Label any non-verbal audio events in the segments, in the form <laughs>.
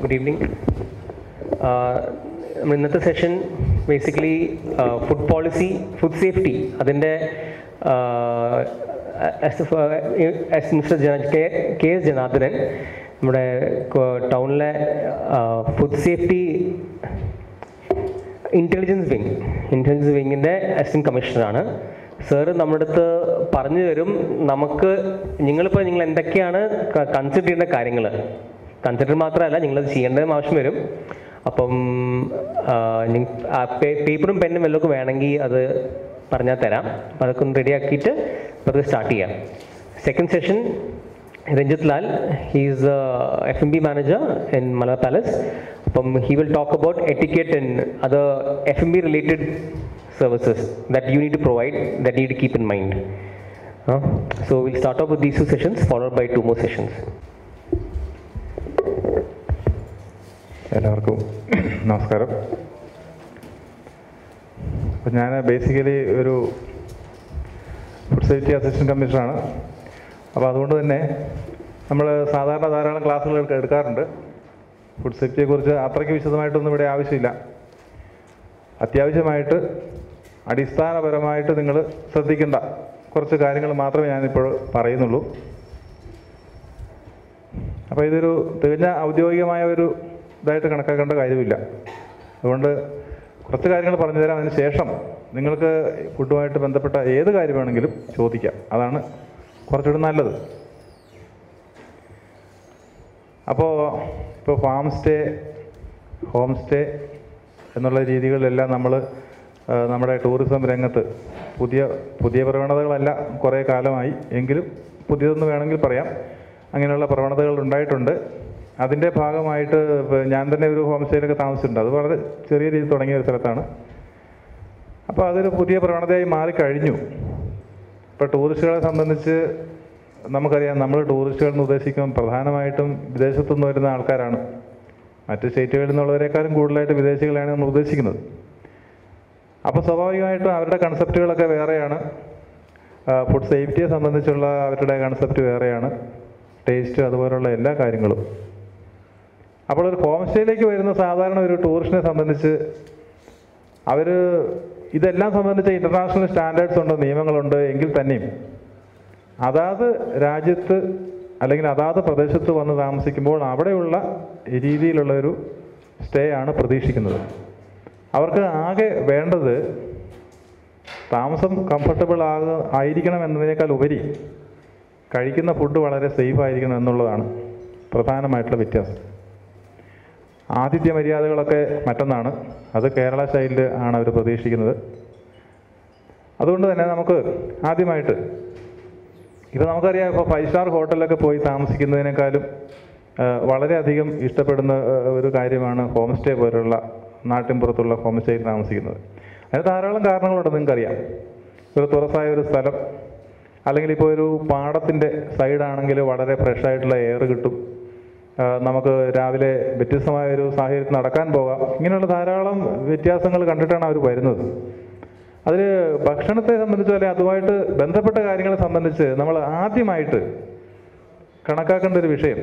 Good evening നമ്മൾ ഇന്നത്തെ session basically food policy food safety അതിന്റെ മിസ്റ്റർ കെ എസ് ജനാർദ്ദനൻ നമ്മുടെ ടൗണിലെ food safety intelligence wing intelligence വിങ്ങിന്റെ assistant കമ്മീഷണറാണ് സാറ് നമ്മുടെ അടുത്ത് പറഞ്ഞു തരും നമുക്ക് നിങ്ങളിപ്പോൾ നിങ്ങൾ എന്തൊക്കെയാണ് കൺസിഡർ ചെയ്യേണ്ട കാര്യങ്ങൾ? കൺസിഡർ മാത്രമല്ല നിങ്ങളത് ചെയ്യേണ്ടതും ആവശ്യം വരും അപ്പം പേപ്പറും പെന്നും വല്ലതൊക്കെ വേണമെങ്കിൽ അത് പറഞ്ഞാൽ തരാം അപ്പം അതൊക്കെ ഒന്ന് റെഡി ആക്കിയിട്ട് അത് സ്റ്റാർട്ട് ചെയ്യാം second session Ranjith Lal he's F M B manager in Malabar palace അപ്പം he will talk about etiquette and other F M B related services that you need to provide that you need to keep in mind. Uh, so we'll start off with these two sessions followed by two more sessions. എല്ലാവർക്കും നമസ്കാരം. അപ്പം ഞാൻ basically ഒരു food safety assistant കമ്മീഷണറാണ് അപ്പോൾ അതുകൊണ്ട് തന്നെ നമ്മൾ സാധാരണ ധാരാളം ക്ലാസ്സുകൾ എടുക്ക- എടുക്കാറുണ്ട്. ഫുഡ് സേഫ്റ്റിയെക്കുറിച്ച് അത്രയ്ക്ക് വിശദമായിട്ടൊന്നും ഇവിടെ ആവശ്യമില്ല. അത്യാവശ്യമായിട്ട് അടിസ്ഥാനപരമായിട്ട് നിങ്ങൾ ശ്രദ്ധിക്കേണ്ട കുറച്ച് കാര്യങ്ങൾ മാത്രമേ ഞാനിപ്പോൾ പറയുന്നുള്ളൂ. അപ്പോൾ ഇതൊരു തികഞ്ഞ ഔദ്യോഗികമായ ഒരു ഇതായിട്ട് കണക്കാക്കേണ്ട കാര്യമില്ല. അതുകൊണ്ട് കുറച്ച് കാര്യങ്ങൾ പറഞ്ഞു തരാം. അതിന് ശേഷം നിങ്ങൾക്ക് ഫുഡുമായിട്ട് ബന്ധപ്പെട്ട ഏത് കാര്യം വേണമെങ്കിലും ചോദിക്കാം. അതാണ് കുറച്ചുകൂടി നല്ലത്. അപ്പോൾ ഇപ്പോൾ ഫാം സ്റ്റേ ഹോം സ്റ്റേ എന്നുള്ള രീതികളിലെല്ലാം നമ്മൾ നമ്മുടെ ടൂറിസം രംഗത്ത് പുതിയ പുതിയ പ്രവണതകളല്ല കുറേ കാലമായി. എങ്കിലും പുതിയതെന്ന് വേണമെങ്കിൽ പറയാം. അങ്ങനെയുള്ള പ്രവണതകൾ ഉണ്ടായിട്ടുണ്ട്. അതിന്റെ ഭാഗമായിട്ട് ഞാൻ തന്നെ ഒരു ഹോം സ്റ്റേയിലൊക്കെ താമസിച്ചിട്ടുണ്ട്. അത് വളരെ ചെറിയ രീതിയിൽ തുടങ്ങിയ ഒരു സ്ഥലത്താണ്. അപ്പോൾ അതൊരു പുതിയ പ്രവണതയായി മാറിക്കഴിഞ്ഞു. ഇപ്പോൾ ടൂറിസ്റ്റുകളെ സംബന്ധിച്ച് നമുക്കറിയാം നമ്മൾ ടൂറിസ്റ്റുകൾ എന്ന് ഉദ്ദേശിക്കും പ്രധാനമായിട്ടും വിദേശത്തുനിന്ന് വരുന്ന ആൾക്കാരാണ്. മറ്റ് സ്റ്റേറ്റുകളിൽ നിന്നുള്ളവരെക്കാളും കൂടുതലായിട്ട് വിദേശികളെയാണ് നമ്മൾ ഉദ്ദേശിക്കുന്നത്. അപ്പോൾ സ്വാഭാവികമായിട്ടും അവരുടെ കൺസെപ്റ്റുകളൊക്കെ വേറെയാണ്. ഫുഡ് സേഫ്റ്റിയെ സംബന്ധിച്ചുള്ള അവരുടെ കൺസെപ്റ്റ് വേറെയാണ്. ടേസ്റ്റ് അതുപോലുള്ള എല്ലാ കാര്യങ്ങളും. അപ്പോൾ ഒരു ഹോം സ്റ്റേയിലേക്ക് വരുന്ന സാധാരണ ഒരു ടൂറിസ്റ്റിനെ സംബന്ധിച്ച് അവർ ഇതെല്ലാം സംബന്ധിച്ച ഇന്റർനാഷണൽ സ്റ്റാൻഡേർഡ്സ് ഉണ്ട് നിയമങ്ങളുണ്ട് എങ്കിൽ തന്നെയും അതാത് രാജ്യത്ത് അല്ലെങ്കിൽ അതാത് പ്രദേശത്ത് വന്ന് താമസിക്കുമ്പോൾ അവിടെയുള്ള രീതിയിലുള്ള ഒരു സ്റ്റേ ആണ് പ്രതീക്ഷിക്കുന്നത്. അവർക്ക് ആകെ വേണ്ടത് താമസം കംഫർട്ടബിൾ ആക ആയിരിക്കണം എന്നതിനേക്കാൾ ഉപരി കഴിക്കുന്ന ഫുഡ് വളരെ സേഫ് ആയിരിക്കണം എന്നുള്ളതാണ് പ്രധാനമായിട്ടുള്ള വ്യത്യാസം. ആതിഥ്യ മര്യാദകളൊക്കെ മറ്റൊന്നാണ്. അത് കേരള സ്റ്റൈലിൽ ആണ് അവർ പ്രതീക്ഷിക്കുന്നത്. അതുകൊണ്ട് തന്നെ നമുക്ക് ആദ്യമായിട്ട് ഇപ്പം നമുക്കറിയാം ഇപ്പോൾ ഫൈവ് സ്റ്റാർ ഹോട്ടലിലൊക്കെ പോയി താമസിക്കുന്നതിനേക്കാളും വളരെയധികം ഇഷ്ടപ്പെടുന്ന ഒരു കാര്യമാണ് ഹോം സ്റ്റേ പോലുള്ള നാട്ടിൻപുറത്തുള്ള ഹോം സ്റ്റേയിൽ താമസിക്കുന്നത്. അതിന് ധാരാളം കാരണങ്ങളുണ്ട് നിങ്ങൾക്കറിയാം. ഒരു തുറസായ ഒരു സ്ഥലം അല്ലെങ്കിൽ ഇപ്പോൾ ഒരു പാടത്തിന്റെ സൈഡാണെങ്കിൽ വളരെ ഫ്രഷായിട്ടുള്ള എയർ കിട്ടും. നമുക്ക് രാവിലെ വ്യത്യസ്തമായ ഒരു സാഹചര്യത്തിൽ നടക്കാൻ പോകാം. ഇങ്ങനെയുള്ള ധാരാളം വ്യത്യാസങ്ങൾ കണ്ടിട്ടാണ് അവർ വരുന്നത്. അതിൽ ഭക്ഷണത്തെ സംബന്ധിച്ച് അല്ലെങ്കിൽ അതുമായിട്ട് ബന്ധപ്പെട്ട കാര്യങ്ങളെ സംബന്ധിച്ച് നമ്മൾ ആദ്യമായിട്ട് കണക്കാക്കേണ്ട ഒരു വിഷയം.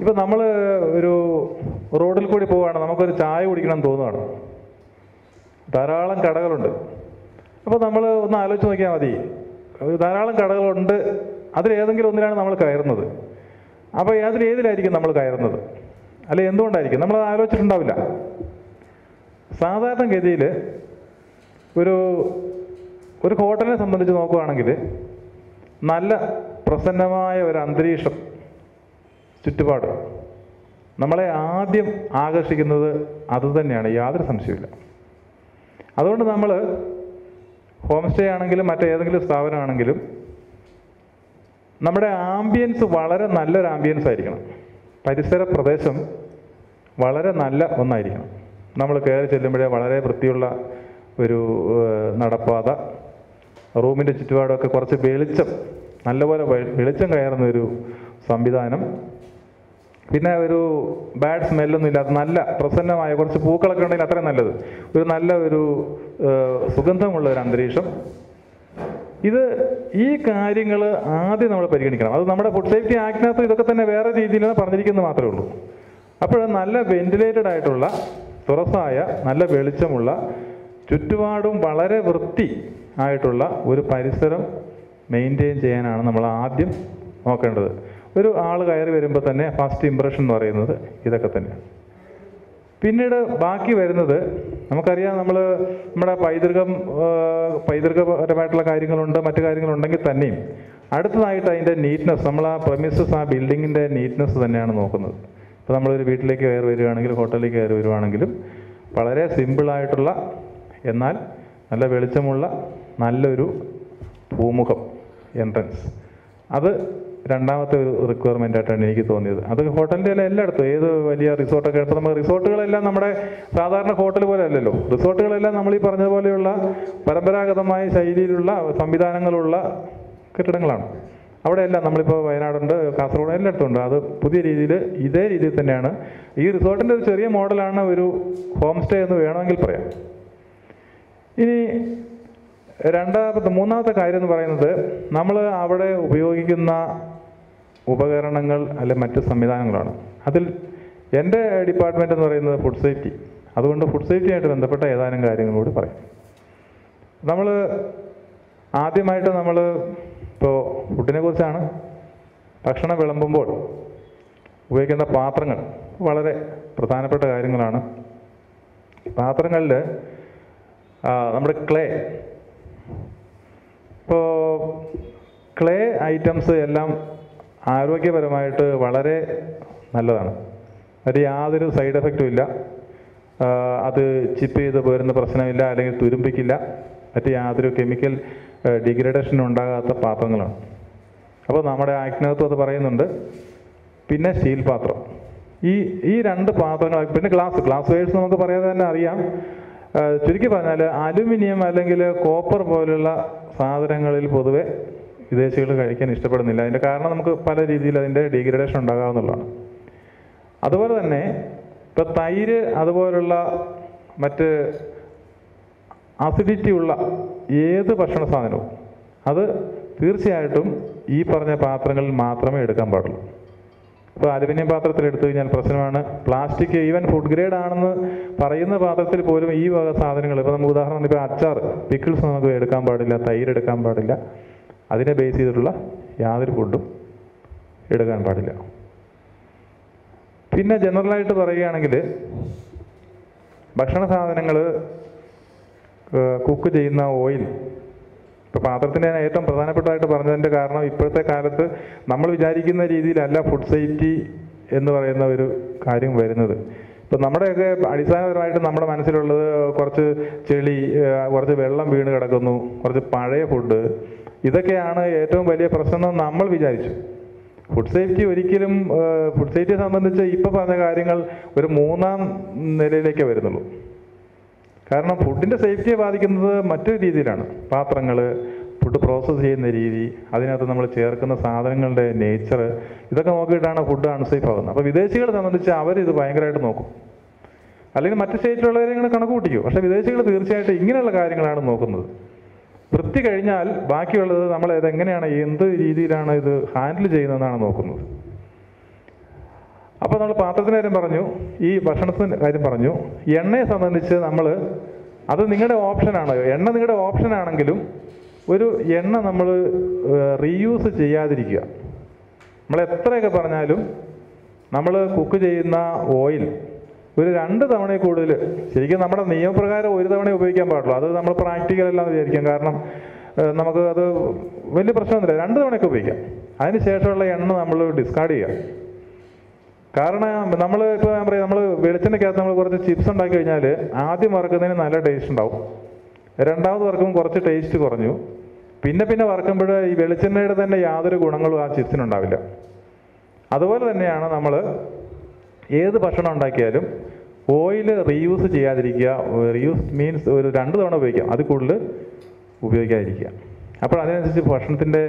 ഇപ്പം നമ്മൾ ഒരു റോഡിൽ കൂടി പോവുകയാണ്. നമുക്കൊരു ചായ കുടിക്കണം തോന്നുകയാണ് ധാരാളം കടകളുണ്ട്. അപ്പോൾ നമ്മൾ ഒന്ന് ആലോചിച്ച് നോക്കിയാൽ മതി. ഒരു ധാരാളം കടകളുണ്ട്. അതിലേതെങ്കിലും ഒന്നിലാണ് നമ്മൾ കയറുന്നത്. അപ്പോൾ അതിൽ ഏതിലായിരിക്കും നമ്മൾ കയറുന്നത്? അല്ലെ എന്തുകൊണ്ടായിരിക്കും? നമ്മൾ ആലോചിച്ചിട്ടുണ്ടാവില്ല. സാധാരണഗതിയിൽ ഒരു ഒരു ഹോട്ടലിനെ സംബന്ധിച്ച് നോക്കുകയാണെങ്കിൽ നല്ല പ്രസന്നമായ ഒരു അന്തരീക്ഷം ചുറ്റുപാട് നമ്മളെ ആദ്യം ആകർഷിക്കുന്നത് അത് തന്നെയാണ്. യാതൊരു സംശയമില്ല അതുകൊണ്ട് നമ്മൾ ഹോം സ്റ്റേ ആണെങ്കിലും മറ്റേതെങ്കിലും സ്ഥാപനമാണെങ്കിലും നമ്മുടെ ആംബിയൻസ് വളരെ നല്ലൊരു ആംബിയൻസ് ആയിരിക്കണം. പരിസര പ്രദേശം വളരെ നല്ല ഒന്നായിരിക്കണം. നമ്മൾ കയറി ചെല്ലുമ്പോഴേ വളരെ വൃത്തിയുള്ള ഒരു നടപ്പാത റൂമിന്റെ ചുറ്റുപാടൊക്കെ കുറച്ച് വെളിച്ചം നല്ലപോലെ വെളിച്ചം കയറുന്ന ഒരു സംവിധാനം പിന്നെ ഒരു ബാഡ് സ്മെല്ലൊന്നും ഇല്ലാത്ത നല്ല പ്രസന്നമായ കുറച്ച് പൂക്കളൊക്കെ ഉണ്ടെങ്കിൽ അത്രയും നല്ലത്. ഒരു നല്ല ഒരു സുഗന്ധമുള്ള ഒരു അന്തരീക്ഷം. ഇത് ഈ കാര്യങ്ങൾ ആദ്യം നമ്മൾ പരിഗണിക്കണം. അത് നമ്മുടെ ഫുഡ് സേഫ്റ്റി ആക്ടിനകത്ത് ഇതൊക്കെ തന്നെ വേറെ രീതിയിലാണ് പറഞ്ഞിരിക്കുന്നത് മാത്രമേ ഉള്ളൂ. അപ്പോൾ നല്ല വെന്റിലേറ്റഡ് ആയിട്ടുള്ള തുറസായ നല്ല വെളിച്ചമുള്ള ചുറ്റുപാടും വളരെ വൃത്തി ആയിട്ടുള്ള ഒരു പരിസരം മെയിന്റെയിൻ ചെയ്യാനാണ് നമ്മൾ ആദ്യം നോക്കേണ്ടത്. ഒരു ആൾ കയറി വരുമ്പോൾ തന്നെ ഫസ്റ്റ് ഇമ്പ്രഷൻ എന്ന് പറയുന്നത് ഇതൊക്കെ തന്നെയാണ്. പിന്നീട് ബാക്കി വരുന്നത് നമുക്കറിയാം നമ്മൾ നമ്മുടെ പൈതൃകം പൈതൃകപരമായിട്ടുള്ള കാര്യങ്ങളുണ്ട് മറ്റു കാര്യങ്ങളുണ്ടെങ്കിൽ തന്നെയും. അടുത്തതായിട്ട് അതിന്റെ നീറ്റ്നെസ് നമ്മൾ ആ പ്രമിസസ് ആ ബിൽഡിങ്ങിന്റെ നീറ്റ്നെസ് തന്നെയാണ് നോക്കുന്നത്. ഇപ്പോൾ നമ്മളൊരു വീട്ടിലേക്ക് കയറി വരികയാണെങ്കിലും ഹോട്ടലിലേക്ക് കയറി വരുവാണെങ്കിലും വളരെ സിമ്പിളായിട്ടുള്ള എന്നാൽ നല്ല വെളിച്ചമുള്ള നല്ലൊരു പൂമുഖം എൻട്രൻസ് അത് രണ്ടാമത്തെ ഒരു റിക്വയർമെന്റ് ആയിട്ടാണ് എനിക്ക് തോന്നിയത്. അത് ഹോട്ടലിന്റെ അല്ല എല്ലായിടത്തും. ഏത് വലിയ റിസോർട്ടൊക്കെ ഇപ്പോൾ നമ്മൾ റിസോർട്ടുകളെല്ലാം നമ്മുടെ സാധാരണ ഹോട്ടൽ പോലെ അല്ലല്ലോ. റിസോർട്ടുകളെല്ലാം നമ്മൾ ഈ പറഞ്ഞ പോലെയുള്ള പരമ്പരാഗതമായ ശൈലിയിലുള്ള സംവിധാനങ്ങളുള്ള കെട്ടിടങ്ങളാണ്. അവിടെയെല്ലാം നമ്മളിപ്പോൾ വയനാടുണ്ട് കാസർഗോഡ് എല്ലായിടത്തും ഉണ്ട്. അത് പുതിയ രീതിയിൽ ഇതേ രീതിയിൽ തന്നെയാണ്. ഈ റിസോർട്ടിന്റെ ഒരു ചെറിയ മോഡലാണ് ഒരു ഹോം സ്റ്റേ എന്ന് വേണമെങ്കിൽ പറയാം. ഇനി രണ്ടാമത്തെ മൂന്നാമത്തെ കാര്യം എന്ന് പറയുന്നത് നമ്മൾ അവിടെ ഉപയോഗിക്കുന്ന ഉപകരണങ്ങൾ അല്ലെ മറ്റ് സംവിധാനങ്ങളാണ്. അതിൽ എന്റെ ഡിപ്പാർട്ട്മെന്റ് എന്ന് പറയുന്നത് ഫുഡ് സേഫ്റ്റി അതുകൊണ്ട് ഫുഡ് സേഫ്റ്റിയായിട്ട് ബന്ധപ്പെട്ട ഏതാനും കാര്യങ്ങളോട് പറയും. നമ്മൾ ആദ്യമായിട്ട് നമ്മൾ ഇപ്പോൾ ഫുഡിനെ കുറിച്ചാണ്. ഭക്ഷണം വിളമ്പുമ്പോൾ ഉപയോഗിക്കേണ്ട പാത്രങ്ങൾ വളരെ പ്രധാനപ്പെട്ട കാര്യങ്ങളാണ്. പാത്രങ്ങളിൽ നമ്മുടെ ക്ലേ ഇപ്പോൾ ക്ലേ ഐറ്റംസ് എല്ലാം ആരോഗ്യപരമായിട്ട് വളരെ നല്ലതാണ്. അത് യാതൊരു സൈഡ് എഫക്റ്റും ഇല്ല. അത് ചിപ്പ് ചെയ്ത് പോരുന്ന പ്രശ്നമില്ല അല്ലെങ്കിൽ തുരുമ്പിക്കില്ല. മറ്റ് യാതൊരു കെമിക്കൽ ഡിഗ്രഡേഷനും ഉണ്ടാകാത്ത പാത്രങ്ങളാണ്. അപ്പോൾ നമ്മുടെ ആജ്ഞകത്വം അത് പറയുന്നുണ്ട്. പിന്നെ സ്റ്റീൽ പാത്രം. ഈ ഈ രണ്ട് പാത്രങ്ങൾ പിന്നെ ഗ്ലാസ്. ഗ്ലാസ് വെയേഴ്സ് നമുക്ക് പറയാതെ തന്നെ അറിയാം. ചുരുക്കി പറഞ്ഞാൽ അലുമിനിയം അല്ലെങ്കിൽ കോപ്പർ പോലുള്ള സാധനങ്ങളിൽ പൊതുവെ വിദേശികൾ കഴിക്കാൻ ഇഷ്ടപ്പെടുന്നില്ല. അതിന്റെ കാരണം നമുക്ക് പല രീതിയിൽ അതിന്റെ ഡീഗ്രഡേഷൻ ഉണ്ടാകാവുന്നതാണ്. അതുപോലെ തന്നെ ഇപ്പം തൈര് അതുപോലുള്ള മറ്റ് അസിഡിറ്റി ഉള്ള ഏത് ഭക്ഷണ സാധനവും അത് തീർച്ചയായിട്ടും ഈ പറഞ്ഞ പാത്രങ്ങളിൽ മാത്രമേ എടുക്കാൻ പാടുള്ളൂ. ഇപ്പോൾ അലുമിനിയം പാത്രത്തിൽ എടുത്തു കഴിഞ്ഞാൽ പ്രശ്നമാണ്. പ്ലാസ്റ്റിക് ഈവൻ ഫുഡ് ഗ്രേഡ് ആണെന്ന് പറയുന്ന പാത്രത്തിൽ പോലും ഈ വക സാധനങ്ങൾ ഇപ്പോൾ നമുക്ക് ഉദാഹരണം ഇപ്പോൾ അച്ചാർ പിക്കിൾസ് നമുക്ക് എടുക്കാൻ പാടില്ല തൈര് എടുക്കാൻ പാടില്ല. അതിനെ ബേസ് ചെയ്തിട്ടുള്ള യാതൊരു ഫുഡും എടുക്കാൻ പാടില്ല. പിന്നെ ജനറലായിട്ട് പറയുകയാണെങ്കിൽ ഭക്ഷണ സാധനങ്ങൾ കുക്ക് ചെയ്യുന്ന ഓയിൽ ഇപ്പോൾ പാത്രത്തിന് ഏറ്റവും പ്രധാനപ്പെട്ടതായിട്ട് പറഞ്ഞതിന്റെ കാരണം ഇപ്പോഴത്തെ കാലത്ത് നമ്മൾ വിചാരിക്കുന്ന രീതിയിലല്ല ഫുഡ് സേഫ്റ്റി എന്ന് പറയുന്ന ഒരു കാര്യം വരുന്നത്. ഇപ്പം നമ്മുടെയൊക്കെ അടിസ്ഥാനപരമായിട്ട് നമ്മുടെ മനസ്സിലുള്ളത് കുറച്ച് ചെളി കുറച്ച് വെള്ളം വീണ് കിടക്കുന്നു കുറച്ച് പഴയ ഫുഡ് ഇതൊക്കെയാണ് ഏറ്റവും വലിയ പ്രശ്നം എന്ന് നമ്മൾ വിചാരിച്ചു. ഫുഡ് സേഫ്റ്റി ഒരിക്കലും ഫുഡ് സേഫ്റ്റിയെ സംബന്ധിച്ച് ഇപ്പോൾ പറഞ്ഞ കാര്യങ്ങൾ ഒരു മൂന്നാം നിലയിലേക്കേ വരുന്നുള്ളൂ. കാരണം ഫുഡിന്റെ സേഫ്റ്റിയെ ബാധിക്കുന്നത് മറ്റൊരു രീതിയിലാണ്. പാത്രങ്ങൾ ഫുഡ് പ്രോസസ്സ് ചെയ്യുന്ന രീതി അതിനകത്ത് നമ്മൾ ചേർക്കുന്ന സാധനങ്ങളുടെ നേച്ചർ ഇതൊക്കെ നോക്കിയിട്ടാണ് ഫുഡ് അൺസേഫ് ആകുന്നത് അപ്പോൾ വിദേശികളെ സംബന്ധിച്ച് അവർ ഇത് ഭയങ്കരമായിട്ട് നോക്കും. അല്ലെങ്കിൽ മറ്റ് സ്റ്റേറ്റിലുള്ളവരെ ഇങ്ങനെ കണക്ക് കൂട്ടിക്കും. പക്ഷേ വിദേശികൾ തീർച്ചയായിട്ടും ഇങ്ങനെയുള്ള കാര്യങ്ങളാണ് നോക്കുന്നത്. വൃത്തി കഴിഞ്ഞാൽ ബാക്കിയുള്ളത് നമ്മൾ ഇതെങ്ങനെയാണ് എന്ത് രീതിയിലാണ് ഇത് ഹാൻഡിൽ ചെയ്യുന്നതെന്നാണ് നോക്കുന്നത്. അപ്പോൾ നമ്മൾ പാത്രത്തിന്റെ കാര്യം പറഞ്ഞു ഈ ഭക്ഷണത്തിന്റെ കാര്യം പറഞ്ഞു. എണ്ണയെ സംബന്ധിച്ച് നമ്മൾ അത് നിങ്ങളുടെ ഓപ്ഷനാണ് എണ്ണ നിങ്ങളുടെ ഓപ്ഷൻ ആണെങ്കിലും ഒരു എണ്ണ നമ്മൾ റീയൂസ് ചെയ്യാതിരിക്കുക. നമ്മൾ എത്രയൊക്കെ പറഞ്ഞാലും നമ്മൾ കുക്ക് ചെയ്യുന്ന ഓയിൽ ഒരു രണ്ട് തവണ കൂടുതൽ ശരിക്കും നമ്മുടെ നിയമപ്രകാരം ഒരു തവണ ഉപയോഗിക്കാൻ പാടുള്ളൂ. അത് നമ്മൾ പ്രാക്ടിക്കൽ അല്ലാന്ന് വിചാരിക്കാം. കാരണം നമുക്ക് അത് വലിയ പ്രശ്നമൊന്നുമില്ല. രണ്ട് തവണയൊക്കെ ഉപയോഗിക്കാം. അതിന് ശേഷമുള്ള എണ്ണ നമ്മൾ ഡിസ്കാർഡ് ചെയ്യുക. കാരണം നമ്മൾ ഇപ്പോൾ ഞാൻ പറയാം നമ്മൾ വെളിച്ചെണ്ണയ്ക്കകത്ത് നമ്മൾ കുറച്ച് ചിപ്സ് ഉണ്ടാക്കി കഴിഞ്ഞാൽ ആദ്യം വറുക്കുന്നതിന് നല്ല ടേസ്റ്റ് ഉണ്ടാവും. രണ്ടാമത് വറുക്കുമ്പോൾ കുറച്ച് ടേസ്റ്റ് കുറഞ്ഞു. പിന്നെ പിന്നെ വറുക്കുമ്പോൾ ഈ വെളിച്ചെണ്ണയുടെ തന്നെ യാതൊരു ഗുണങ്ങളും ആ ചിപ്സിനുണ്ടാവില്ല അതുപോലെ തന്നെയാണ് നമ്മൾ ഏത് ഭക്ഷണം ഉണ്ടാക്കിയാലും ഓയിൽ റീയൂസ് ചെയ്യാതിരിക്കുക റീയൂസ് മീൻസ് ഒരു രണ്ട് തവണ ഉപയോഗിക്കാം. അത് കൂടുതൽ ഉപയോഗിക്കാതിരിക്കുക. അപ്പോൾ അതിനനുസരിച്ച് ഭക്ഷണത്തിന്റെ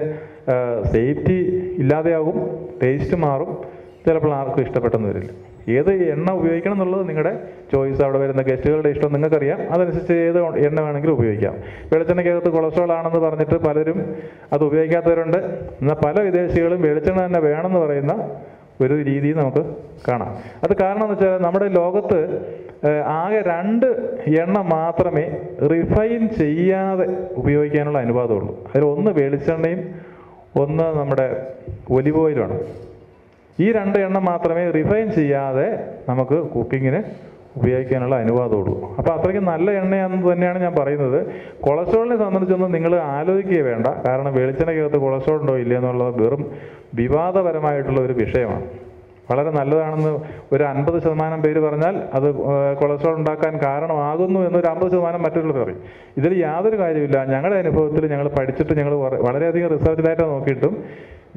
സേഫ്റ്റി ഇല്ലാതെയാകും ടേസ്റ്റ് മാറും. ചിലപ്പോൾ ആർക്കും ഇഷ്ടപ്പെട്ടെന്ന് വരില്ല. ഏത് എണ്ണ ഉപയോഗിക്കണം എന്നുള്ളത് നിങ്ങളുടെ ചോയ്സ് അവിടെ വരുന്ന ഗസ്റ്റുകളുടെ ഇഷ്ടം നിങ്ങൾക്കറിയാം. അതനുസരിച്ച് ഏത് എണ്ണ വേണമെങ്കിലും ഉപയോഗിക്കാം. വെളിച്ചെണ്ണയ്ക്കകത്ത് കൊളസ്ട്രോൾ ആണെന്ന് പറഞ്ഞിട്ട് പലരും അത് ഉപയോഗിക്കാത്തവരുണ്ട്. എന്നാൽ പല വിദേശികളും വെളിച്ചെണ്ണ തന്നെ വേണമെന്ന് പറയുന്ന ഒരു രീതി നമുക്ക് കാണാം. അത് കാരണം എന്ന് വെച്ചാൽ നമ്മുടെ ലോകത്ത് ആകെ രണ്ട് എണ്ണ മാത്രമേ റിഫൈൻ ചെയ്യാതെ ഉപയോഗിക്കാനുള്ള അനുവാദമുള്ളൂ. അതിൽ ഒന്ന് വെളിച്ചെണ്ണയും ഒന്ന് നമ്മുടെ ഒലിവ് ഓയിലുമാണ്. ഈ രണ്ട് എണ്ണം മാത്രമേ റിഫൈൻ ചെയ്യാതെ നമുക്ക് കുക്കിങ്ങിന് ഉപയോഗിക്കാനുള്ള അനുവാദമുള്ളൂ. അപ്പോൾ അത്രയ്ക്ക് നല്ല എണ്ണയാണെന്ന് തന്നെയാണ് ഞാൻ പറയുന്നത്. കൊളസ്ട്രോളിനെ സംബന്ധിച്ചൊന്നും നിങ്ങൾ ആലോചിക്കുക വേണ്ട. കാരണം വെളിച്ചെണ്ണയ്ക്കകത്ത് കൊളസ്ട്രോൾ ഉണ്ടോ ഇല്ല എന്നുള്ളത് വെറും വിവാദപരമായിട്ടുള്ള ഒരു വിഷയമാണ്. വളരെ നല്ലതാണെന്ന് ഒരു അൻപത് ശതമാനം പേര് പറഞ്ഞാൽ അത് കൊളസ്ട്രോൾ ഉണ്ടാക്കാൻ കാരണമാകുന്നു എന്നൊരു അമ്പത് ശതമാനം മറ്റുള്ളവർ പറയും. ഇതിൽ യാതൊരു കാര്യമില്ല ഞങ്ങളുടെ അനുഭവത്തിൽ ഞങ്ങൾ പഠിച്ചിട്ട് ഞങ്ങൾ വള- വളരെയധികം റിസർച്ച് ഡാറ്റ നോക്കിയിട്ടും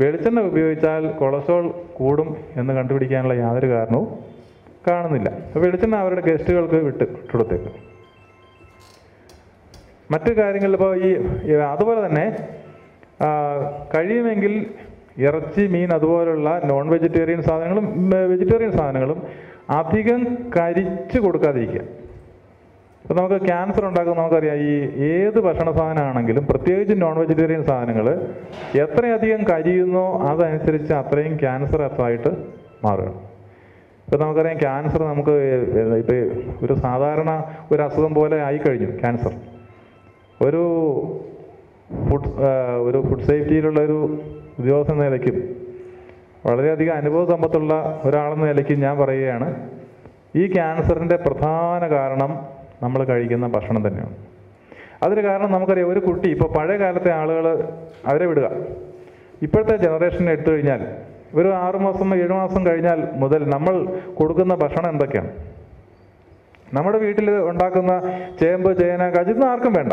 വെളിച്ചെണ്ണ ഉപയോഗിച്ചാൽ കൊളസ്ട്രോൾ കൂടും എന്ന് കണ്ടുപിടിക്കാനുള്ള യാതൊരു കാരണവും കാണുന്നില്ല. വെളിച്ചെണ്ണ അവരുടെ ഗസ്റ്റുകൾക്ക് വിട്ട് വിട്ടുകൊടുത്തേക്ക് മറ്റു കാര്യങ്ങളിൽ ഇപ്പോൾ ഈ അതുപോലെ തന്നെ കഴിയുമെങ്കിൽ ഇറച്ചി മീൻ അതുപോലുള്ള നോൺ വെജിറ്റേറിയൻ സാധനങ്ങളും വെജിറ്റേറിയൻ സാധനങ്ങളും അധികം കരിച്ച് കൊടുക്കാതിരിക്കുക. ഇപ്പം നമുക്ക് ക്യാൻസർ ഉണ്ടാക്കുന്ന നമുക്കറിയാം. ഈ ഏത് ഭക്ഷണ സാധനമാണെങ്കിലും പ്രത്യേകിച്ച് നോൺ വെജിറ്റേറിയൻ സാധനങ്ങൾ എത്രയധികം കരിയുന്നോ അതനുസരിച്ച് അത്രയും ക്യാൻസർ എത്രയായിട്ട് മാറുകയാണ്. ഇപ്പം നമുക്കറിയാം ക്യാൻസർ നമുക്ക് ഇപ്പം ഒരു സാധാരണ ഒരു അസുഖം പോലെ ആയിക്കഴിഞ്ഞു ക്യാൻസർ ഒരു ഫുഡ് ഒരു ഫുഡ് സേഫ്റ്റിയിലുള്ള ഒരു ഉദ്യോഗസ്ഥ നിലയ്ക്കും വളരെയധികം അനുഭവ സമ്പത്തുള്ള ഒരാളെന്ന നിലയ്ക്ക് ഞാൻ പറയുകയാണ്. ഈ ക്യാൻസറിന്റെ പ്രധാന കാരണം നമ്മൾ കഴിക്കുന്ന ഭക്ഷണം തന്നെയാണ്. അതിന് കാരണം നമുക്കറിയാം ഒരു കുട്ടി ഇപ്പോൾ പഴയ കാലത്തെ ആളുകൾ അവരെ വിടുക. ഇപ്പോഴത്തെ ജനറേഷൻ എടുത്തു കഴിഞ്ഞാൽ ഒരു ആറ് മാസം ഏഴ് മാസം കഴിഞ്ഞാൽ മുതൽ നമ്മൾ കൊടുക്കുന്ന ഭക്ഷണം എന്തൊക്കെയാണ്? നമ്മുടെ വീട്ടിൽ ഉണ്ടാക്കുന്ന ചേമ്പ് ചേന കജിന്ന് ആർക്കും വേണ്ട.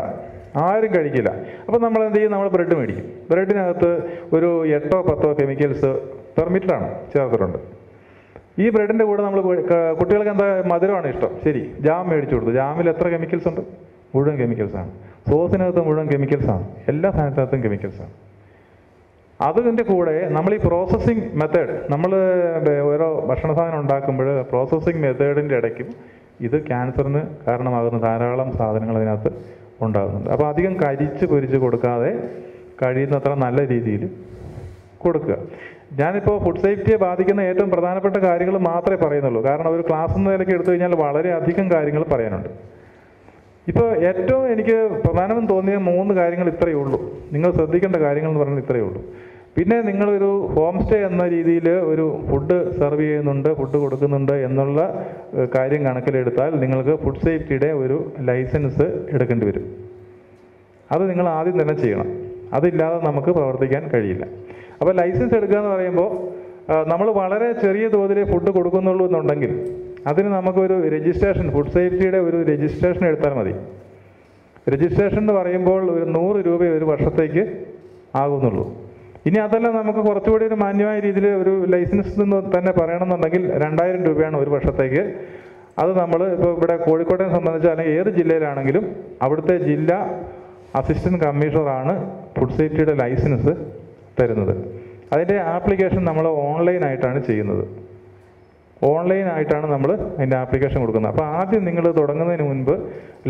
ആരും കഴിക്കില്ല. അപ്പം നമ്മൾ എന്ത് ചെയ്യും? നമ്മൾ ബ്രെഡ് മേടിക്കും. ബ്രെഡിനകത്ത് ഒരു എട്ടോ പത്തോ കെമിക്കൽസ് പെർമിറ്റഡാണ് ചേർത്തിട്ടുണ്ട്. ഈ ബ്രെഡിന്റെ കൂടെ നമ്മൾ കുട്ടികൾക്ക് എന്താ മധുരമാണ് ഇഷ്ടം. ശരി ജാം മേടിച്ചു കൊടുത്തു. ജാമിൽ എത്ര കെമിക്കൽസ് ഉണ്ട്? മുഴുവൻ കെമിക്കൽസാണ് സോസിനകത്ത് മുഴുവൻ കെമിക്കൽസാണ് എല്ലാ സാധനത്തിനകത്തും കെമിക്കൽസാണ് അതിന്റെ കൂടെ നമ്മൾ ഈ പ്രോസസ്സിങ് മെത്തേഡ് നമ്മൾ ഓരോ ഭക്ഷണ സാധനം ഉണ്ടാക്കുമ്പോൾ പ്രോസസ്സിങ് മെത്തേഡിന്റെ ഇടയ്ക്കും ഇത് ക്യാൻസറിന് കാരണമാകുന്ന ധാരാളം സാധനങ്ങൾ അതിനകത്ത് ഉണ്ടാകുന്നുണ്ട്. അപ്പോൾ അധികം കരിച്ച് പൊരിച്ച് കൊടുക്കാതെ കഴിയുന്നത്ര നല്ല രീതിയിൽ കൊടുക്കുക. ഞാനിപ്പോൾ ഫുഡ് സേഫ്റ്റിയെ ബാധിക്കുന്ന ഏറ്റവും പ്രധാനപ്പെട്ട കാര്യങ്ങൾ മാത്രമേ പറയുന്നുള്ളൂ. കാരണം ഒരു ക്ലാസ് എന്ന നിലയ്ക്ക് എടുത്തു കഴിഞ്ഞാൽ വളരെയധികം കാര്യങ്ങൾ പറയാനുണ്ട്. ഇപ്പോൾ ഏറ്റവും എനിക്ക് പ്രധാനമെന്ന് തോന്നിയ മൂന്ന് കാര്യങ്ങൾ ഇത്രയേ ഉള്ളൂ. നിങ്ങൾ ശ്രദ്ധിക്കേണ്ട കാര്യങ്ങൾ എന്ന് പറഞ്ഞാൽ ഇത്രയേ ഉള്ളൂ. പിന്നെ നിങ്ങളൊരു ഹോം സ്റ്റേ എന്ന രീതിയിൽ ഒരു ഫുഡ് സെർവ് ചെയ്യുന്നുണ്ട് ഫുഡ് കൊടുക്കുന്നുണ്ട് എന്നുള്ള കാര്യം കണക്കിലെടുത്താൽ നിങ്ങൾക്ക് ഫുഡ് സേഫ്റ്റിയുടെ ഒരു ലൈസൻസ് എടുക്കേണ്ടി വരും. അത് നിങ്ങൾ ആദ്യം തന്നെ ചെയ്യണം. അതില്ലാതെ നമുക്ക് പ്രവർത്തിക്കാൻ കഴിയില്ല. അപ്പോൾ ലൈസൻസ് എടുക്കുക എന്ന് പറയുമ്പോൾ നമ്മൾ വളരെ ചെറിയ തോതിൽ ഫുഡ് കൊടുക്കുന്നുള്ളൂ എന്നുണ്ടെങ്കിൽ അതിന് നമുക്കൊരു രജിസ്ട്രേഷൻ ഫുഡ് സേഫ്റ്റിയുടെ ഒരു രജിസ്ട്രേഷൻ എടുത്താൽ മതി. രജിസ്ട്രേഷൻ എന്ന് പറയുമ്പോൾ ഒരു നൂറ് രൂപ ഒരു വർഷത്തേക്ക് ആകുന്നുള്ളൂ. ഇനി അതല്ല നമുക്ക് കുറച്ചുകൂടി ഒരു മാന്യമായ രീതിയിൽ ഒരു ലൈസൻസ് നിന്ന് തന്നെ പറയണമെന്നുണ്ടെങ്കിൽ രണ്ടായിരം രൂപയാണ് ഒരു വർഷത്തേക്ക്. അത് നമ്മൾ ഇപ്പോൾ ഇവിടെ കോഴിക്കോട്ടെ സംബന്ധിച്ച് അല്ലെങ്കിൽ ഏത് ജില്ലയിലാണെങ്കിലും അവിടുത്തെ ജില്ലാ അസിസ്റ്റന്റ് കമ്മീഷണറാണ് ഫുഡ് സേഫ്റ്റിയുടെ ലൈസൻസ് തരുന്നത്. അതിന്റെ ആപ്ലിക്കേഷൻ നമ്മൾ ഓൺലൈനായിട്ടാണ് ചെയ്യുന്നത്. ഓൺലൈനായിട്ടാണ് നമ്മൾ അതിന്റെ ആപ്ലിക്കേഷൻ കൊടുക്കുന്നത്. അപ്പോൾ ആദ്യം നിങ്ങൾ തുടങ്ങുന്നതിന് മുൻപ്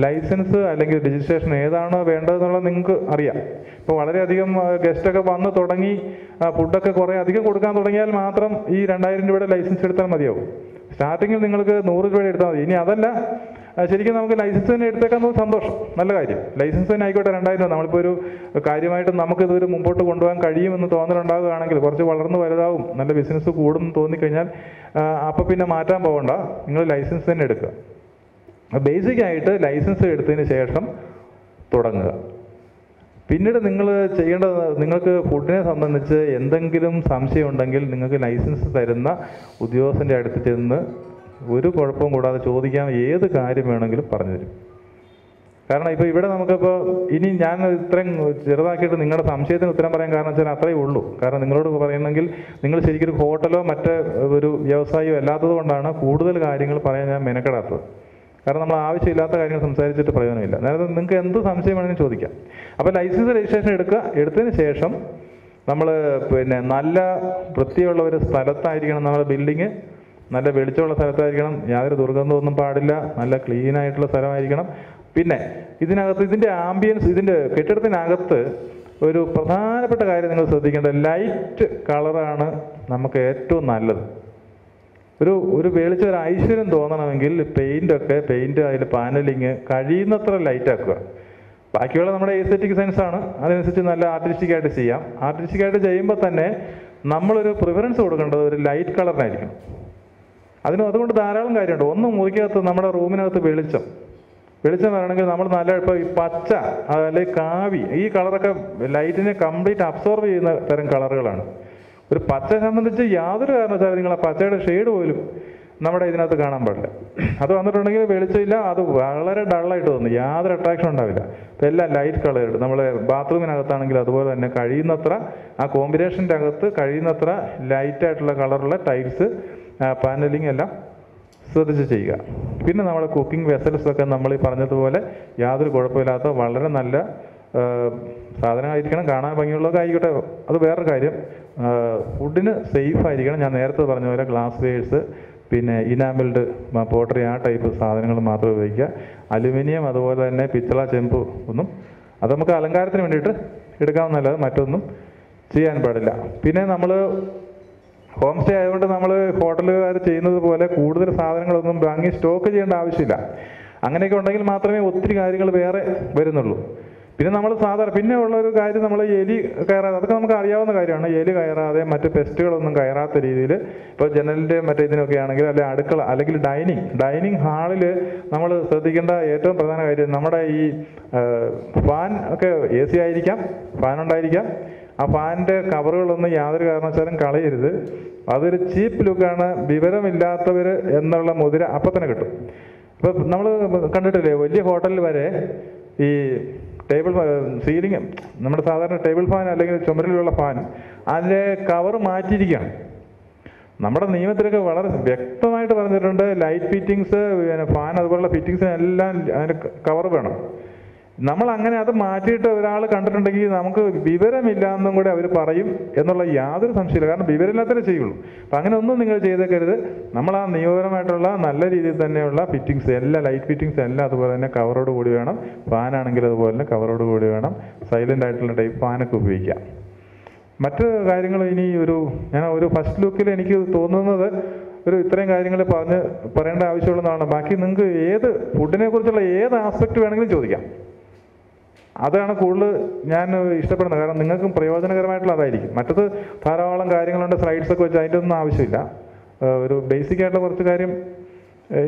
ലൈസൻസ് അല്ലെങ്കിൽ രജിസ്ട്രേഷൻ ഏതാണ് വേണ്ടതെന്നുള്ളത് നിങ്ങൾക്ക് അറിയാം. ഇപ്പോൾ വളരെയധികം ഗസ്റ്റൊക്കെ വന്ന് തുടങ്ങി ഫുഡൊക്കെ കുറേ അധികം കൊടുക്കാൻ തുടങ്ങിയാൽ മാത്രം ഈ രണ്ടായിരം രൂപയുടെ ലൈസൻസ് എടുത്താൽ മതിയാവും. സ്റ്റാർട്ടിങ്ങിൽ നിങ്ങൾക്ക് നൂറ് രൂപയുടെ എടുത്താൽ മതി. ഇനി അതല്ല ശരിക്കും നമുക്ക് ലൈസൻസ് തന്നെ എടുത്തേക്കാൻ സന്തോഷം. നല്ല കാര്യം. ലൈസൻസ് തന്നെ ആയിക്കോട്ടെ രണ്ടായിരം രൂപ. നമ്മളിപ്പോൾ ഒരു കാര്യമായിട്ട് നമുക്ക് ഇതൊരു മുമ്പോട്ട് കൊണ്ടുപോകാൻ കഴിയുമെന്ന് തോന്നലുണ്ടാകുകയാണെങ്കിൽ കുറച്ച് വളർന്ന് വലുതാവും നല്ല ബിസിനസ് കൂടും എന്ന് തോന്നിക്കഴിഞ്ഞാൽ അപ്പോൾ പിന്നെ മാറ്റാൻ പോകണ്ട. നിങ്ങൾ ലൈസൻസ് തന്നെ എടുക്കുക. ബേസിക് ആയിട്ട് ലൈസൻസ് എടുത്തതിന് ശേഷം തുടങ്ങുക. പിന്നീട് നിങ്ങൾ ചെയ്യേണ്ടത് നിങ്ങൾക്ക് ഫുഡിനെ സംബന്ധിച്ച് എന്തെങ്കിലും സംശയം ഉണ്ടെങ്കിൽ നിങ്ങൾക്ക് ലൈസൻസ് തരുന്ന ഉദ്യോഗസ്ഥന്റെ അടുത്ത് ചെന്ന് ഒരു കുഴപ്പവും കൂടാതെ ചോദിക്കാൻ ഏത് കാര്യം വേണമെങ്കിലും പറഞ്ഞു തരും. കാരണം ഇപ്പോൾ ഇവിടെ നമുക്കിപ്പോൾ ഇനി ഞാൻ ഇത്രയും ചെറുതാക്കിയിട്ട് നിങ്ങളുടെ സംശയത്തിന് ഉത്തരം പറയാൻ കാരണം വെച്ചാൽ അത്രയേ ഉള്ളൂ. കാരണം നിങ്ങളോട് പറയുന്നെങ്കിൽ നിങ്ങൾ ശരിക്കും ഹോട്ടലോ മറ്റ് ഒരു വ്യവസായമോ അല്ലാത്തത് കൊണ്ടാണ് കൂടുതൽ കാര്യങ്ങൾ പറയാൻ ഞാൻ മെനക്കെടാത്തത്. കാരണം നമ്മൾ ആവശ്യമില്ലാത്ത കാര്യങ്ങൾ സംസാരിച്ചിട്ട് പ്രയോജനമില്ല. നേരത്തെ നിങ്ങൾക്ക് എന്ത് സംശയം വേണമെങ്കിലും ചോദിക്കാം. അപ്പോൾ ലൈസൻസ് രജിസ്ട്രേഷൻ എടുക്കുക എടുത്തതിന് ശേഷം നമ്മൾ പിന്നെ നല്ല വൃത്തിയുള്ള ഒരു സ്ഥലത്തായിരിക്കണം നമ്മുടെ ബിൽഡിങ് നല്ല വെളിച്ചമുള്ള സ്ഥലത്തായിരിക്കണം. യാതൊരു ദുർഗന്ധമൊന്നും പാടില്ല. നല്ല ക്ലീൻ ആയിട്ടുള്ള സ്ഥലമായിരിക്കണം. പിന്നെ ഇതിനകത്ത് ഇതിന്റെ ആംബിയൻസ് ഇതിന്റെ കെട്ടിടത്തിനകത്ത് ഒരു പ്രധാനപ്പെട്ട കാര്യം നിങ്ങൾ ശ്രദ്ധിക്കേണ്ടത് ലൈറ്റ് കളറാണ് നമുക്ക് ഏറ്റവും നല്ലത്. ഒരു ഒരു വെളിച്ച ഒരു ഐശ്വര്യം തോന്നണമെങ്കിൽ പെയിന്റ് ഒക്കെ പെയിന്റ് അതിൽ പാനലിങ് കഴിയുന്നത്ര ലൈറ്റ് ആക്കുക. ബാക്കിയുള്ള നമ്മുടെ എസ്തെറ്റിക് സെൻസ് ആണ്. അതിനനുസരിച്ച് നല്ല ആർട്ടിസ്റ്റിക് ആയിട്ട് ചെയ്യാം. ആർട്ടിസ്റ്റിക് ആയിട്ട് ചെയ്യുമ്പോൾ തന്നെ നമ്മളൊരു പ്രിഫറൻസ് കൊടുക്കേണ്ടത് ഒരു ലൈറ്റ് കളറിനായിരിക്കും അതിന് അതുകൊണ്ട് ധാരാളം കാര്യമുണ്ട്. ഒന്നും മുറിക്കകത്ത് നമ്മുടെ റൂമിനകത്ത് വെളിച്ചം. വെളിച്ചം വരണമെങ്കിൽ നമ്മൾ നല്ല ഇപ്പോൾ ഈ പച്ച അല്ലെങ്കിൽ കാവി ഈ കളറൊക്കെ ലൈറ്റിനെ കംപ്ലീറ്റ് അബ്സോർവ് ചെയ്യുന്ന തരം കളറുകളാണ്. ഒരു പച്ച സംബന്ധിച്ച് യാതൊരു കാരണവശാലും നിങ്ങൾ ആ പച്ചയുടെ ഷെയ്ഡ് പോലും നമ്മുടെ ഇതിനകത്ത് കാണാൻ പാടില്ല. അത് വന്നിട്ടുണ്ടെങ്കിൽ വെളിച്ചമില്ല അത് വളരെ ഡള്ളായിട്ട് തോന്നും. യാതൊരു അട്രാക്ഷൻ ഉണ്ടാവില്ല. ഇപ്പം എല്ലാം ലൈറ്റ് കളേർഡ് നമ്മൾ ബാത്റൂമിനകത്താണെങ്കിൽ അതുപോലെ തന്നെ കഴിയുന്നത്ര ആ കോമ്പിനേഷന്റെ അകത്ത് കഴിയുന്നത്ര ലൈറ്റായിട്ടുള്ള കളറുള്ള ടൈൽസ് പാനലിംഗ് എല്ലാം ശ്രദ്ധിച്ച് ചെയ്യുക. പിന്നെ നമ്മുടെ കുക്കിംഗ് വെസൽസൊക്കെ നമ്മൾ ഈ പറഞ്ഞതുപോലെ യാതൊരു കുഴപ്പമില്ലാത്ത വളരെ നല്ല സാധനമായിരിക്കണം. കാണാൻ ഭംഗിയുള്ളതൊക്കെ ആയിക്കോട്ടെ. അത് വേറൊരു കാര്യം. ഫുഡിന് സേഫ് ആയിരിക്കണം. ഞാൻ നേരത്തെ പറഞ്ഞ പോലെ ഗ്ലാസ് വെയേഴ്സ് പിന്നെ ഇനാമിൽഡ് പോട്ടറി ആ ടൈപ്പ് സാധനങ്ങൾ മാത്രം ഉപയോഗിക്കുക. അലുമിനിയം അതുപോലെ തന്നെ പിത്തള ചെമ്പ് ഒന്നും അത് നമുക്ക് അലങ്കാരത്തിന് വേണ്ടിയിട്ട് എടുക്കാവുന്നതല്ലാതെ മറ്റൊന്നും ചെയ്യാൻ പാടില്ല. പിന്നെ നമ്മൾ ഹോം സ്റ്റേ ആയതുകൊണ്ട് നമ്മൾ ഹോട്ടലുകാർ ചെയ്യുന്നത് പോലെ കൂടുതൽ സാധനങ്ങളൊന്നും വാങ്ങി സ്റ്റോക്ക് ചെയ്യേണ്ട ആവശ്യമില്ല. അങ്ങനെയൊക്കെ ഉണ്ടെങ്കിൽ മാത്രമേ ഒത്തിരി കാര്യങ്ങൾ വേറെ വരുന്നുള്ളൂ. പിന്നെ നമ്മൾ സാധാരണ പിന്നെ ഉള്ള ഒരു കാര്യം നമ്മൾ എലി കയറാതെ അതൊക്കെ നമുക്ക് അറിയാവുന്ന കാര്യമാണ്. എലി കയറാതെ മറ്റ് പെസ്റ്റുകളൊന്നും കയറാത്ത രീതിയിൽ ഇപ്പോൾ ജനലിന്റെ മറ്റേ ഇതിനൊക്കെ ആണെങ്കിൽ അല്ലെ അടുക്കള അല്ലെങ്കിൽ ഡൈനിങ് ഡൈനിങ് ഹാളിൽ നമ്മൾ ശ്രദ്ധിക്കേണ്ട ഏറ്റവും പ്രധാന കാര്യം നമ്മുടെ ഈ ഫാൻ ഒക്കെ എ സി ആയിരിക്കാം ഫാൻ ഉണ്ടായിരിക്കാം. ആ ഫാനിന്റെ കവറുകളൊന്നും യാതൊരു കാരണവശാലും കളയരുത്. അതൊരു ചീപ്പ് ലുക്കാണ്. വിവരമില്ലാത്തവർ എന്നുള്ള മുതിര അപ്പം തന്നെ കിട്ടും. ഇപ്പം നമ്മൾ കണ്ടിട്ടില്ലേ വലിയ ഹോട്ടലിൽ വരെ ഈ ടേബിൾ സീലിംഗ് നമ്മുടെ സാധാരണ ടേബിൾ ഫാൻ അല്ലെങ്കിൽ ചുമരിലുള്ള ഫാൻ അതിന്റെ കവർ മാറ്റിയിരിക്കുകയാണ്. നമ്മുടെ നിയമത്തിലൊക്കെ വളരെ വ്യക്തമായിട്ട് പറഞ്ഞിട്ടുണ്ട് ലൈറ്റ് ഫിറ്റിങ്സ് പിന്നെ ഫാൻ അതുപോലുള്ള ഫിറ്റിങ്സിനെല്ലാം അതിന് കവർ വേണം. നമ്മൾ അങ്ങനെ അത് മാറ്റിയിട്ട് ഒരാൾ കണ്ടിട്ടുണ്ടെങ്കിൽ നമുക്ക് വിവരമില്ല എന്നും കൂടെ അവർ പറയും എന്നുള്ള യാതൊരു സംശയമില്ല കാരണം വിവരമില്ലാത്തേ ചെയ്യുള്ളൂ. അപ്പം അങ്ങനെ ഒന്നും നിങ്ങൾ ചെയ്തേക്കരുത്. നമ്മൾ ആ നിയമപരമായിട്ടുള്ള നല്ല രീതിയിൽ തന്നെയുള്ള ഫിറ്റിങ്സ് എല്ലാ ലൈറ്റ് ഫിറ്റിങ്സ് എല്ലാം അതുപോലെ തന്നെ കവറോട് കൂടി വേണം. ഫാനാണെങ്കിൽ അതുപോലെ തന്നെ കവറോട് കൂടി വേണം. സൈലന്റ് ആയിട്ടുള്ള ടൈപ്പ് ഫാനൊക്കെ ഉപയോഗിക്കാം. മറ്റ് കാര്യങ്ങൾ ഇനി ഒരു ഞാൻ ഒരു ഫസ്റ്റ് ലുക്കിൽ എനിക്ക് തോന്നുന്നത് ഒരു ഇത്രയും കാര്യങ്ങൾ പറഞ്ഞ് പറയേണ്ട ആവശ്യമുള്ളതാണ്. ബാക്കി നിങ്ങൾക്ക് ഏത് ഫുഡിനെ കുറിച്ചുള്ള ഏത് ആസ്പെക്ട് വേണമെങ്കിലും ചോദിക്കാം. അതാണ് കൂടുതൽ ഞാൻ ഇഷ്ടപ്പെടുന്നത്. കാരണം നിങ്ങൾക്കും പ്രയോജനകരമായിട്ടുള്ള അതായിരിക്കും. മറ്റത് ധാരാളം കാര്യങ്ങളുണ്ട് സ്ലൈഡ്സ് ഒക്കെ വെച്ച് അതിന്റെ ഒന്നും ആവശ്യമില്ല. ഒരു ബേസിക് ആയിട്ടുള്ള കുറച്ച് കാര്യം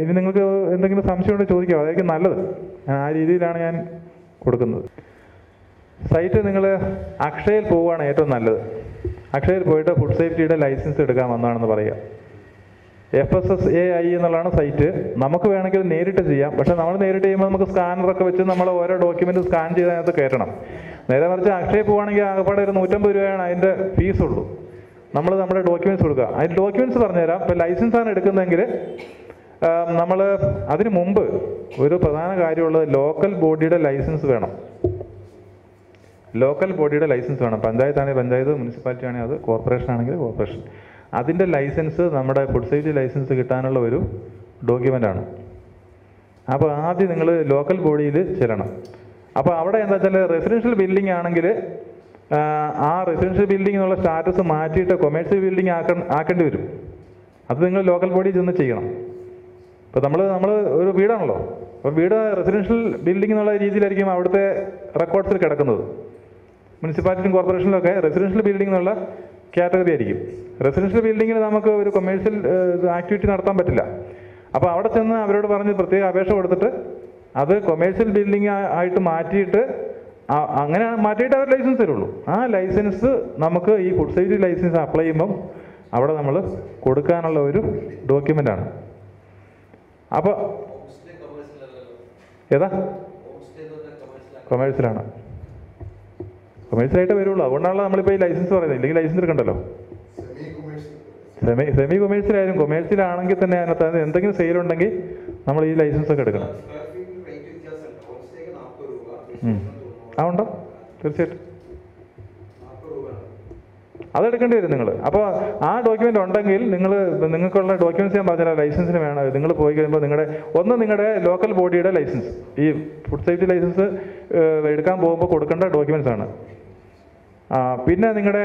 ഇനി നിങ്ങൾക്ക് എന്തെങ്കിലും സംശയം ഉണ്ടോ ചോദിക്കാം. അതായിരിക്കും നല്ലത്. ആ രീതിയിലാണ് ഞാൻ കൊടുക്കുന്നത്. സൈറ്റ് നിങ്ങൾ അക്ഷയയിൽ പോവുകയാണ് ഏറ്റവും നല്ലത്. അക്ഷയയിൽ പോയിട്ട് ഫുഡ് സേഫ്റ്റിയുടെ ലൈസൻസ് എടുക്കാൻ വന്നതാണെന്ന് പറയുക. F S S A I എന്നുള്ളതാണ് സൈറ്റ് നമുക്ക് വേണമെങ്കിൽ നേരിട്ട് ചെയ്യാം. പക്ഷെ നമ്മൾ നേരിട്ട് ചെയ്യുമ്പോൾ നമുക്ക് സ്കാനറൊക്കെ വെച്ച് നമ്മൾ ഓരോ ഡോക്യുമെന്റ് സ്കാൻ ചെയ്ത് അതിനകത്ത് കയറ്റണം. നേരെ മറിച്ച് അക്ഷയ പോവുകയാണെങ്കിൽ ആകപ്പാടെ ഒരു നൂറ്റമ്പത് രൂപയാണ് അതിന്റെ ഫീസ് ഉള്ളൂ. നമ്മൾ നമ്മുടെ ഡോക്യുമെന്റ്സ് കൊടുക്കുക. അതിന്റെ ഡോക്യുമെന്റ്സ് പറഞ്ഞുതരാം. ഇപ്പം ലൈസൻസ് ആണ് എടുക്കുന്നതെങ്കിൽ നമ്മൾ അതിന് മുമ്പ് ഒരു പ്രധാന കാര്യമുള്ളത് ലോക്കൽ ബോഡിയുടെ ലൈസൻസ് വേണം. ലോക്കൽ ബോഡിയുടെ ലൈസൻസ് വേണം. പഞ്ചായത്താണെങ്കിൽ പഞ്ചായത്ത് മുനിസിപ്പാലിറ്റി ആണെങ്കിൽ അത് കോർപ്പറേഷൻ ആണെങ്കിൽ കോർപ്പറേഷൻ അതിന്റെ ലൈസൻസ് നമ്മുടെ ഫുഡ് സേഫ്റ്റി ലൈസൻസ് കിട്ടാനുള്ള ഒരു ഡോക്യുമെന്റ് ആണ്. അപ്പോൾ ആദ്യം നിങ്ങൾ ലോക്കൽ ബോഡിയിൽ ചെല്ലണം. അപ്പോൾ അവിടെ എന്താ വെച്ചാൽ റെസിഡൻഷ്യൽ ബിൽഡിംഗ് ആണെങ്കിൽ ആ റെസിഡൻഷ്യൽ ബിൽഡിംഗ് എന്നുള്ള സ്റ്റാറ്റസ് മാറ്റിയിട്ട് കൊമേഴ്സ്യൽ ബിൽഡിംഗ് ആക്ക ആക്കേണ്ടി വരും. അത് നിങ്ങൾ ലോക്കൽ ബോഡിയിൽ ചെന്ന് ചെയ്യണം. ഇപ്പോൾ നമ്മൾ നമ്മൾ ഒരു വീടാണല്ലോ. അപ്പോൾ വീട് റെസിഡൻഷ്യൽ ബിൽഡിംഗ് എന്നുള്ള രീതിയിലായിരിക്കും അവിടുത്തെ റെക്കോർഡ്സിൽ കിടക്കുന്നത്. മുനിസിപ്പാലിറ്റിയും കോർപ്പറേഷനിലൊക്കെ റെസിഡൻഷ്യൽ ബിൽഡിംഗ് എന്നുള്ള കാറ്റഗറി ആയിരിക്കും. റെസിഡൻഷ്യൽ ബിൽഡിങ്ങിൽ നമുക്ക് ഒരു കൊമേഴ്ഷ്യൽ ആക്ടിവിറ്റി നടത്താൻ പറ്റില്ല. അപ്പോൾ അവിടെ ചെന്ന് അവരോട് പറഞ്ഞ് പ്രത്യേക അപേക്ഷ കൊടുത്തിട്ട് അത് കൊമേഴ്ഷ്യൽ ബിൽഡിംഗ് ആയിട്ട് മാറ്റിയിട്ട് അങ്ങനെ മാറ്റിയിട്ട് അവർ ലൈസൻസ് തരുള്ളൂ. ആ ലൈസൻസ് നമുക്ക് ഈ ഫുഡ് സേഫ്റ്റി ലൈസൻസ് അപ്ലൈ ചെയ്യുമ്പം അവിടെ നമ്മൾ കൊടുക്കാനുള്ള ഒരു ഡോക്യുമെന്റാണ് ആണ്. അപ്പോൾ ഏതാ? കൊമേഴ്സിലാണ് കൊമേഴ്സിലായിട്ട് വരുള്ളൂ. അതുകൊണ്ടാണല്ലോ നമ്മളിപ്പോൾ ഈ ലൈസൻസ് പറയുന്നത്. ഇല്ലെങ്കിൽ ലൈസൻസ് എടുക്കണ്ടല്ലോ. സെമി സെമി കൊമേഴ്സിലായാലും കൊമേഴ്സിലാണെങ്കിൽ തന്നെ അതിനകത്ത് അത് എന്തെങ്കിലും സെയിൽ ഉണ്ടെങ്കിൽ നമ്മൾ ഈ ലൈസൻസ് ഒക്കെ എടുക്കണം. ആ ഉണ്ടോ? തീർച്ചയായിട്ടും. അതെടുക്കേണ്ടി വരും നിങ്ങൾ അപ്പോൾ ആ ഡോക്യുമെന്റ് ഉണ്ടെങ്കിൽ നിങ്ങൾ നിങ്ങൾക്കുള്ള ഡോക്യുമെന്റ്സ് ഞാൻ പറഞ്ഞാൽ ലൈസൻസിന് വേണം. നിങ്ങൾ പോയി കഴിയുമ്പോൾ നിങ്ങളുടെ ഒന്ന് നിങ്ങളുടെ ലോക്കൽ ബോഡിയുടെ ലൈസൻസ് ഈ ഫുഡ് സേഫ്റ്റി ലൈസൻസ് എടുക്കാൻ പോകുമ്പോൾ കൊടുക്കേണ്ട ഡോക്യുമെന്റ്സ് ആണ്. പിന്നെ നിങ്ങളുടെ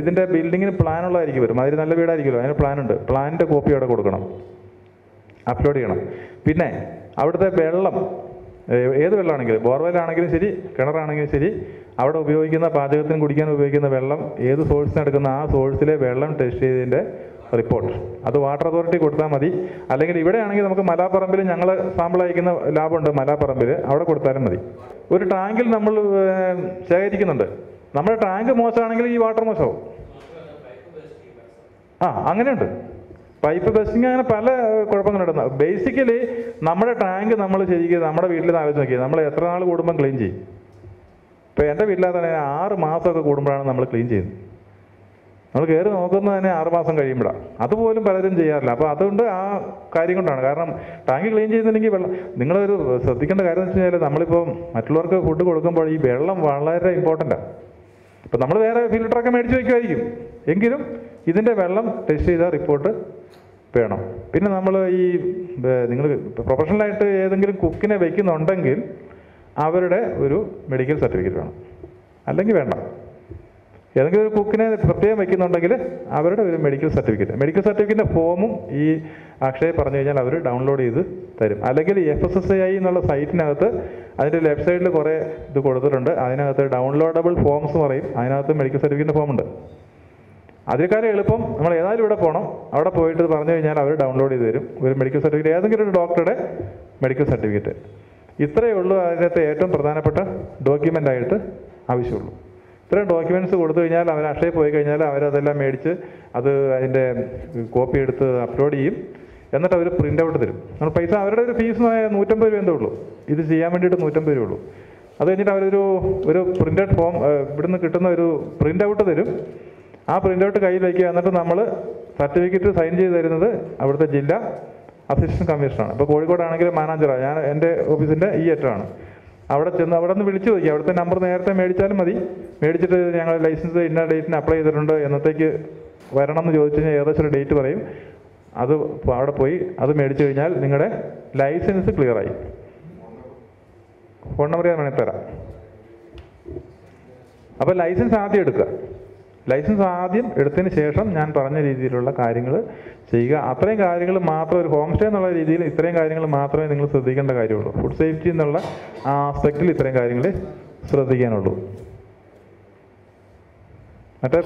ഇതിന്റെ ബിൽഡിങ്ങിന് പ്ലാൻ ഉള്ളതായിരിക്കും വരും. അതിന് നല്ല വീടായിരിക്കുമല്ലോ. അതിന് പ്ലാൻ ഉണ്ട്. പ്ലാനിന്റെ കോപ്പി അവിടെ കൊടുക്കണം. അപ്ലോഡ് ചെയ്യണം. പിന്നെ അവിടുത്തെ വെള്ളം ഏത് വെള്ളമാണെങ്കിലും ബോർവെല്ലാണെങ്കിലും ശരി കിണറാണെങ്കിലും ശരി അവിടെ ഉപയോഗിക്കുന്ന പാചകത്തിന് കുടിക്കാൻ ഉപയോഗിക്കുന്ന വെള്ളം ഏത് സോഴ്സിന് എടുക്കുന്ന ആ സോഴ്സിലെ വെള്ളം ടെസ്റ്റ് ചെയ്തതിന്റെ റിപ്പോർട്ട് അത് വാട്ടർ അതോറിറ്റി കൊടുത്താൽ മതി. അല്ലെങ്കിൽ ഇവിടെ ആണെങ്കിൽ നമുക്ക് മലാപ്പറമ്പിൽ ഞങ്ങൾ സാമ്പിൾ അയക്കുന്ന ലാബുണ്ട് മലാപ്പറമ്പിൽ അവിടെ കൊടുത്താലും മതി. ഒരു ടാങ്കിൽ നമ്മൾ ശേഖരിക്കുന്നുണ്ട്. നമ്മുടെ ടാങ്ക് മോശമാണെങ്കിൽ ഈ വാട്ടർ മോശമാവും. ആ അങ്ങനെയുണ്ട്. പൈപ്പ് ബസ്റ്റിങ് അങ്ങനെ പല കുഴപ്പങ്ങളുണ്ട്. ബേസിക്കലി നമ്മുടെ ടാങ്ക് നമ്മൾ ശരിക്കും നമ്മുടെ വീട്ടിൽ ആലോചിച്ച് നോക്കിയത് നമ്മൾ എത്ര നാൾ കൂടുമ്പോൾ ക്ലീൻ ചെയ്യും? ഇപ്പോൾ എന്റെ വീട്ടിലാകെ ആറ് മാസമൊക്കെ കൂടുമ്പോഴാണ് നമ്മൾ ക്ലീൻ ചെയ്യുന്നത്. നമ്മൾ കയറി നോക്കുന്നത് തന്നെ ആറ് മാസം കഴിയുമ്പോഴാണ് അതുപോലും പലരും ചെയ്യാറില്ല. അപ്പോൾ അതുകൊണ്ട് ആ കാര്യം കൊണ്ടാണ്. കാരണം ടാങ്ക് ക്ലീൻ ചെയ്യുന്നില്ലെങ്കിൽ വെള്ളം നിങ്ങളൊരു ശ്രദ്ധിക്കേണ്ട കാര്യം എന്ന് വെച്ച് കഴിഞ്ഞാൽ നമ്മളിപ്പോൾ മറ്റുള്ളവർക്ക് ഫുഡ് കൊടുക്കുമ്പോൾ ഈ വെള്ളം വളരെ ഇമ്പോർട്ടന്റാണ് ഇപ്പം നമ്മൾ വേറെ ഫിൽറ്ററൊക്കെ മേടിച്ച് വയ്ക്കുമായിരിക്കും എങ്കിലും ഇതിന്റെ വെള്ളം ടെസ്റ്റ് ചെയ്ത റിപ്പോർട്ട് വേണം. പിന്നെ നമ്മൾ ഈ നിങ്ങൾ പ്രൊഫഷണലായിട്ട് ഏതെങ്കിലും കുക്കിനെ വയ്ക്കുന്നുണ്ടെങ്കിൽ അവരുടെ ഒരു മെഡിക്കൽ സർട്ടിഫിക്കറ്റ് വേണം. അല്ലെങ്കിൽ വേണ്ട. ഏതെങ്കിലും ഒരു കുക്കിനെ പ്രത്യേകം വയ്ക്കുന്നുണ്ടെങ്കിൽ അവരുടെ ഒരു മെഡിക്കൽ സർട്ടിഫിക്കറ്റ് മെഡിക്കൽ സർട്ടിഫിക്കറ്റിന്റെ ഫോമും ഈ അക്ഷയ പറഞ്ഞു കഴിഞ്ഞാൽ അവർ ഡൗൺലോഡ് ചെയ്ത് തരും. അല്ലെങ്കിൽ എഫ് എസ് എസ് ഐ എന്നുള്ള സൈറ്റിനകത്ത് അതിന്റെ ലെഫ്റ്റ് സൈഡിൽ കുറേ ഇത് കൊടുത്തിട്ടുണ്ട്. അതിനകത്ത് ഡൗൺലോഡബിൾ ഫോംസ് പറയും. അതിനകത്ത് മെഡിക്കൽ സർട്ടിഫിക്കറ്റിന്റെ ഫോം ഉണ്ട്. അതിനേക്കാളും എളുപ്പം നമ്മൾ ഏതായാലും ഇവിടെ പോകണം അവിടെ പോയിട്ട് പറഞ്ഞു കഴിഞ്ഞാൽ അവർ ഡൗൺലോഡ് ചെയ്ത് തരും. ഒരു മെഡിക്കൽ സർട്ടിഫിക്കറ്റ് ഏതെങ്കിലും ഒരു ഡോക്ടറുടെ മെഡിക്കൽ സർട്ടിഫിക്കറ്റ് ഇത്രയേ ഉള്ളൂ. അതിനകത്ത് ഏറ്റവും പ്രധാനപ്പെട്ട ഡോക്യുമെന്റായിട്ട് ആവശ്യമുള്ളൂ. ഇത്രയും ഡോക്യുമെന്റ്സ് കൊടുത്തു കഴിഞ്ഞാൽ അവർ അക്ഷയയിൽ പോയി കഴിഞ്ഞാൽ അവരതെല്ലാം മേടിച്ച് അത് അതിന്റെ കോപ്പി എടുത്ത് അപ്ലോഡ് ചെയ്യും. എന്നിട്ട് അവർ പ്രിന്റ് ഔട്ട് തരും. നമ്മൾ പൈസ അവരുടെ ഒരു ഫീസ് നൂറ്റമ്പത് രൂപ എന്തേ ഉള്ളൂ. ഇത് ചെയ്യാൻ വേണ്ടിയിട്ട് നൂറ്റമ്പത് രൂപ ഉള്ളൂ. അത് കഴിഞ്ഞിട്ട് അവരൊരു ഒരു പ്രിന്റഡ് ഫോം ഇവിടുന്ന് കിട്ടുന്ന ഒരു പ്രിന്റ് ഔട്ട് തരും. ആ പ്രിന്റ് ഔട്ട് കയ്യിൽ വയ്ക്കുക. എന്നിട്ട് നമ്മൾ സർട്ടിഫിക്കറ്റ് സൈൻ ചെയ്ത് തരുന്നത് അവിടുത്തെ ജില്ലാ അസിസ്റ്റന്റ് കമ്മീഷണറാണ് ഇപ്പോൾ കോഴിക്കോടാണെങ്കിൽ മാനേജറാണ് ഞാൻ എന്റെ ഓഫീസിന്റെ ഈ അറ്റമാണ്. അവിടെ ചെന്ന് അവിടെ നിന്ന് വിളിച്ചു നോക്കി. അവിടുത്തെ നമ്പർ നേരത്തെ മേടിച്ചാലും മതി. മേടിച്ചിട്ട് ഞങ്ങൾ ലൈസൻസ് ഇന്ന ഡേറ്റിന് അപ്ലൈ ചെയ്തിട്ടുണ്ട്. എന്നത്തേക്ക് വരണം എന്ന് ചോദിച്ചു കഴിഞ്ഞാൽ ഏകദേശം ഒരു ഡേറ്റ് പറയും. അത് അവിടെ പോയി അത് മേടിച്ചു കഴിഞ്ഞാൽ നിങ്ങളുടെ ലൈസൻസ് ക്ലിയറായി ഫോൺ നമ്പർ ഞാൻ വേണമെങ്കിൽ തരാം. അപ്പോൾ ലൈസൻസ് ആദ്യം എടുക്കുക. ലൈസൻസ് ആദ്യം എടുത്തതിന് ശേഷം ഞാൻ പറഞ്ഞ രീതിയിലുള്ള കാര്യങ്ങൾ ചെയ്യുക. അത്രയും കാര്യങ്ങൾ മാത്രം ഒരു ഹോം സ്റ്റേ എന്നുള്ള രീതിയിൽ ഇത്രയും കാര്യങ്ങൾ മാത്രമേ നിങ്ങൾ ശ്രദ്ധിക്കേണ്ട കാര്യമുള്ളൂ. ഫുഡ് സേഫ്റ്റി എന്നുള്ള ആ ആസ്പെക്റ്റിൽ ഇത്രയും കാര്യങ്ങൾ ശ്രദ്ധിക്കാനുള്ളൂ. മറ്റേ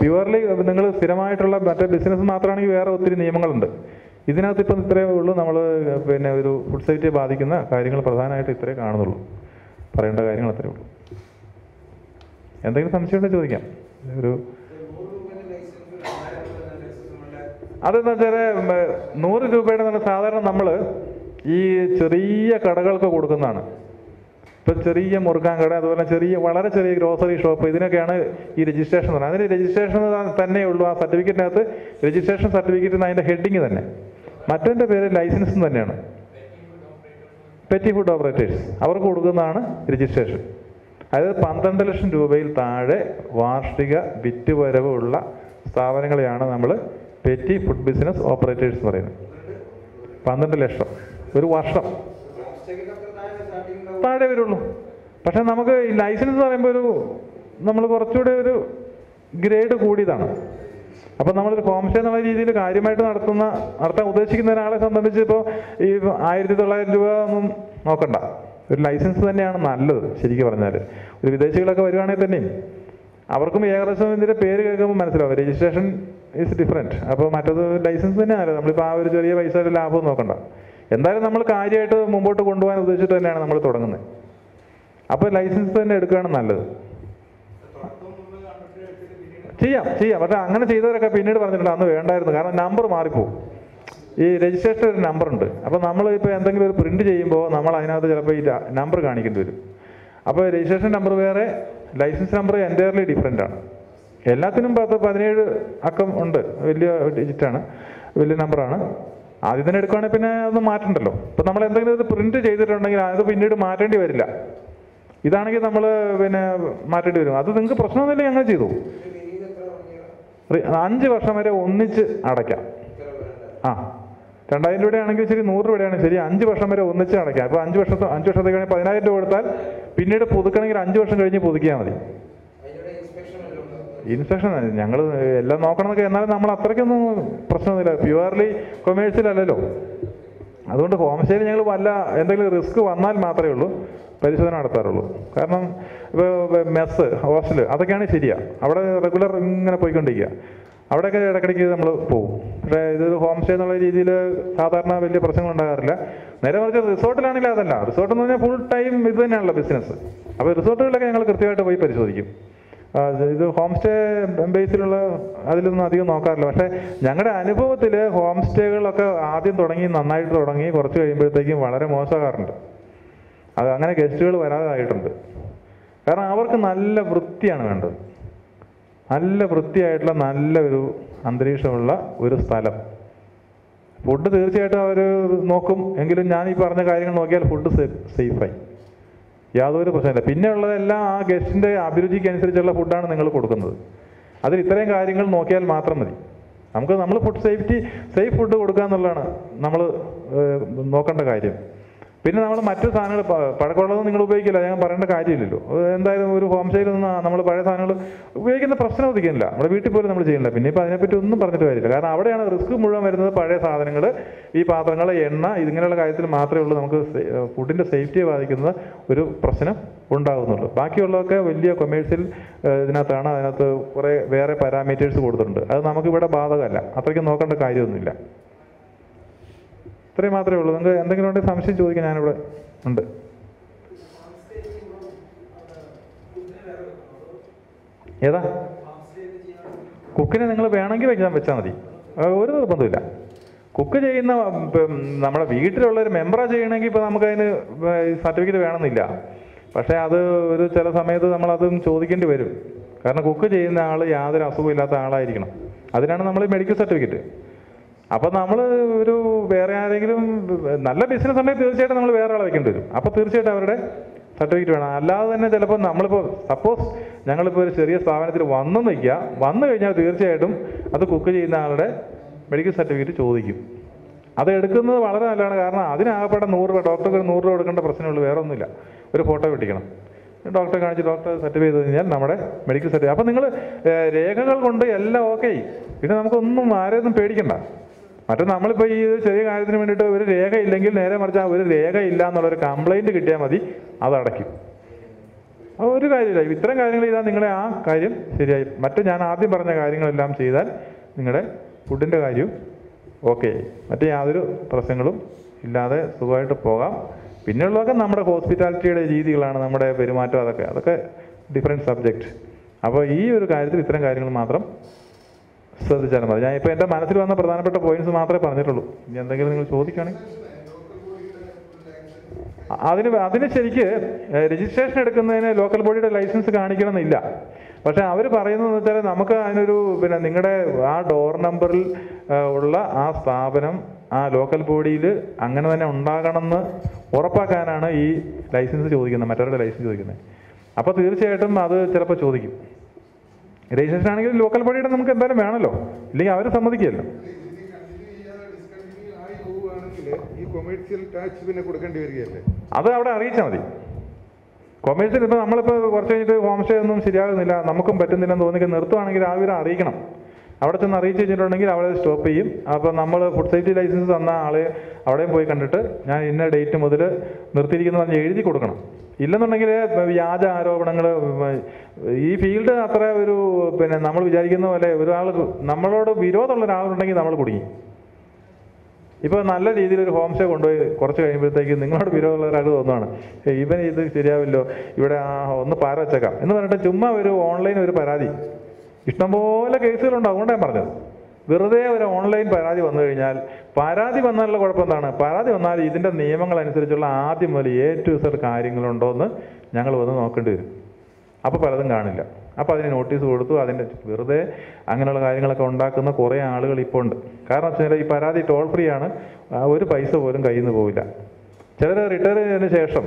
പ്യുവർലി നിങ്ങൾ സ്ഥിരമായിട്ടുള്ള മറ്റേ ബിസിനസ് മാത്രമാണെങ്കിൽ വേറെ ഒത്തിരി നിയമങ്ങളുണ്ട്. ഇതിനകത്ത് ഇപ്പം ഇത്രയേ ഉള്ളൂ. നമ്മൾ പിന്നെ ഒരു ഫുഡ് സേഫ്റ്റിയെ ബാധിക്കുന്ന കാര്യങ്ങൾ പ്രധാനമായിട്ട് ഇത്രയേ കാണുന്നുള്ളൂ. പറയേണ്ട കാര്യങ്ങൾ അത്രയേ ഉള്ളൂ. എന്തെങ്കിലും സംശയമുണ്ടെങ്കിൽ ചോദിക്കാം. ഒരു അതെന്ന് വെച്ചാൽ നൂറ് രൂപയുടെ നല്ല സാധാരണ നമ്മൾ ഈ ചെറിയ കടകൾക്ക് കൊടുക്കുന്നതാണ്. ഇപ്പൊ ചെറിയ മുറുക്കാൻ കട അതുപോലെ ചെറിയ വളരെ ചെറിയ ഗ്രോസറി ഷോപ്പ് ഇതിനൊക്കെയാണ് ഈ രജിസ്ട്രേഷൻ എന്ന് പറയുന്നത്. അതിന് രജിസ്ട്രേഷൻ തന്നെ ഉള്ളൂ. ആ സർട്ടിഫിക്കറ്റിനകത്ത് രജിസ്ട്രേഷൻ സർട്ടിഫിക്കറ്റ് അതിന്റെ ഹെഡിങ് തന്നെ. മറ്റതിന്റെ പേര് ലൈസൻസും തന്നെയാണ്. പെറ്റി ഫുഡ് ഓപ്പറേറ്റേഴ്സ് അവർക്ക് കൊടുക്കുന്നതാണ് രജിസ്ട്രേഷൻ അതായത് പന്ത്രണ്ട് ലക്ഷം രൂപയിൽ താഴെ വാർഷിക വിറ്റ് വരവ് ഉള്ള സ്ഥാപനങ്ങളെയാണ് നമ്മൾ പെറ്റി ഫുഡ് ബിസിനസ് ഓപ്പറേറ്റേഴ്സ് എന്ന് പറയുന്നത്. പന്ത്രണ്ട് ലക്ഷം. ഒരു വർഷം. താഴെ വരുള്ളൂ. പക്ഷെ നമുക്ക് ഈ ലൈസൻസ് എന്ന് പറയുമ്പോൾ ഒരു നമ്മൾ കുറച്ചുകൂടെ ഒരു ഗ്രേഡ് കൂടിയതാണ്. അപ്പം നമ്മളൊരു ഹോം സ്റ്റേ എന്നുള്ള രീതിയിൽ കാര്യമായിട്ട് നടത്തുന്ന നടത്താൻ ഉദ്ദേശിക്കുന്ന ഒരാളെ സംബന്ധിച്ച് ഇപ്പോൾ ഈ ആയിരത്തി തൊള്ളായിരം രൂപ ഒന്നും നോക്കണ്ട. ഒരു ലൈസൻസ് തന്നെയാണ് നല്ലത് ശരിക്കും പറഞ്ഞാൽ ഒരു വിദേശികളൊക്കെ വരുവാണെങ്കിൽ തന്നെയും. അവർക്കും ഏകദേശം ഇതിന്റെ പേര് കേൾക്കുമ്പോൾ മനസ്സിലാവും. രജിസ്ട്രേഷൻ ഈസ് ഡിഫറെന്റ് അപ്പോൾ മറ്റത് ലൈസൻസ് തന്നെയാണ് നമ്മളിപ്പോൾ ആ ഒരു ചെറിയ പൈസ ലാഭം നോക്കണ്ട. എന്തായാലും നമ്മൾ കാര്യമായിട്ട് മുമ്പോട്ട് കൊണ്ടുപോകാൻ ഉദ്ദേശിച്ചിട്ട് തന്നെയാണ് നമ്മൾ തുടങ്ങുന്നത്. അപ്പോൾ ലൈസൻസ് തന്നെ എടുക്കുകയാണ് നല്ലത്. ചെയ്യാം ചെയ്യാം. പക്ഷേ അങ്ങനെ ചെയ്തവരൊക്കെ പിന്നീട് പറഞ്ഞിട്ടുണ്ട് അന്ന് വേണ്ടായിരുന്നു. കാരണം നമ്പർ മാറിപ്പോവും. ഈ രജിസ്ട്രേഷൻ ഒരു നമ്പർ ഉണ്ട് അപ്പോൾ നമ്മൾ ഇപ്പോൾ എന്തെങ്കിലും ഒരു പ്രിന്റ് ചെയ്യുമ്പോൾ നമ്മൾ അതിനകത്ത് ചിലപ്പോൾ ഈ നമ്പർ കാണിക്കേണ്ടി വരും. അപ്പോൾ രജിസ്ട്രേഷൻ നമ്പർ വേറെ ലൈസൻസ് നമ്പർ എന്റയർലി ഡിഫറെന്റ് ആണ്. എല്ലാത്തിനും പത്ത് പതിനേഴ് അക്കം ഉണ്ട്. വലിയ ഡിജിറ്റാണ്. വലിയ നമ്പറാണ്. ആദ്യം തന്നെ എടുക്കുകയാണെങ്കിൽ പിന്നെ അത് മാറ്റണ്ടല്ലോ. ഇപ്പം നമ്മൾ എന്തെങ്കിലും ഇത് പ്രിന്റ് ചെയ്തിട്ടുണ്ടെങ്കിൽ അത് പിന്നീട് മാറ്റേണ്ടി വരില്ല. ഇതാണെങ്കിൽ നമ്മൾ പിന്നെ മാറ്റേണ്ടി വരും. അത് നിങ്ങൾക്ക് പ്രശ്നമൊന്നുമില്ല ഞങ്ങൾ ചെയ്തു. അഞ്ച് വർഷം വരെ ഒന്നിച്ച് അടയ്ക്കാം. ആ. രണ്ടായിരം രൂപയാണെങ്കിൽ ശരി നൂറ് രൂപയാണെങ്കിൽ ശരി അഞ്ച് വർഷം വരെ ഒന്നിച്ച് അടയ്ക്കാം അപ്പോൾ അഞ്ച് വർഷത്തെ അഞ്ച് വർഷത്തേക്ക് പതിനായിരം രൂപ കൊടുത്താൽ പിന്നീട് പുതുക്കണമെങ്കിൽ അഞ്ച് വർഷം കഴിഞ്ഞ് പുതുക്കിയാൽ മതി. ഇൻസ്പെക്ഷൻ ഞങ്ങൾ എല്ലാം നോക്കണമെന്നൊക്കെ എന്നാലും നമ്മൾ അത്രയ്ക്കൊന്നും പ്രശ്നമൊന്നുമില്ല. പ്യുവർലി കൊമേഴ്സ്യൽ അല്ലല്ലോ. അതുകൊണ്ട് ഹോം സ്റ്റേയിൽ ഞങ്ങൾ വല്ല എന്തെങ്കിലും റിസ്ക് വന്നാൽ മാത്രമേ ഉള്ളൂ. പരിശോധന നടത്താറുള്ളൂ. കാരണം ഇപ്പോൾ മെസ്സ് ഹോസ്റ്റൽ അതൊക്കെയാണ് ശരിയാ. അവിടെ റെഗുലർ ഇങ്ങനെ പോയിക്കൊണ്ടിരിക്കുക. അവിടെയൊക്കെ ഇടയ്ക്കിടയ്ക്ക് നമ്മൾ പോകും പക്ഷേ ഇത് ഹോം സ്റ്റേ എന്നുള്ള രീതിയിൽ സാധാരണ വലിയ പ്രശ്നങ്ങൾ ഉണ്ടാകാറില്ല. നേരെ മറിച്ച് റിസോർട്ടിലാണെങ്കിൽ അതല്ല. റിസോർട്ട് എന്ന് പറഞ്ഞാൽ ഫുൾ ടൈം ഇത് തന്നെയാണല്ലോ ബിസിനസ് അപ്പോൾ റിസോർട്ടുകളിലൊക്കെ ഞങ്ങൾ കൃത്യമായിട്ട് പോയി പരിശോധിക്കും. ഇത് ഹോം സ്റ്റേ ബേസിലുള്ള അതിലൊന്നും അധികം നോക്കാറില്ല. പക്ഷേ ഞങ്ങളുടെ അനുഭവത്തിൽ ഹോം സ്റ്റേകളൊക്കെ ആദ്യം തുടങ്ങി നന്നായിട്ട് തുടങ്ങി കുറച്ച് കഴിയുമ്പോഴത്തേക്കും വളരെ മോശമാകാറുണ്ട്. അത് അങ്ങനെ ഗസ്റ്റുകൾ വരാതായിട്ടുണ്ട്. കാരണം അവർക്ക് നല്ല വൃത്തിയാണ് വേണ്ടത്. നല്ല വൃത്തിയായിട്ടുള്ള നല്ല ഒരു അന്തരീക്ഷമുള്ള ഒരു സ്ഥലം. ഫുഡ് തീർച്ചയായിട്ടും അവർ നോക്കും. എങ്കിലും ഞാൻ ഈ പറഞ്ഞ കാര്യങ്ങൾ നോക്കിയാൽ ഫുഡ് സേഫായി യാതൊരു പ്രശ്നമില്ല പിന്നെ ഉള്ളതെല്ലാം ആ ഗസ്റ്റിന്റെ അഭിരുചിക്ക് അനുസരിച്ചുള്ള ഫുഡാണ് നിങ്ങൾ കൊടുക്കുന്നത്. അതിൽ ഇത്രയും കാര്യങ്ങൾ നോക്കിയാൽ മാത്രം മതി. നമുക്ക് നമ്മൾ ഫുഡ് സേഫ്റ്റി സേഫ് ഫുഡ് കൊടുക്കുക എന്നുള്ളതാണ് നമ്മൾ നോക്കേണ്ട കാര്യം. പിന്നെ നമ്മൾ മറ്റു സാധനങ്ങൾ പഴക്കമുള്ളത് നിങ്ങൾ ഉപയോഗിക്കില്ല. ഞാൻ പറയേണ്ട കാര്യമില്ലല്ലോ. എന്തായാലും ഒരു ഹോം സ്റ്റേയിൽ നിന്ന് നമ്മൾ പഴയ സാധനങ്ങൾ ഉപയോഗിക്കുന്ന പ്രശ്നം ഒതുക്കുന്നില്ല നമ്മുടെ വീട്ടിൽ പോലും നമ്മൾ ചെയ്യുന്നില്ല. പിന്നെ ഇപ്പോൾ അതിനെപ്പറ്റി ഒന്നും പറഞ്ഞിട്ട് കാര്യമില്ല. കാരണം അവിടെയാണ് റിസ്ക് മുഴുവൻ വരുന്നത് പഴയ സാധനങ്ങൾ ഈ പാത്രങ്ങൾ എണ്ണ ഇതിങ്ങനെയുള്ള കാര്യത്തിൽ മാത്രമേ ഉള്ളൂ നമുക്ക് ഫുഡിന്റെ സേഫ്റ്റിയെ ബാധിക്കുന്ന ഒരു പ്രശ്നം ഉണ്ടാകുന്നുള്ളൂ ബാക്കിയുള്ളതൊക്കെ വലിയ കൊമേഴ്സ്യൽ ഇതിനകത്താണ്. അതിനകത്ത് കുറേ വേറെ പാരാമീറ്റേഴ്സ് കൊടുത്തിട്ടുണ്ട്. അത് നമുക്കിവിടെ ബാധകമല്ല. അത്രയ്ക്ക് നോക്കേണ്ട കാര്യമൊന്നുമില്ല. ഇത്രയും മാത്രമേ ഉള്ളൂ. നിങ്ങൾക്ക് എന്തെങ്കിലും ഉണ്ടെങ്കിൽ സംശയം ചോദിക്കാൻ ഞാനിവിടെ ഉണ്ട്. ഏതാ? കുക്കിനെ നിങ്ങൾ വേണമെങ്കിൽ വെക്കാൻ വെച്ചാൽ മതി. ഒരു നിർബന്ധമില്ല കുക്ക് ചെയ്യുന്ന നമ്മുടെ വീട്ടിലുള്ള ഒരു മെമ്പറാ ചെയ്യണമെങ്കിൽ ഇപ്പം നമുക്കതിന് സർട്ടിഫിക്കറ്റ് വേണമെന്നില്ല. പക്ഷേ അത് ഒരു ചില സമയത്ത് നമ്മളതും ചോദിക്കേണ്ടി വരും. കാരണം കുക്ക് ചെയ്യുന്ന ആൾ യാതൊരു അസുഖമില്ലാത്ത ആളായിരിക്കണം. അതിനാണ് നമ്മൾ മെഡിക്കൽ സർട്ടിഫിക്കറ്റ്. അപ്പോൾ നമ്മൾ ഒരു വേറെ ആരെങ്കിലും നല്ല ബിസിനസ് ഉണ്ടെങ്കിൽ തീർച്ചയായിട്ടും നമ്മൾ വേറെ ആളെ വെക്കേണ്ടി വരും. അപ്പോൾ തീർച്ചയായിട്ടും അവരുടെ സർട്ടിഫിക്കറ്റ് വേണം. അല്ലാതെ തന്നെ ചിലപ്പോൾ നമ്മളിപ്പോൾ സപ്പോസ് ഞങ്ങളിപ്പോൾ ഒരു ചെറിയ സ്ഥാപനത്തിൽ വന്നു നിൽക്കുക. വന്നു കഴിഞ്ഞാൽ തീർച്ചയായിട്ടും അത് കുക്ക് ചെയ്യുന്ന ആളുടെ മെഡിക്കൽ സർട്ടിഫിക്കറ്റ് ചോദിക്കും. അത് എടുക്കുന്നത് വളരെ നല്ലതാണ്. കാരണം അതിനാകപ്പെട്ട നൂറ് രൂപ ഡോക്ടർക്ക് നൂറ് രൂപ കൊടുക്കേണ്ട പ്രശ്നമുള്ളൂ. വേറെ ഒന്നുമില്ല. ഒരു ഫോട്ടോ പിടിക്കണം ഡോക്ടറെ കാണിച്ച് ഡോക്ടർ സർട്ടിഫൈ ചെയ്ത് കഴിഞ്ഞാൽ നമ്മുടെ മെഡിക്കൽ സർട്ടിഫിക്കറ്റ് അപ്പം നിങ്ങൾ രേഖകൾ കൊണ്ട് എല്ലാം ഓക്കെ പിന്നെ നമുക്കൊന്നും ആരെയൊന്നും പേടിക്കണ്ട. മറ്റേ നമ്മളിപ്പോൾ ഈ ചെറിയ കാര്യത്തിന് വേണ്ടിയിട്ട് ഒരു രേഖ ഇല്ലെങ്കിൽ നേരെ മറിച്ച് ഒരു രേഖ ഇല്ല എന്നുള്ള ഒരു കംപ്ലൈന്റ് കിട്ടിയാൽ മതി അത് അടയ്ക്കും. ആ ഒരു കാര്യമില്ല. ഇത്തരം കാര്യങ്ങൾ ചെയ്താൽ നിങ്ങളെ ആ കാര്യം ശരിയായി. മറ്റേ ഞാൻ ആദ്യം പറഞ്ഞ കാര്യങ്ങളെല്ലാം ചെയ്താൽ നിങ്ങളുടെ ഫുഡിന്റെ കാര്യവും ഓക്കെ മറ്റേ യാതൊരു പ്രശ്നങ്ങളും ഇല്ലാതെ സുഖമായിട്ട് പോകാം. പിന്നെയുള്ളതൊക്കെ നമ്മുടെ ഹോസ്പിറ്റാലിറ്റിയുടെ രീതികളാണ് നമ്മുടെ പെരുമാറ്റം അതൊക്കെ. അതൊക്കെ ഡിഫറെന്റ് സബ്ജക്റ്റ് അപ്പോൾ ഈ ഒരു കാര്യത്തിൽ ഇത്തരം കാര്യങ്ങൾ മാത്രം ശ്രദ്ധിച്ചാൽ മതി. ഞാൻ ഇപ്പോൾ എന്റെ മനസ്സിൽ വന്ന പ്രധാനപ്പെട്ട പോയിന്റ്സ് മാത്രമേ പറഞ്ഞിട്ടുള്ളൂ. ഇനി എന്തെങ്കിലും നിങ്ങൾ ചോദിക്കുകയാണെങ്കിൽ അതിന് അതിന് ശരിക്ക് രജിസ്ട്രേഷൻ എടുക്കുന്നതിന് ലോക്കൽ ബോഡിയുടെ ലൈസൻസ് കാണിക്കണമെന്നില്ല. പക്ഷെ അവർ പറയുന്നതെന്ന് വെച്ചാൽ നമുക്ക് അതിനൊരു പിന്നെ നിങ്ങളുടെ ആ ഡോർ നമ്പറിൽ ഉള്ള ആ സ്ഥാപനം ആ ലോക്കൽ ബോഡിയിൽ അങ്ങനെ തന്നെ ഉണ്ടാകണമെന്ന് ഉറപ്പാക്കാനാണ് ഈ ലൈസൻസ് ചോദിക്കുന്നത് മറ്റവരുടെ ലൈസൻസ് ചോദിക്കുന്നത്. അപ്പോൾ തീർച്ചയായിട്ടും അത് ചിലപ്പോൾ ചോദിക്കും. രജിസ്ട്രേഷൻ ആണെങ്കിൽ ലോക്കൽ ബോഡിയുടെ നമുക്ക് എന്തായാലും വേണമല്ലോ ഇല്ലെങ്കിൽ അവർ സമ്മതിക്കുകയല്ലോ. കൊമേഴ്സ്യൽ അത് അവിടെ അറിയിച്ചാൽ മതി. കൊമേഴ്സിൽ ഇപ്പം നമ്മളിപ്പോൾ കുറച്ച് കഴിഞ്ഞിട്ട് ഹോം സ്റ്റേ ഒന്നും ശരിയാകുന്നില്ല നമുക്കും പറ്റുന്നില്ലെന്ന് തോന്നി നിർത്തുവാണെങ്കിൽ ആ വിവരം അറിയിക്കണം. അവിടെ ചെന്ന് അറിയിച്ച് കഴിഞ്ഞിട്ടുണ്ടെങ്കിൽ അവിടെ സ്റ്റോപ്പ് ചെയ്യും. അപ്പോൾ നമ്മൾ ഫുഡ് സേഫ്റ്റി ലൈസൻസ് തന്ന ആളെ അവിടെയും പോയി കണ്ടിട്ട് ഞാൻ ഇന്ന ഡേറ്റ് മുതൽ നിർത്തിയിരിക്കുന്നു പറഞ്ഞ് എഴുതി കൊടുക്കണം. ഇല്ലെന്നുണ്ടെങ്കിൽ വ്യാജ ആരോപണങ്ങൾ ഈ ഫീൽഡ് അത്ര ഒരു പിന്നെ നമ്മൾ വിചാരിക്കുന്ന പോലെ ഒരാൾ നമ്മളോട് വിരോധമുള്ള ഒരാളുണ്ടെങ്കിൽ നമ്മൾ കുടുങ്ങി. ഇപ്പോൾ നല്ല രീതിയിൽ ഒരു ഹോം സ്റ്റേ കൊണ്ടുപോയി കുറച്ച് കഴിയുമ്പോഴത്തേക്ക് നിങ്ങളോട് വിരോധമുള്ള ഒരാൾ തോന്നുവാണ്. "ഏയ് ഇവൻ ഇത് ശരിയാവില്ലോ ഇവിടെ ആ ഒന്ന് പാര വെച്ചേക്കാം എന്ന് പറഞ്ഞിട്ട് ചുമ്മാ ഒരു ഓൺലൈൻ ഒരു പരാതി. ഇഷ്ടംപോലെ കേസുകളുണ്ട് അതുകൊണ്ടാണ് പറഞ്ഞത്. വെറുതെ ഒരു ഓൺലൈൻ പരാതി വന്നു കഴിഞ്ഞാൽ പരാതി വന്നാലുള്ള കുഴപ്പം എന്താണ്? പരാതി വന്നാൽ ഇതിന്റെ നിയമങ്ങൾ അനുസരിച്ചുള്ള ആദ്യം മുതൽ എ ടു സെഡ് കാര്യങ്ങളുണ്ടോ എന്ന് ഞങ്ങൾ വന്ന് നോക്കേണ്ടി വരും. അപ്പോൾ പലതും കാണില്ല. അപ്പോൾ അതിന് നോട്ടീസ് കൊടുത്തു അതിന്റെ വെറുതെ അങ്ങനെയുള്ള കാര്യങ്ങളൊക്കെ ഉണ്ടാക്കുന്ന കുറേ ആളുകൾ ഇപ്പോൾ ഉണ്ട്. കാരണം വെച്ചാൽ ഈ പരാതി ടോൾ ഫ്രീ ആണ്. ഒരു പൈസ പോലും കയ്യിൽ നിന്ന് പോവില്ല. ചിലർ റിട്ടയർ ചെയ്തതിന് ശേഷം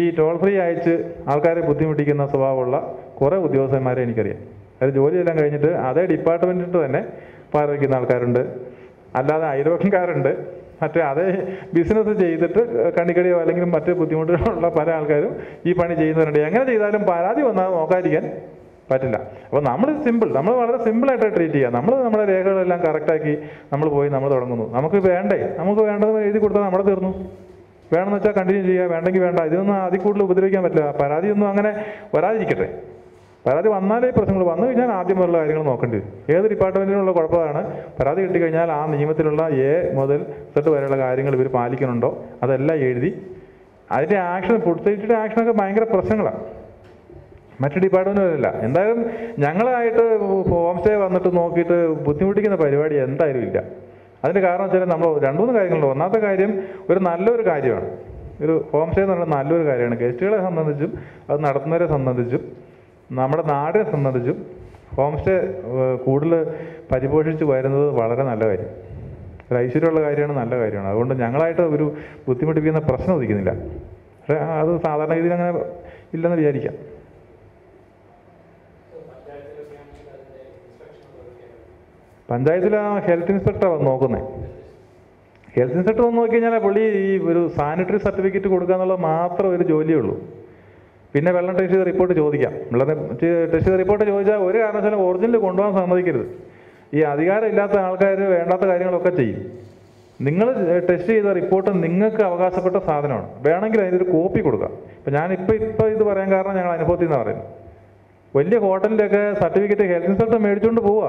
ഈ ടോൾ ഫ്രീ അയച്ച് ആൾക്കാരെ ബുദ്ധിമുട്ടിക്കുന്ന സ്വഭാവമുള്ള കുറേ ഉദ്യോഗസ്ഥന്മാരെ എനിക്കറിയാം. ജോലി ജോലിയെല്ലാം കഴിഞ്ഞിട്ട് അതേ ഡിപ്പാർട്ട്മെന്റിന്റെ തന്നെ പാർവയ്ക്കുന്ന ആൾക്കാരുണ്ട്. അല്ലാതെ അയൽവക്കാരുണ്ട് മറ്റേ അതേ ബിസിനസ് ചെയ്തിട്ട് കണിക്കടിയോ അല്ലെങ്കിൽ മറ്റു ബുദ്ധിമുട്ടുകളുള്ള പല ആൾക്കാരും ഈ പണി ചെയ്യുന്നവരുണ്ട്. എങ്ങനെ ചെയ്താലും പരാതി വന്നാൽ നോക്കാതിരിക്കാൻ പറ്റില്ല. അപ്പോൾ നമ്മൾ സിമ്പിൾ നമ്മൾ വളരെ സിമ്പിളായിട്ട് ട്രീറ്റ് ചെയ്യുക. നമ്മൾ നമ്മുടെ രേഖകളെല്ലാം കറക്റ്റാക്കി നമ്മൾ പോയി നമ്മൾ തുടങ്ങുന്നു. നമുക്ക് വേണ്ടേ? നമുക്ക് വേണ്ടത് എഴുതി കൊടുത്താൽ നമ്മുടെ തീർന്നു. വേണമെന്ന് വെച്ചാൽ കണ്ടിന്യൂ ചെയ്യുക. വേണ്ടെങ്കിൽ വേണ്ട. ഇതൊന്നും അതിൽ കൂടുതൽ ഉപദ്രവിക്കാൻ പറ്റില്ല. പരാതിയൊന്നും അങ്ങനെ വരാതിരിക്കട്ടെ. പരാതി വന്നാലേ പ്രശ്നങ്ങൾ വന്നു കഴിഞ്ഞാൽ ആദ്യം മുതലുള്ള കാര്യങ്ങൾ നോക്കേണ്ടി വരും. ഏത് ഡിപ്പാർട്ട്മെന്റിനുള്ള കുഴപ്പമാണ്? പരാതി കിട്ടിക്കഴിഞ്ഞാൽ ആ നിയമത്തിലുള്ള എ മുതൽ സെറ്റ് വരെയുള്ള കാര്യങ്ങൾ ഇവർ പാലിക്കുന്നുണ്ടോ? അതെല്ലാം എഴുതി അതിന്റെ ആക്ഷൻ ഫുഡ് സേഫ്റ്റിയുടെ ആക്ഷനൊക്കെ ഭയങ്കര പ്രശ്നങ്ങളാണ് മറ്റ് ഡിപ്പാർട്ട്മെന്റുകളില്ല എന്തായാലും ഞങ്ങളായിട്ട് ഹോം സ്റ്റേ വന്നിട്ട് നോക്കിയിട്ട് ബുദ്ധിമുട്ടിക്കുന്ന പരിപാടി എന്തായാലും ഇല്ല. അതിന്റെ കാരണം വെച്ചാൽ നമ്മൾ രണ്ട് മൂന്ന് കാര്യങ്ങളുണ്ട്. ഒന്നാമത്തെ കാര്യം ഒരു നല്ലൊരു കാര്യമാണ്. ഒരു ഹോം സ്റ്റേ എന്ന് പറയുന്നത് നല്ലൊരു കാര്യമാണ്. ഗസ്റ്റുകളെ സംബന്ധിച്ചും അത് നടത്തുന്നവരെ സംബന്ധിച്ചും നമ്മുടെ നാടിനെ സംബന്ധിച്ചും ഹോം സ്റ്റേ കൂടുതൽ പരിപോഷിച്ച് വരുന്നത് വളരെ നല്ല കാര്യം. ഒരു ഐശ്വര്യമുള്ള കാര്യമാണ് നല്ല കാര്യമാണ്. അതുകൊണ്ട് ഞങ്ങളായിട്ട് ഒരു ബുദ്ധിമുട്ടിപ്പിക്കുന്ന പ്രശ്നം ഉദിക്കുന്നില്ല. പക്ഷേ അത് സാധാരണ രീതിയിൽ അങ്ങനെ ഇല്ലെന്ന് വിചാരിക്കാം. പഞ്ചായത്തിൽ ആ ഹെൽത്ത് ഇൻസ്പെക്ടറാണ് വന്ന് നോക്കുന്നത് ഹെൽത്ത് ഇൻസ്പെക്ടർ വന്ന് നോക്കി കഴിഞ്ഞാൽ പുള്ളി ഈ ഒരു സാനിറ്ററി സർട്ടിഫിക്കറ്റ് കൊടുക്കുക എന്നുള്ളത് മാത്രം ഒരു ജോലിയേ ഉള്ളൂ. പിന്നെ വെള്ളം ടെസ്റ്റ് ചെയ്ത് റിപ്പോർട്ട് ചോദിക്കാം. വെള്ളം ടെസ്റ്റ് ചെയ്ത് റിപ്പോർട്ട് ചോദിച്ചാൽ ഒരു കാരണവശാലും ഒറിജിനൽ കൊണ്ടുപോകാൻ സമ്മതിക്കരുത്. ഈ അധികാരമില്ലാത്ത ആൾക്കാർ വേണ്ടാത്ത കാര്യങ്ങളൊക്കെ ചെയ്യും. നിങ്ങൾ ടെസ്റ്റ് ചെയ്ത റിപ്പോർട്ട് നിങ്ങൾക്ക് അവകാശപ്പെട്ട സാധനമാണ്. വേണമെങ്കിൽ അതിന്റെ ഒരു കോപ്പി കൊടുക്കാം. ഇപ്പം ഞാനിപ്പോൾ ഇപ്പോൾ ഇത് പറയാൻ കാരണം ഞങ്ങൾ അനുഭവത്തിൽ നിന്ന് പറയുന്നത്. വലിയ ഹോട്ടലിലൊക്കെ സർട്ടിഫിക്കറ്റ് ഹെൽത്ത് ഇൻസ്പെക്ടർ മേടിച്ചുകൊണ്ട് പോവുക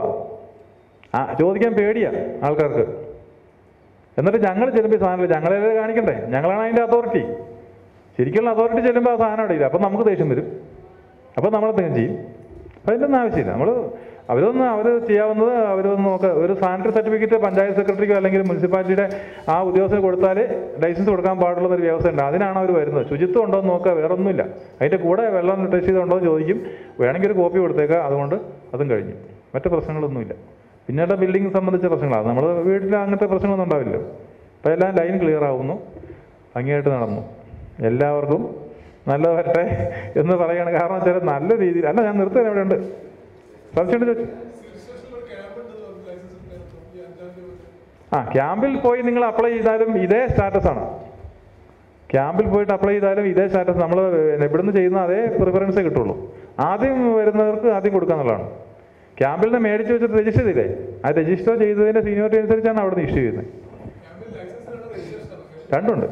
ആ ചോദിക്കാൻ പേടിയാ ആൾക്കാർക്ക്. എന്നിട്ട് ഞങ്ങൾ ചിലപ്പോൾ സാധനമില്ല ഞങ്ങളെ കാണിക്കണ്ടേ? ഞങ്ങളാണ് അതിന്റെ അതോറിറ്റി. ശരിക്കുള്ള അതോറിറ്റി ചെല്ലുമ്പോൾ ആ സാധനം അവിടെ ഇല്ല. അപ്പം നമുക്ക് ദേഷ്യം വരും. അപ്പം നമ്മൾ എന്തെങ്കിലും ചെയ്യും. അപ്പം അതിന്റെ ഒന്നും ആവശ്യമില്ല. നമ്മൾ അവരൊന്ന് അവർ ചെയ്യാവുന്നത് അവരൊന്ന് നോക്ക. ഒരു സാനിറ്ററി സർട്ടിഫിക്കറ്റ് പഞ്ചായത്ത് സെക്രട്ടറിക്കോ അല്ലെങ്കിൽ മുനിസിപ്പാലിറ്റിയുടെ ആ ഉദ്യോഗസ്ഥന് കൊടുത്താൽ ലൈസൻസ് കൊടുക്കാൻ പാടുള്ള ഒരു വ്യവസ്ഥ ഉണ്ട്. അതിനാണ് അവർ വരുന്നത്. ശുചിത്വം ഉണ്ടോ എന്ന് നോക്കുക. വേറെ ഒന്നുമില്ല അതിന്റെ കൂടെ വെള്ളം ടെസ്റ്റ് ചെയ്തുണ്ടോ എന്ന് ചോദിക്കും. വേണമെങ്കിൽ ഒരു കോപ്പി കൊടുത്തേക്കുക അതുകൊണ്ട് അതും കഴിഞ്ഞു. മറ്റു പ്രശ്നങ്ങളൊന്നുമില്ല. പിന്നീട് ബിൽഡിംഗ് സംബന്ധിച്ച പ്രശ്നങ്ങളാണ്. നമ്മൾ വീട്ടിൽ അങ്ങനത്തെ പ്രശ്നങ്ങളൊന്നും ഉണ്ടാവില്ല അപ്പോൾ എല്ലാം ലൈൻ ക്ലിയർ ആവുന്നു. ഭംഗിയായിട്ട് നടന്നു. എല്ലാവർക്കും നല്ലത് വരട്ടെ എന്ന് പറയുകയാണ്. കാരണം വെച്ചാൽ നല്ല രീതിയിൽ അല്ല ഞാൻ നിർത്തുക ഇവിടെ ഉണ്ട് സംശയമുണ്ട് ചോദിച്ചു ആ ക്യാമ്പിൽ പോയി നിങ്ങൾ അപ്ലൈ ചെയ്താലും ഇതേ സ്റ്റാറ്റസ് ആണ്. ക്യാമ്പിൽ പോയിട്ട് അപ്ലൈ ചെയ്താലും ഇതേ സ്റ്റാറ്റസ് നമ്മൾ ഇവിടുന്ന് ചെയ്യുന്ന അതേ പ്രിഫറൻസേ കിട്ടുള്ളൂ. ആദ്യം വരുന്നവർക്ക് ആദ്യം കൊടുക്കുക എന്നുള്ളതാണ്. ക്യാമ്പിൽ നിന്ന് മേടിച്ച് വെച്ചിട്ട് രജിസ്റ്റർ ചെയ്തില്ലേ? ആ രജിസ്റ്റർ ചെയ്തതിന്റെ സീനിയോറിറ്റി അനുസരിച്ചാണ് അവിടുന്ന് ഇഷ്യൂ ചെയ്യുന്നത്. രണ്ടുണ്ട്.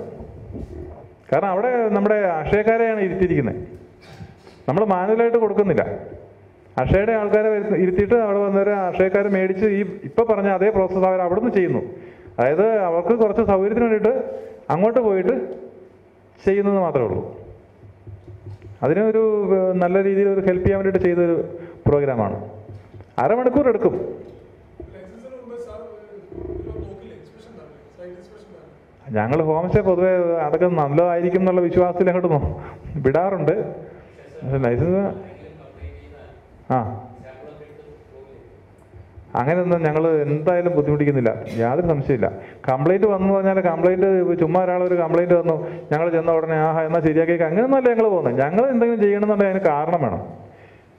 കാരണം അവിടെ നമ്മുടെ അക്ഷയക്കാരെയാണ് ഇരുത്തിയിരിക്കുന്നത്. നമ്മൾ മാനുവലായിട്ട് കൊടുക്കുന്നില്ല. അക്ഷയുടെ ആൾക്കാരെ ഇരുത്തിയിട്ട് അവിടെ വന്നവരെ അക്ഷയക്കാർ മേടിച്ച് ഈ ഇപ്പം പറഞ്ഞ അതേ പ്രോസസ്സ് അവർ അവിടെ നിന്ന് ചെയ്യുന്നു. അതായത് അവർക്ക് കുറച്ച് സൗകര്യത്തിന് വേണ്ടിയിട്ട് അങ്ങോട്ട് പോയിട്ട് ചെയ്യുന്നത് മാത്രമേ ഉള്ളൂ. അതിനൊരു നല്ല രീതിയിൽ ഒരു ഹെൽപ്പ് ചെയ്യാൻ വേണ്ടിയിട്ട് ചെയ്തൊരു പ്രോഗ്രാമാണ്. അരമണിക്കൂർ എടുക്കും. ഞങ്ങൾ ഹോം സ്റ്റേ പൊതുവെ അതൊക്കെ നല്ലതായിരിക്കും എന്നുള്ള വിശ്വാസത്തിൽ അങ്ങോട്ട് വിടാറുണ്ട്. പക്ഷെ ലൈസൻസ് ആ. അങ്ങനെയൊന്നും ഞങ്ങൾ എന്തായാലും ബുദ്ധിമുട്ടിക്കുന്നില്ല. യാതൊരു സംശയമില്ല കംപ്ലൈന്റ് വന്നു പറഞ്ഞാൽ കംപ്ലൈന്റ് ചുമ്മാ ഒരാളൊരു കംപ്ലൈന്റ് വന്നു ഞങ്ങൾ ചെന്ന ഉടനെ ആഹാ എന്നാൽ ശരിയാക്കി അങ്ങനെയൊന്നുമല്ല ഞങ്ങൾ പോകുന്നത്. ഞങ്ങൾ എന്തെങ്കിലും ചെയ്യണമെന്നുണ്ടെങ്കിൽ അതിന് കാരണം വേണം.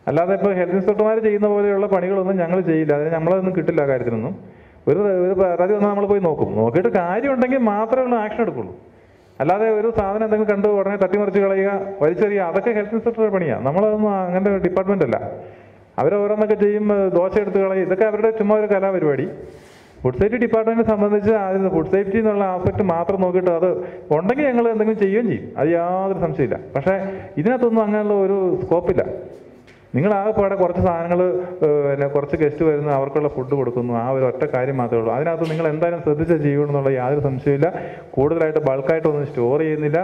അല്ലാതെ ഇപ്പോൾ ഹെൽത്ത് ഇൻസ്പെക്ടർമാർ ചെയ്യുന്ന പോലെയുള്ള പണികളൊന്നും ഞങ്ങൾ ചെയ്യില്ല. അതിന് നമ്മളതൊന്നും കിട്ടില്ല കാര്യത്തിനൊന്നും. ഒരു ഒരു പരാതി വന്നാൽ നമ്മൾ പോയി നോക്കും. നോക്കിയിട്ട് കാര്യമുണ്ടെങ്കിൽ മാത്രമേ ഉള്ളൂ ആക്ഷൻ എടുക്കുള്ളൂ. അല്ലാതെ ഒരു സാധനം എന്തെങ്കിലും കണ്ട് ഉടനെ തട്ടിമറിച്ച് കളയുക വലിച്ചെറിയുക അതൊക്കെ ഹെൽത്ത് ഇൻസ്പെക്ടറുടെ പണിയാണ് നമ്മളതൊന്നും അങ്ങനെ ഡിപ്പാർട്ട്മെന്റ് അല്ല. അവരോരോന്നൊക്കെ ചെയ്യും ദോശ എടുത്ത് കളയും. ഇതൊക്കെ അവരുടെ ചുമ്മാ ഒരു കലാപരിപാടി. ഫുഡ് സേഫ്റ്റി ഡിപ്പാർട്ട്മെന്റിനെ സംബന്ധിച്ച് അതിന് ഫുഡ് സേഫ്റ്റി എന്നുള്ള ആസ്പെക്ട് മാത്രം നോക്കിയിട്ട് അത് ഉണ്ടെങ്കിൽ ഞങ്ങൾ എന്തെങ്കിലും ചെയ്യുകയും ചെയ്യും. അത് യാതൊരു സംശയമില്ല പക്ഷേ ഇതിനകത്തൊന്നും അങ്ങനെയുള്ള ഒരു സ്കോപ്പില്ല നിങ്ങൾ ആകെപ്പാടെ കുറച്ച് സാധനങ്ങൾ പിന്നെ കുറച്ച് ഗസ്റ്റ് വരുന്നു അവർക്കുള്ള ഫുഡ് കൊടുക്കുന്നു. ആ ഒരു ഒറ്റ കാര്യം മാത്രമേ ഉള്ളൂ. അതിനകത്ത് നിങ്ങൾ എന്തായാലും ശ്രദ്ധിച്ച് ചെയ്യണമെന്നുള്ള യാതൊരു സംശയമില്ല കൂടുതലായിട്ട് ബൾക്കായിട്ടൊന്നും സ്റ്റോർ ചെയ്യുന്നില്ല.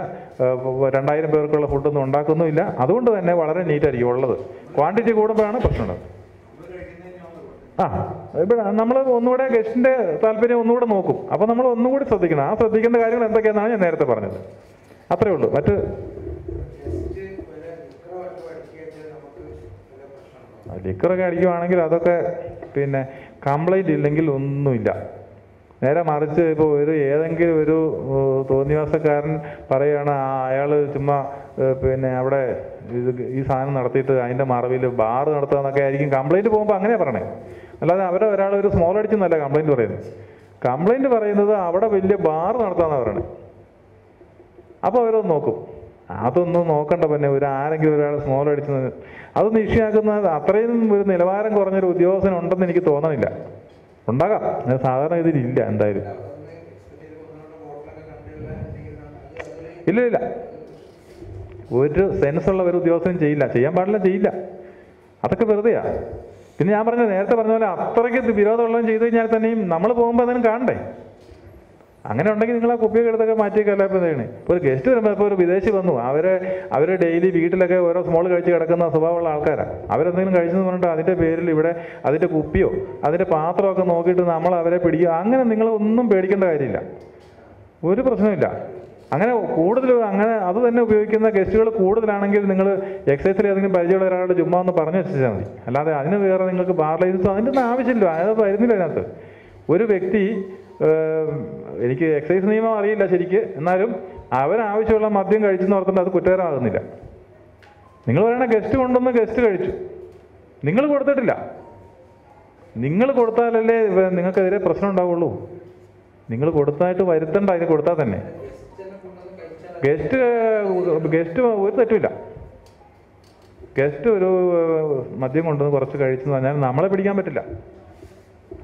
രണ്ടായിരം പേർക്കുള്ള ഫുഡൊന്നും ഉണ്ടാക്കുന്നുമില്ല. അതുകൊണ്ട് തന്നെ വളരെ നീറ്റായിരിക്കും ഉള്ളത്. ക്വാണ്ടിറ്റി കൂടുമ്പോഴാണ് പ്രശ്നം ആ ഇവിടെ നമ്മൾ ഒന്നുകൂടെ ഗസ്റ്റിന്റെ താല്പര്യം ഒന്നുകൂടെ നോക്കും. അപ്പോൾ നമ്മൾ ഒന്നുകൂടി ശ്രദ്ധിക്കണം. ആ ശ്രദ്ധിക്കേണ്ട കാര്യങ്ങൾ എന്തൊക്കെയാണെന്നാണ് ഞാൻ നേരത്തെ പറഞ്ഞത്. അത്രേ ഉള്ളൂ. മറ്റ് ലിക്കറൊക്കെ അടിക്കുവാണെങ്കിൽ അതൊക്കെ പിന്നെ കംപ്ലൈന്റ് ഇല്ലെങ്കിൽ ഒന്നുമില്ല. നേരെ മറിച്ച് ഇപ്പോൾ ഒരു ഏതെങ്കിലും ഒരു തോന്നിവാസക്കാരൻ പറയുകയാണ് അയാൾ ചുമ്മാ പിന്നെ അവിടെ ഇത് ഈ സാധനം നടത്തിയിട്ട് അതിന്റെ മറവിൽ ബാർ നടത്തുക എന്നൊക്കെ ആയിരിക്കും. കംപ്ലൈന്റ് പോകുമ്പോൾ അങ്ങനെ പറയണേ. അല്ലാതെ അവരെ ഒരാൾ ഒരു സ്മോൾ അടിച്ചെന്നല്ല കംപ്ലൈന്റ് പറയുന്നത്. കംപ്ലൈന്റ് പറയുന്നത് അവിടെ വലിയ ബാർ നടത്താമെന്നാണ് പറയണേ. അപ്പോൾ അവരൊന്ന് നോക്കും. അതൊന്നും നോക്കണ്ട പിന്നെ ഒരു ആരെങ്കിലും ഒരാൾ സ്മോൾ അടിച്ചത് അതൊന്നും ഇഷ്യൂ ആക്കുന്നത് അത്രയും ഒരു നിലവാരം കുറഞ്ഞൊരു ഉദ്യോഗസ്ഥൻ ഉണ്ടെന്ന് എനിക്ക് തോന്നണില്ല. ഉണ്ടാകാം. സാധാരണ സാധാരണ ഇല്ല എന്തായാലും. ഇല്ല ഇല്ല. ഒരു സെൻസ് ഉള്ള ഒരു ഉദ്യോഗസ്ഥനും ചെയ്യില്ല. ചെയ്യാൻ പാടില്ല ചെയ്യില്ല. അതൊക്കെ വെറുതെയാ. പിന്നെ ഞാൻ പറഞ്ഞ നേരത്തെ പറഞ്ഞ പോലെ അത്രയ്ക്ക് വിരോധമുള്ളതും ചെയ്തു കഴിഞ്ഞാൽ തന്നെയും നമ്മൾ പോകുമ്പോൾ അതിനും കാണണ്ടേ? അങ്ങനെ ഉണ്ടെങ്കിൽ നിങ്ങൾ ആ കുപ്പിയൊക്കെ എടുത്തൊക്കെ മാറ്റി ചെയ്യണേ ഇപ്പോൾ ഒരു ഗസ്റ്റ് വരുമ്പോൾ ഇപ്പോൾ ഒരു വിദേശി വന്നു. അവരെ അവർ ഡെയിലി വീട്ടിലൊക്കെ ഓരോ സ്മോൾ കഴിച്ച് കിടക്കുന്ന സ്വഭാവമുള്ള ആൾക്കാരാണ് അവരെന്തെങ്കിലും കഴിച്ചെന്ന് പറഞ്ഞിട്ട് അതിന്റെ പേരിൽ ഇവിടെ അതിന്റെ കുപ്പിയോ അതിന്റെ പാത്രമൊക്കെ നോക്കിയിട്ട് നമ്മൾ അവരെ പിടിക്കുക. അങ്ങനെ നിങ്ങൾ ഒന്നും പേടിക്കേണ്ട കാര്യമില്ല. ഒരു പ്രശ്നമില്ല അങ്ങനെ കൂടുതൽ അങ്ങനെ അത് തന്നെ ഉപയോഗിക്കുന്ന ഗസ്റ്റുകൾ കൂടുതലാണെങ്കിൽ നിങ്ങൾ എക്സൈസിൽ ഏതെങ്കിലും പരിചയമുള്ള ഒരാളുടെ ചുമ്മാ എന്ന് പറഞ്ഞു വെച്ചാൽ മതി. അല്ലാതെ അതിന് വേറെ നിങ്ങൾക്ക് ബാർ ലൈസൻസോ അതിന്റെ ഒന്നും ആവശ്യമില്ല. അത് വരുന്നില്ല അതിനകത്ത്. ഒരു വ്യക്തി എനിക്ക് എക്സൈസ് നിയമം അറിയില്ല ശരിക്ക്. എന്നാലും അവരാവശ്യമുള്ള മദ്യം കഴിച്ചെന്ന് ഓർത്തിട്ട് അത് കുറ്റകരമാകുന്നില്ല. നിങ്ങൾ പറയണ ഗസ്റ്റ് കൊണ്ടുവന്ന് ഗസ്റ്റ് കഴിച്ചു. നിങ്ങൾ കൊടുത്തിട്ടില്ല. നിങ്ങൾ കൊടുത്താലല്ലേ നിങ്ങൾക്കെതിരെ പ്രശ്നം ഉണ്ടാവുള്ളൂ. നിങ്ങൾ കൊടുത്തായിട്ട് വരുത്തണ്ട അതിന് കൊടുത്താൽ തന്നെ. ഗസ്റ്റ് ഗസ്റ്റ് ഒരു തെറ്റുമില്ല. ഗസ്റ്റ് ഒരു മദ്യം കൊണ്ടുവന്ന് കുറച്ച് കഴിച്ചെന്ന് പറഞ്ഞാൽ നമ്മളെ പിടിക്കാൻ പറ്റില്ല.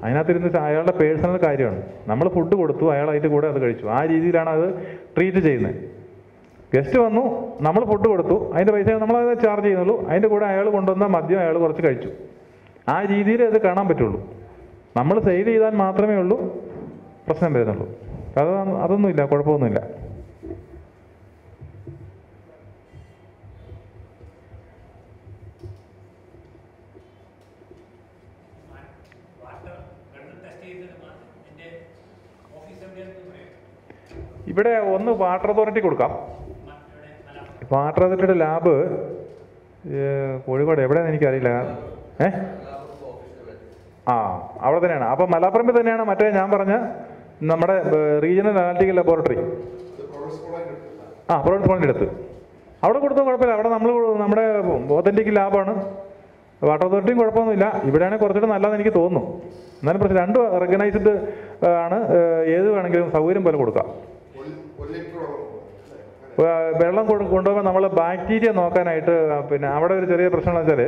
അതിനകത്തിരുന്ന് അയാളുടെ പേഴ്സണൽ കാര്യമാണ്. നമ്മൾ ഫുഡ് കൊടുത്തു അയാൾ അതിന്റെ കൂടെ അത് കഴിച്ചു. ആ രീതിയിലാണ് അത് ട്രീറ്റ് ചെയ്യുന്നത് ഗസ്റ്റ് വന്നു നമ്മൾ ഫുഡ് കൊടുത്തു. അതിന്റെ പൈസ നമ്മൾ അത് ചാർജ് ചെയ്യുന്നുള്ളൂ. അതിന്റെ കൂടെ അയാൾ കൊണ്ടുവന്ന മദ്യം അയാൾ കുറച്ച് കഴിച്ചു. ആ രീതിയിൽ അത് കാണാൻ പറ്റുള്ളൂ. നമ്മൾ സെയിൽ ചെയ്താൽ മാത്രമേ ഉള്ളൂ പ്രശ്നം വരുന്നുള്ളൂ. അത് അതൊന്നുമില്ല കുഴപ്പമൊന്നുമില്ല. ഇവിടെ ഒന്ന് വാട്ടർ അതോറിറ്റി കൊടുക്കാം. വാട്ടർ അതോറിറ്റിയുടെ ലാബ് കോഴിക്കോട് എവിടെയാണെന്ന് എനിക്കറിയില്ല. ഏ? ആ അവിടെ തന്നെയാണ്. അപ്പോൾ മലാപ്പുറമ്പിൽ തന്നെയാണ് മറ്റേ ഞാൻ പറഞ്ഞ നമ്മുടെ റീജിയണൽ അനാലിറ്റിക്കൽ ലബോറട്ടറി ആ പ്രോഡക്ട് ഫോണിന്റെ അടുത്ത്. അവിടെ കൊടുത്താൽ കുഴപ്പമില്ല. അവിടെ നമ്മൾ നമ്മുടെ ഒതന്റിക് ലാബാണ് വാട്ടർ അതോറിറ്റിയും കുഴപ്പമൊന്നുമില്ല. ഇവിടെയാണെങ്കിൽ കുറച്ചുകൂടെ നല്ലതെന്ന് എനിക്ക് തോന്നുന്നു. എന്നാലും പ്രശ്നം രണ്ട് റെക്കഗ്നൈസ്ഡ് ആണ് ഏത് വേണമെങ്കിലും സൗകര്യം പോലെ കൊടുക്കാം. വെള്ളം കൊണ്ട് കൊണ്ടുപോകുമ്പോൾ നമ്മൾ ബാക്ടീരിയ നോക്കാനായിട്ട് പിന്നെ അവിടെ ഒരു ചെറിയ പ്രശ്നം വെച്ചാൽ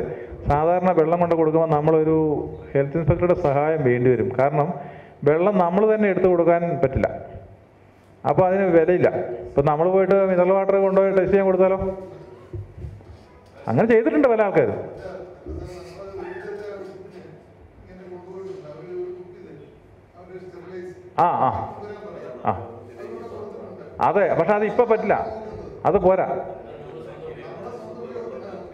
സാധാരണ വെള്ളം കൊണ്ട് കൊടുക്കുമ്പോൾ നമ്മളൊരു ഹെൽത്ത് ഇൻസ്പെക്ടറുടെ സഹായം വേണ്ടി വരും. കാരണം വെള്ളം നമ്മൾ തന്നെ എടുത്തു കൊടുക്കാൻ പറ്റില്ല. അപ്പോൾ അതിന് വിലയില്ല. ഇപ്പം നമ്മൾ പോയിട്ട് മിനറൽ വാട്ടർ കൊണ്ടുപോയി ടെസ്റ്റ് ചെയ്യാൻ കൊടുത്താലോ? അങ്ങനെ ചെയ്തിട്ടുണ്ട് പല ആൾക്കാർ ആ ആ ആ. അതെ പക്ഷെ അത് ഇപ്പം പറ്റില്ല. അത് പോരാ.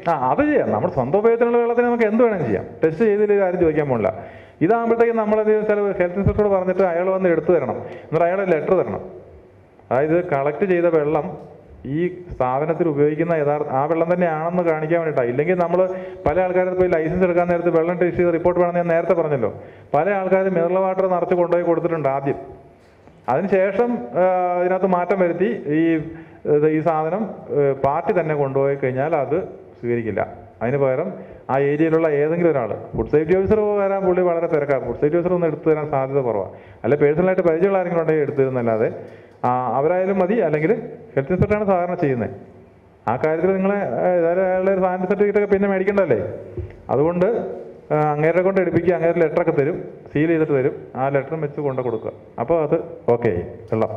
ആ അത് ചെയ്യാം. നമ്മുടെ സ്വന്തം ഉപയോഗത്തിനുള്ള വെള്ളത്തിന് നമുക്ക് എന്ത് വേണമെങ്കിലും ചെയ്യാം. ടെസ്റ്റ് ചെയ്തില്ല ആരും ചോദിക്കാൻ പോകില്ല ഇതാകുമ്പോഴത്തേക്കും നമ്മളത് ചില ഹെൽത്ത് ഇൻസ്പെക്ടറോട് പറഞ്ഞിട്ട് അയാൾ വന്ന് എടുത്തു തരണം. എന്നിട്ട് അയാൾ ലെറ്റർ തരണം. അതായത് കളക്ട് ചെയ്ത വെള്ളം ഈ സ്ഥാപനത്തിൽ ഉപയോഗിക്കുന്ന യഥാർത്ഥ ആ വെള്ളം തന്നെയാണെന്ന് കാണിക്കാൻ വേണ്ടിയിട്ടാണ് ഇല്ലെങ്കിൽ നമ്മൾ പല ആൾക്കാരും പോയി ലൈസൻസ് എടുക്കാൻ നേരത്തെ വെള്ളം ടെസ്റ്റ് ചെയ്ത് റിപ്പോർട്ട് വേണമെന്ന് ഞാൻ നേരത്തെ പറഞ്ഞല്ലോ. പല ആൾക്കാരും മിനറൽ വാട്ടർ നിറച്ച് കൊണ്ടുപോയി കൊടുത്തിട്ടുണ്ട് ആദ്യം. അതിനുശേഷം ഇതിനകത്ത് മാറ്റം വരുത്തി ഈ ഈ സാധനം പാർട്ടി തന്നെ കൊണ്ടുപോയി കഴിഞ്ഞാൽ അത് സ്വീകരിക്കില്ല. അതിന് പകരം ആ ഏരിയയിലുള്ള ഏതെങ്കിലും ഒരാൾ ഫുഡ് സേഫ്റ്റി ഓഫീസർ വരാൻ പുള്ളി വളരെ തിരക്കാണ്. ഫുഡ് സേഫ്റ്റി ഓഫീസർ ഒന്ന് എടുത്തു തരാൻ സാധ്യത കുറവാണ് അല്ലെ പേഴ്സണലായിട്ട് പരിചയമുള്ള ആരെങ്കിലും ഉണ്ടെങ്കിൽ എടുത്തു തരുന്നല്ലാതെ അവരായാലും മതി. അല്ലെങ്കിൽ ഹെൽത്ത് ഇൻസ്പെക്ടറാണ് സാധാരണ ചെയ്യുന്നത് ആ കാര്യത്തിൽ നിങ്ങളെ ഏതായാലും അയാളുടെ ഒരു സർട്ടിഫിക്കറ്റ് ഒക്കെ പിന്നെ മേടിക്കണ്ടല്ലേ അതുകൊണ്ട് അങ്ങേരെ കൊണ്ട് എടുപ്പിക്കുക അങ്ങേരെ ലെറ്ററൊക്കെ തരും. സീൽ ചെയ്തിട്ട് തരും. ആ ലെറ്റർ വെച്ച് കൊണ്ട് കൊടുക്കുക. അപ്പോൾ അത് ഓക്കെ വെള്ളം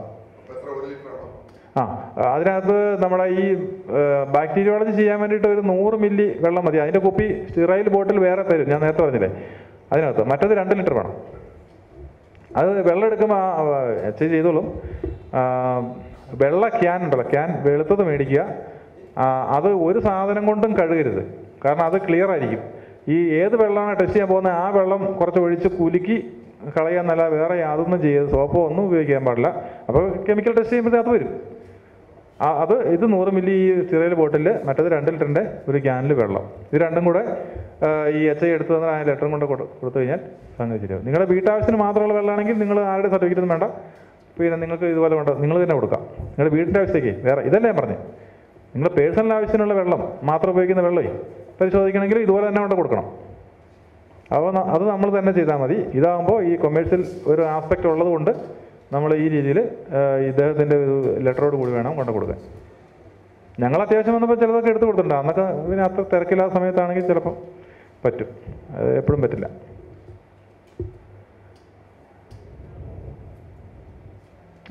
ആ അതിനകത്ത് നമ്മളെ ഈ ബാക്ടീരിയോളജി ചെയ്യാൻ വേണ്ടിയിട്ട് ഒരു നൂറ് മില്ലി വെള്ളം മതി. അതിന്റെ കുപ്പി സ്റ്റിറൈൽ ബോട്ടിൽ വേറെ തരും. ഞാൻ നേരത്തെ പറഞ്ഞില്ലേ? അതിനകത്ത് മറ്റത് രണ്ട് ലിറ്റർ വേണം. അത് വെള്ളം എടുക്കുമ്പോൾ ചെയ്തോളും. വെള്ള ക്യാൻ ഉണ്ടല്ലോ. ക്യാൻ വെളുത്തത് മേടിക്കുക. അത് ഒരു സാധനം കൊണ്ടും കഴുകരുത്. കാരണം അത് ക്ലിയർ ആയിരിക്കും. ഈ ഏത് വെള്ളമാണ് ടെസ്റ്റ് ചെയ്യാൻ പോകുന്നത്? ആ വെള്ളം കുറച്ച് ഒഴിച്ച് കുലുക്കി കളയാന്നല്ല വേറെ യാതൊന്നും ചെയ്യരുത്. സോപ്പോ ഒന്നും ഉപയോഗിക്കാൻ പാടില്ല. അപ്പോൾ കെമിക്കൽ ടെസ്റ്റ് ചെയ്യുമ്പോഴത്തേ അത് വരും. അത് ഇത് നൂറ് മില്ലി ഈ സിറയിൽ ബോട്ടിൽ മറ്റേത് രണ്ട് ലിറ്ററിന്റെ ഒരു ക്യാനിൽ വെള്ളം. ഇത് രണ്ടും കൂടെ ഈ എച്ച് ഐ എടുത്തു തന്നെ ആ ലെറ്ററും കൊണ്ട് കൊടു- കൊടുത്തു കഴിഞ്ഞാൽ സംഗതി ശരിയാവും നിങ്ങളുടെ വീട്ടാവശ്യത്തിന് മാത്രമുള്ള വെള്ളമാണെങ്കിൽ നിങ്ങൾ ആരുടെ സർട്ടിഫിക്കറ്റ് ഒന്നും വേണ്ട. പിന്നെ നിങ്ങൾക്ക് ഇതുപോലെ വേണ്ട നിങ്ങൾ തന്നെ കൊടുക്കാം. നിങ്ങളുടെ വീടിന്റെ ആവശ്യത്തേക്ക് വേറെ ഇതല്ലേ ഞാൻ പറഞ്ഞു നിങ്ങൾ പേഴ്സണൽ ആവശ്യത്തിനുള്ള വെള്ളം മാത്രം ഉപയോഗിക്കുന്ന വെള്ളമേ പരിശോധിക്കണമെങ്കിൽ ഇതുപോലെ തന്നെ കൊണ്ട് കൊടുക്കണം. അപ്പോൾ അത് നമ്മൾ തന്നെ ചെയ്താൽ മതി. ഇതാകുമ്പോൾ ഈ കൊമേഴ്സ്യൽ ഒരു ആസ്പെക്റ്റ് ഉള്ളതുകൊണ്ട് നമ്മൾ ഈ രീതിയിൽ ഇദ്ദേഹത്തിന്റെ ഒരു ലെറ്ററോട് കൂടി വേണം കൊണ്ട് കൊടുക്കാൻ. ഞങ്ങൾ അത്യാവശ്യം വന്നപ്പോൾ ചിലതൊക്കെ എടുത്തു കൊടുത്തിട്ടുണ്ട്. അന്നൊക്കെ പിന്നെ അത്ര തിരക്കില്ലാത്ത സമയത്താണെങ്കിൽ ചിലപ്പം പറ്റും. എപ്പോഴും പറ്റില്ല.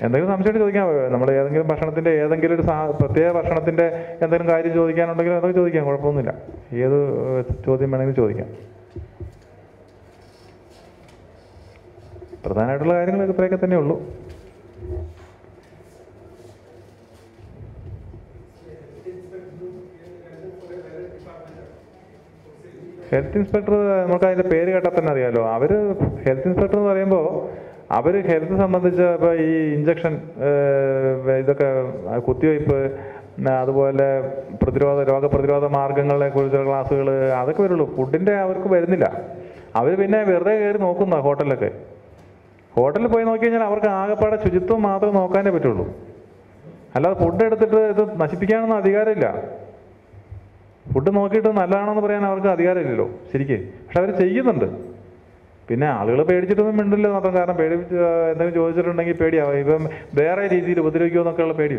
എന്തെങ്കിലും സംശയം ചോദിക്കാം നമ്മൾ ഏതെങ്കിലും ഭക്ഷണത്തിന്റെ ഏതെങ്കിലും ഒരു പ്രത്യേക ഭക്ഷണത്തിന്റെ എന്തെങ്കിലും കാര്യം ചോദിക്കാനുണ്ടെങ്കിൽ അതൊക്കെ ചോദിക്കാം കുഴപ്പമൊന്നുമില്ല. ഏത് ചോദ്യം വേണമെങ്കിലും ചോദിക്കാം. പ്രധാനമായിട്ടുള്ള കാര്യങ്ങൾ ഇത്രയൊക്കെ തന്നെ ഉള്ളൂ. ഹെൽത്ത് ഇൻസ്പെക്ടർ നമുക്ക് അതിന്റെ പേര് കേട്ടാൽ തന്നെ അറിയാലോ. അവർ ഹെൽത്ത് ഇൻസ്പെക്ടർ എന്ന് പറയുമ്പോൾ അവർ ഹെൽത്ത് സംബന്ധിച്ച് ഇപ്പോൾ ഈ ഇഞ്ചക്ഷൻ ഇതൊക്കെ കുത്തിവയ്പ്പ് അതുപോലെ പ്രതിരോധ രോഗപ്രതിരോധ മാർഗങ്ങളെ കുറിച്ചുള്ള ക്ലാസ്സുകൾ അതൊക്കെ വരുള്ളൂ. ഫുഡിന്റെ അവർക്ക് വരുന്നില്ല. അവർ പിന്നെ വെറുതെ കയറി നോക്കുന്ന ഹോട്ടലിലൊക്കെ. ഹോട്ടലിൽ പോയി നോക്കി കഴിഞ്ഞാൽ അവർക്ക് ആകെപ്പാടെ ശുചിത്വം മാത്രം നോക്കാനേ പറ്റുള്ളൂ. അല്ലാതെ ഫുഡ് എടുത്തിട്ട് ഇത് നശിപ്പിക്കാനൊന്നും അധികാരമില്ല. ഫുഡ് നോക്കിയിട്ട് നല്ലതാണെന്ന് പറയാൻ അവർക്ക് അധികാരമില്ലല്ലോ ശരിക്കും. പക്ഷെ അവർ ചെയ്യുന്നുണ്ട്. പിന്നെ ആളുകൾ പേടിച്ചിട്ടൊന്നും മിണ്ടില്ല മാത്രം കാരണം പേടി എന്തെങ്കിലും ചോദിച്ചിട്ടുണ്ടെങ്കിൽ പേടിയാവും ഇപ്പം വേറെ രീതിയിൽ ഉപദ്രവിക്കുമോ എന്നൊക്കെയുള്ള പേടി.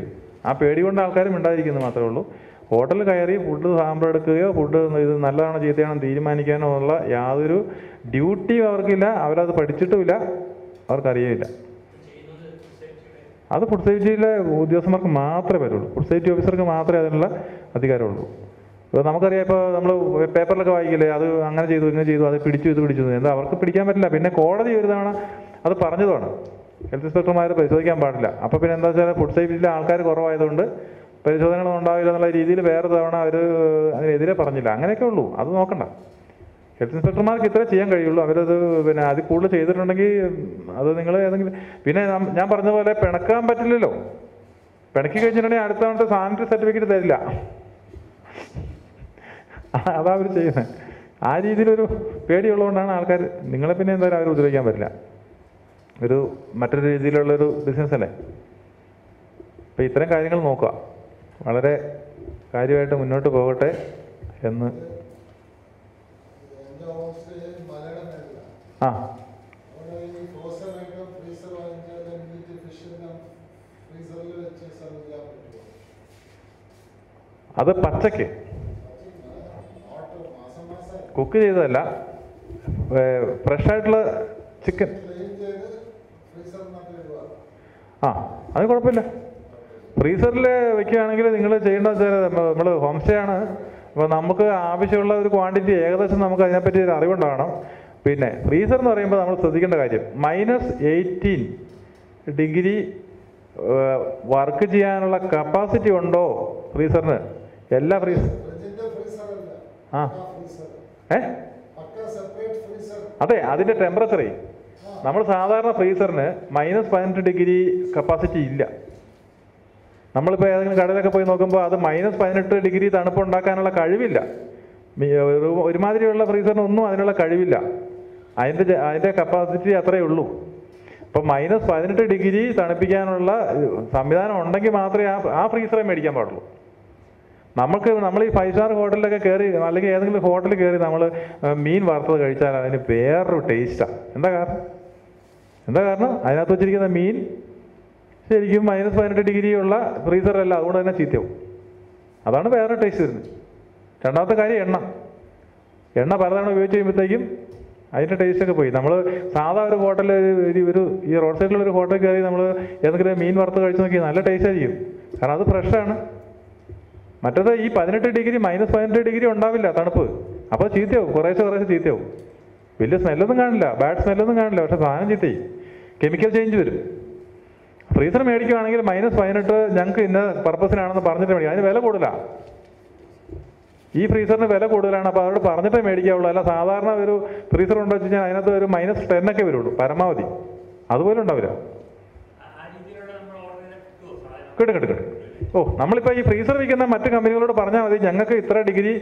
ആ പേടി കൊണ്ട് ആൾക്കാർ മിണ്ടാതിരിക്കുന്നത് മാത്രമേ ഉള്ളൂ. ഹോട്ടലിൽ കയറി ഫുഡ് സാമ്പിൾ എടുക്കുകയോ ഫുഡ് ഇത് നല്ലതാണോ ചീത്തയാണോ തീരുമാനിക്കാനോ ഉള്ള യാതൊരു ഡ്യൂട്ടിയും അവർക്കില്ല. അവരത് പഠിച്ചിട്ടുമില്ല. അവർക്കറിയില്ല അത് ഫുഡ് സേഫ്റ്റിയിലെ ഉദ്യോഗസ്ഥന്മാർക്ക് മാത്രമേ പറ്റുള്ളൂ. ഫുഡ് സേഫ്റ്റി ഓഫീസർക്ക് മാത്രമേ അതിനുള്ള അധികാരമുള്ളൂ. ഇപ്പോൾ നമുക്കറിയാം ഇപ്പോൾ നമ്മൾ പേപ്പറിലൊക്കെ വായിക്കില്ലേ അത് അങ്ങനെ ചെയ്തു ഇങ്ങനെ ചെയ്തു അത് പിടിച്ചു ഇത് പിടിച്ചു. എന്താ അവർക്ക് പിടിക്കാൻ പറ്റില്ല. പിന്നെ കോടതി ഒരു തവണ അത് പറഞ്ഞതുമാണ്. ഹെൽത്ത് ഇൻസ്പെക്ടർമാർ പരിശോധിക്കാൻ പാടില്ല. അപ്പോൾ പിന്നെ എന്താ വെച്ചാൽ ഫുഡ് സേഫ്റ്റിയിലെ ആൾക്കാർ കുറവായതുകൊണ്ട് പരിശോധനകളൊന്നും ഉണ്ടാവില്ല എന്നുള്ള രീതിയിൽ വേറെ തവണ അവർ അതിനെതിരെ പറഞ്ഞില്ല. അങ്ങനെയൊക്കെ ഉള്ളൂ. അത് നോക്കണ്ട. ഹെൽത്ത് ഇൻസ്പെക്ടർമാർക്ക് ഇത്രേ ചെയ്യാൻ കഴിയുള്ളൂ. അവരത് പിന്നെ അതിൽ കൂടുതൽ ചെയ്തിട്ടുണ്ടെങ്കിൽ അത് നിങ്ങൾ ഏതെങ്കിലും പിന്നെ ഞാൻ പറഞ്ഞ പോലെ പിണക്കാൻ പറ്റില്ലല്ലോ. പിണക്കി കഴിഞ്ഞിട്ടുണ്ടെങ്കിൽ അടുത്ത തവണത്തെ സാനിറ്ററി സർട്ടിഫിക്കറ്റ് തരില്ല. <laughs> അതാ അവർ ചെയ്യുന്നത് ആ രീതിയിലൊരു പേടിയുള്ളതുകൊണ്ടാണ് ആൾക്കാർ നിങ്ങളെ പിന്നെ എന്തായാലും അവർ ഉപദ്രവിക്കാൻ പറ്റില്ല. ഒരു മറ്റൊരു രീതിയിലുള്ളൊരു ബിസിനസ് അല്ലേ? അപ്പം ഇത്തരം കാര്യങ്ങൾ നോക്കുക. വളരെ കാര്യമായിട്ട് മുന്നോട്ട് പോകട്ടെ എന്ന്. ആ. അത് ഈ ഫ്രോസൺ ഐറ്റം ഫ്രീസർ വാങ്ങിച്ചാൽ മീറ്റ് ഫിഷ് എല്ലാം ഫ്രീസറിൽ വെച്ച് സെർവ് ചെയ്യാൻ പറ്റുമോ അത് പച്ചക്ക് ഓട്ടോ മാസം മാസം കുക്ക് ചെയ്തതല്ല. ഫ്രഷ് ആയിട്ടുള്ള ചിക്കൻ ആ അത് കുഴപ്പമില്ല. ഫ്രീസറിൽ വെക്കുകയാണെങ്കിൽ നിങ്ങൾ ചെയ്യേണ്ട വെച്ചാൽ നമ്മൾ ഹോം സ്റ്റേ ആണ്. അപ്പോൾ നമുക്ക് ആവശ്യമുള്ള ഒരു ക്വാണ്ടിറ്റി ഏകദേശം നമുക്ക് അതിനെപ്പറ്റി ഒരു അറിവുണ്ടാകണം പിന്നെ ഫ്രീസർ എന്ന് പറയുമ്പോൾ നമ്മൾ ശ്രദ്ധിക്കേണ്ട കാര്യം മൈനസ് എയ്റ്റീൻ ഡിഗ്രി വർക്ക് ചെയ്യാനുള്ള കപ്പാസിറ്റി ഉണ്ടോ ഫ്രീസറിന് എല്ലാ ഫ്രീസ് ഫ്രീസർ ആ. ഏ? അതെ അതിന്റെ ടെമ്പറേച്ചറേ നമ്മൾ സാധാരണ ഫ്രീസറിന് മൈനസ് പതിനെട്ട് ഡിഗ്രി കപ്പാസിറ്റി ഇല്ല. നമ്മളിപ്പോൾ ഏതെങ്കിലും കടയിലൊക്കെ പോയി നോക്കുമ്പോൾ അത് മൈനസ് പതിനെട്ട് ഡിഗ്രി തണുപ്പ് ഉണ്ടാക്കാനുള്ള കഴിവില്ല ഒരു ഒരുമാതിരിയുള്ള ഫ്രീസറിനൊന്നും അതിനുള്ള കഴിവില്ല. അതിന്റെ അതിന്റെ കപ്പാസിറ്റി അത്രയേ ഉള്ളൂ. അപ്പം മൈനസ് പതിനെട്ട് ഡിഗ്രി തണുപ്പിക്കാനുള്ള സംവിധാനം ഉണ്ടെങ്കിൽ മാത്രമേ ആ ആ ഫ്രീസറെ മേടിക്കാൻ പാടുള്ളൂ. നമുക്ക് നമ്മൾ ഈ ഫൈവ് സ്റ്റാർ ഹോട്ടലിലൊക്കെ കയറി അല്ലെങ്കിൽ ഏതെങ്കിലും ഹോട്ടലിൽ കയറി നമ്മൾ മീൻ വറുത്തത് കഴിച്ചാൽ അതിന് വേറൊരു ടേസ്റ്റാണ് എന്താ കാരണം? എന്താ കാരണം? അതിനകത്ത് വെച്ചിരിക്കുന്ന മീൻ ശരിക്കും മൈനസ് പതിനെട്ട് ഡിഗ്രി ഉള്ള ഫ്രീസറല്ല അതുകൊണ്ട് തന്നെ ചീത്തയാവും. അതാണ് വേറെ ടേസ്റ്റ് വരുന്നത്. രണ്ടാമത്തെ കാര്യം എണ്ണ. എണ്ണ പലതവണ ഉപയോഗിച്ച് കഴിയുമ്പോഴത്തേക്കും അതിന്റെ ടേസ്റ്റൊക്കെ പോയി. നമ്മൾ സാധാ ഒരു ഹോട്ടലിൽ ഒരു ഈ റോഡ് സൈഡിലുള്ള ഒരു ഹോട്ടലിൽ കയറി നമ്മൾ ഏതെങ്കിലും മീൻ വറുത്ത് കഴിച്ച് നോക്കി നല്ല ടേസ്റ്റ് ആയിരിക്കും. കാരണം അത് ഫ്രഷാണ് മറ്റേത് ഈ പതിനെട്ട് ഡിഗ്രി മൈനസ് പതിനെട്ട് ഡിഗ്രി ഉണ്ടാവില്ല തണുപ്പ്. അപ്പോൾ ചീത്തയാവും കുറേശ്ശെ കുറേശ്ശെ ചീത്തയാവും. വലിയ സ്മെല്ലൊന്നും കാണില്ല ബാഡ് സ്മെല്ലൊന്നും കാണില്ല പക്ഷെ സാധനം ചീത്തയും കെമിക്കൽ ചേഞ്ച് വരും. ഫ്രീസർ മേടിക്കുകയാണെങ്കിൽ മൈനസ് പതിനെട്ട് ഞങ്ങൾക്ക് ഇന്ന പർപ്പസിനാണെന്ന് പറഞ്ഞിട്ട് മേടിക്കും. അതിന് വില കൂടുതലാണ് ഈ ഫ്രീസറിന് വില കൂടുതലാണ് അപ്പോൾ അവരോട് പറഞ്ഞിട്ടേ മേടിക്കാവുള്ളൂ. അല്ല സാധാരണ ഒരു ഫ്രീസർ ഉണ്ടോ വെച്ച് കഴിഞ്ഞാൽ അതിനകത്ത് ഒരു മൈനസ് ടെൻ ഒക്കെ വരുള്ളൂ പരമാവധി. അതുപോലെ ഉണ്ടാവില്ല. കിട്ടും കിട്ടും കിട്ടും. ഓ നമ്മളിപ്പോൾ ഈ ഫ്രീസർ വിൽക്കുന്ന മറ്റു കമ്പനികളോട് പറഞ്ഞാൽ മതി ഞങ്ങൾക്ക് ഇത്ര ഡിഗ്രി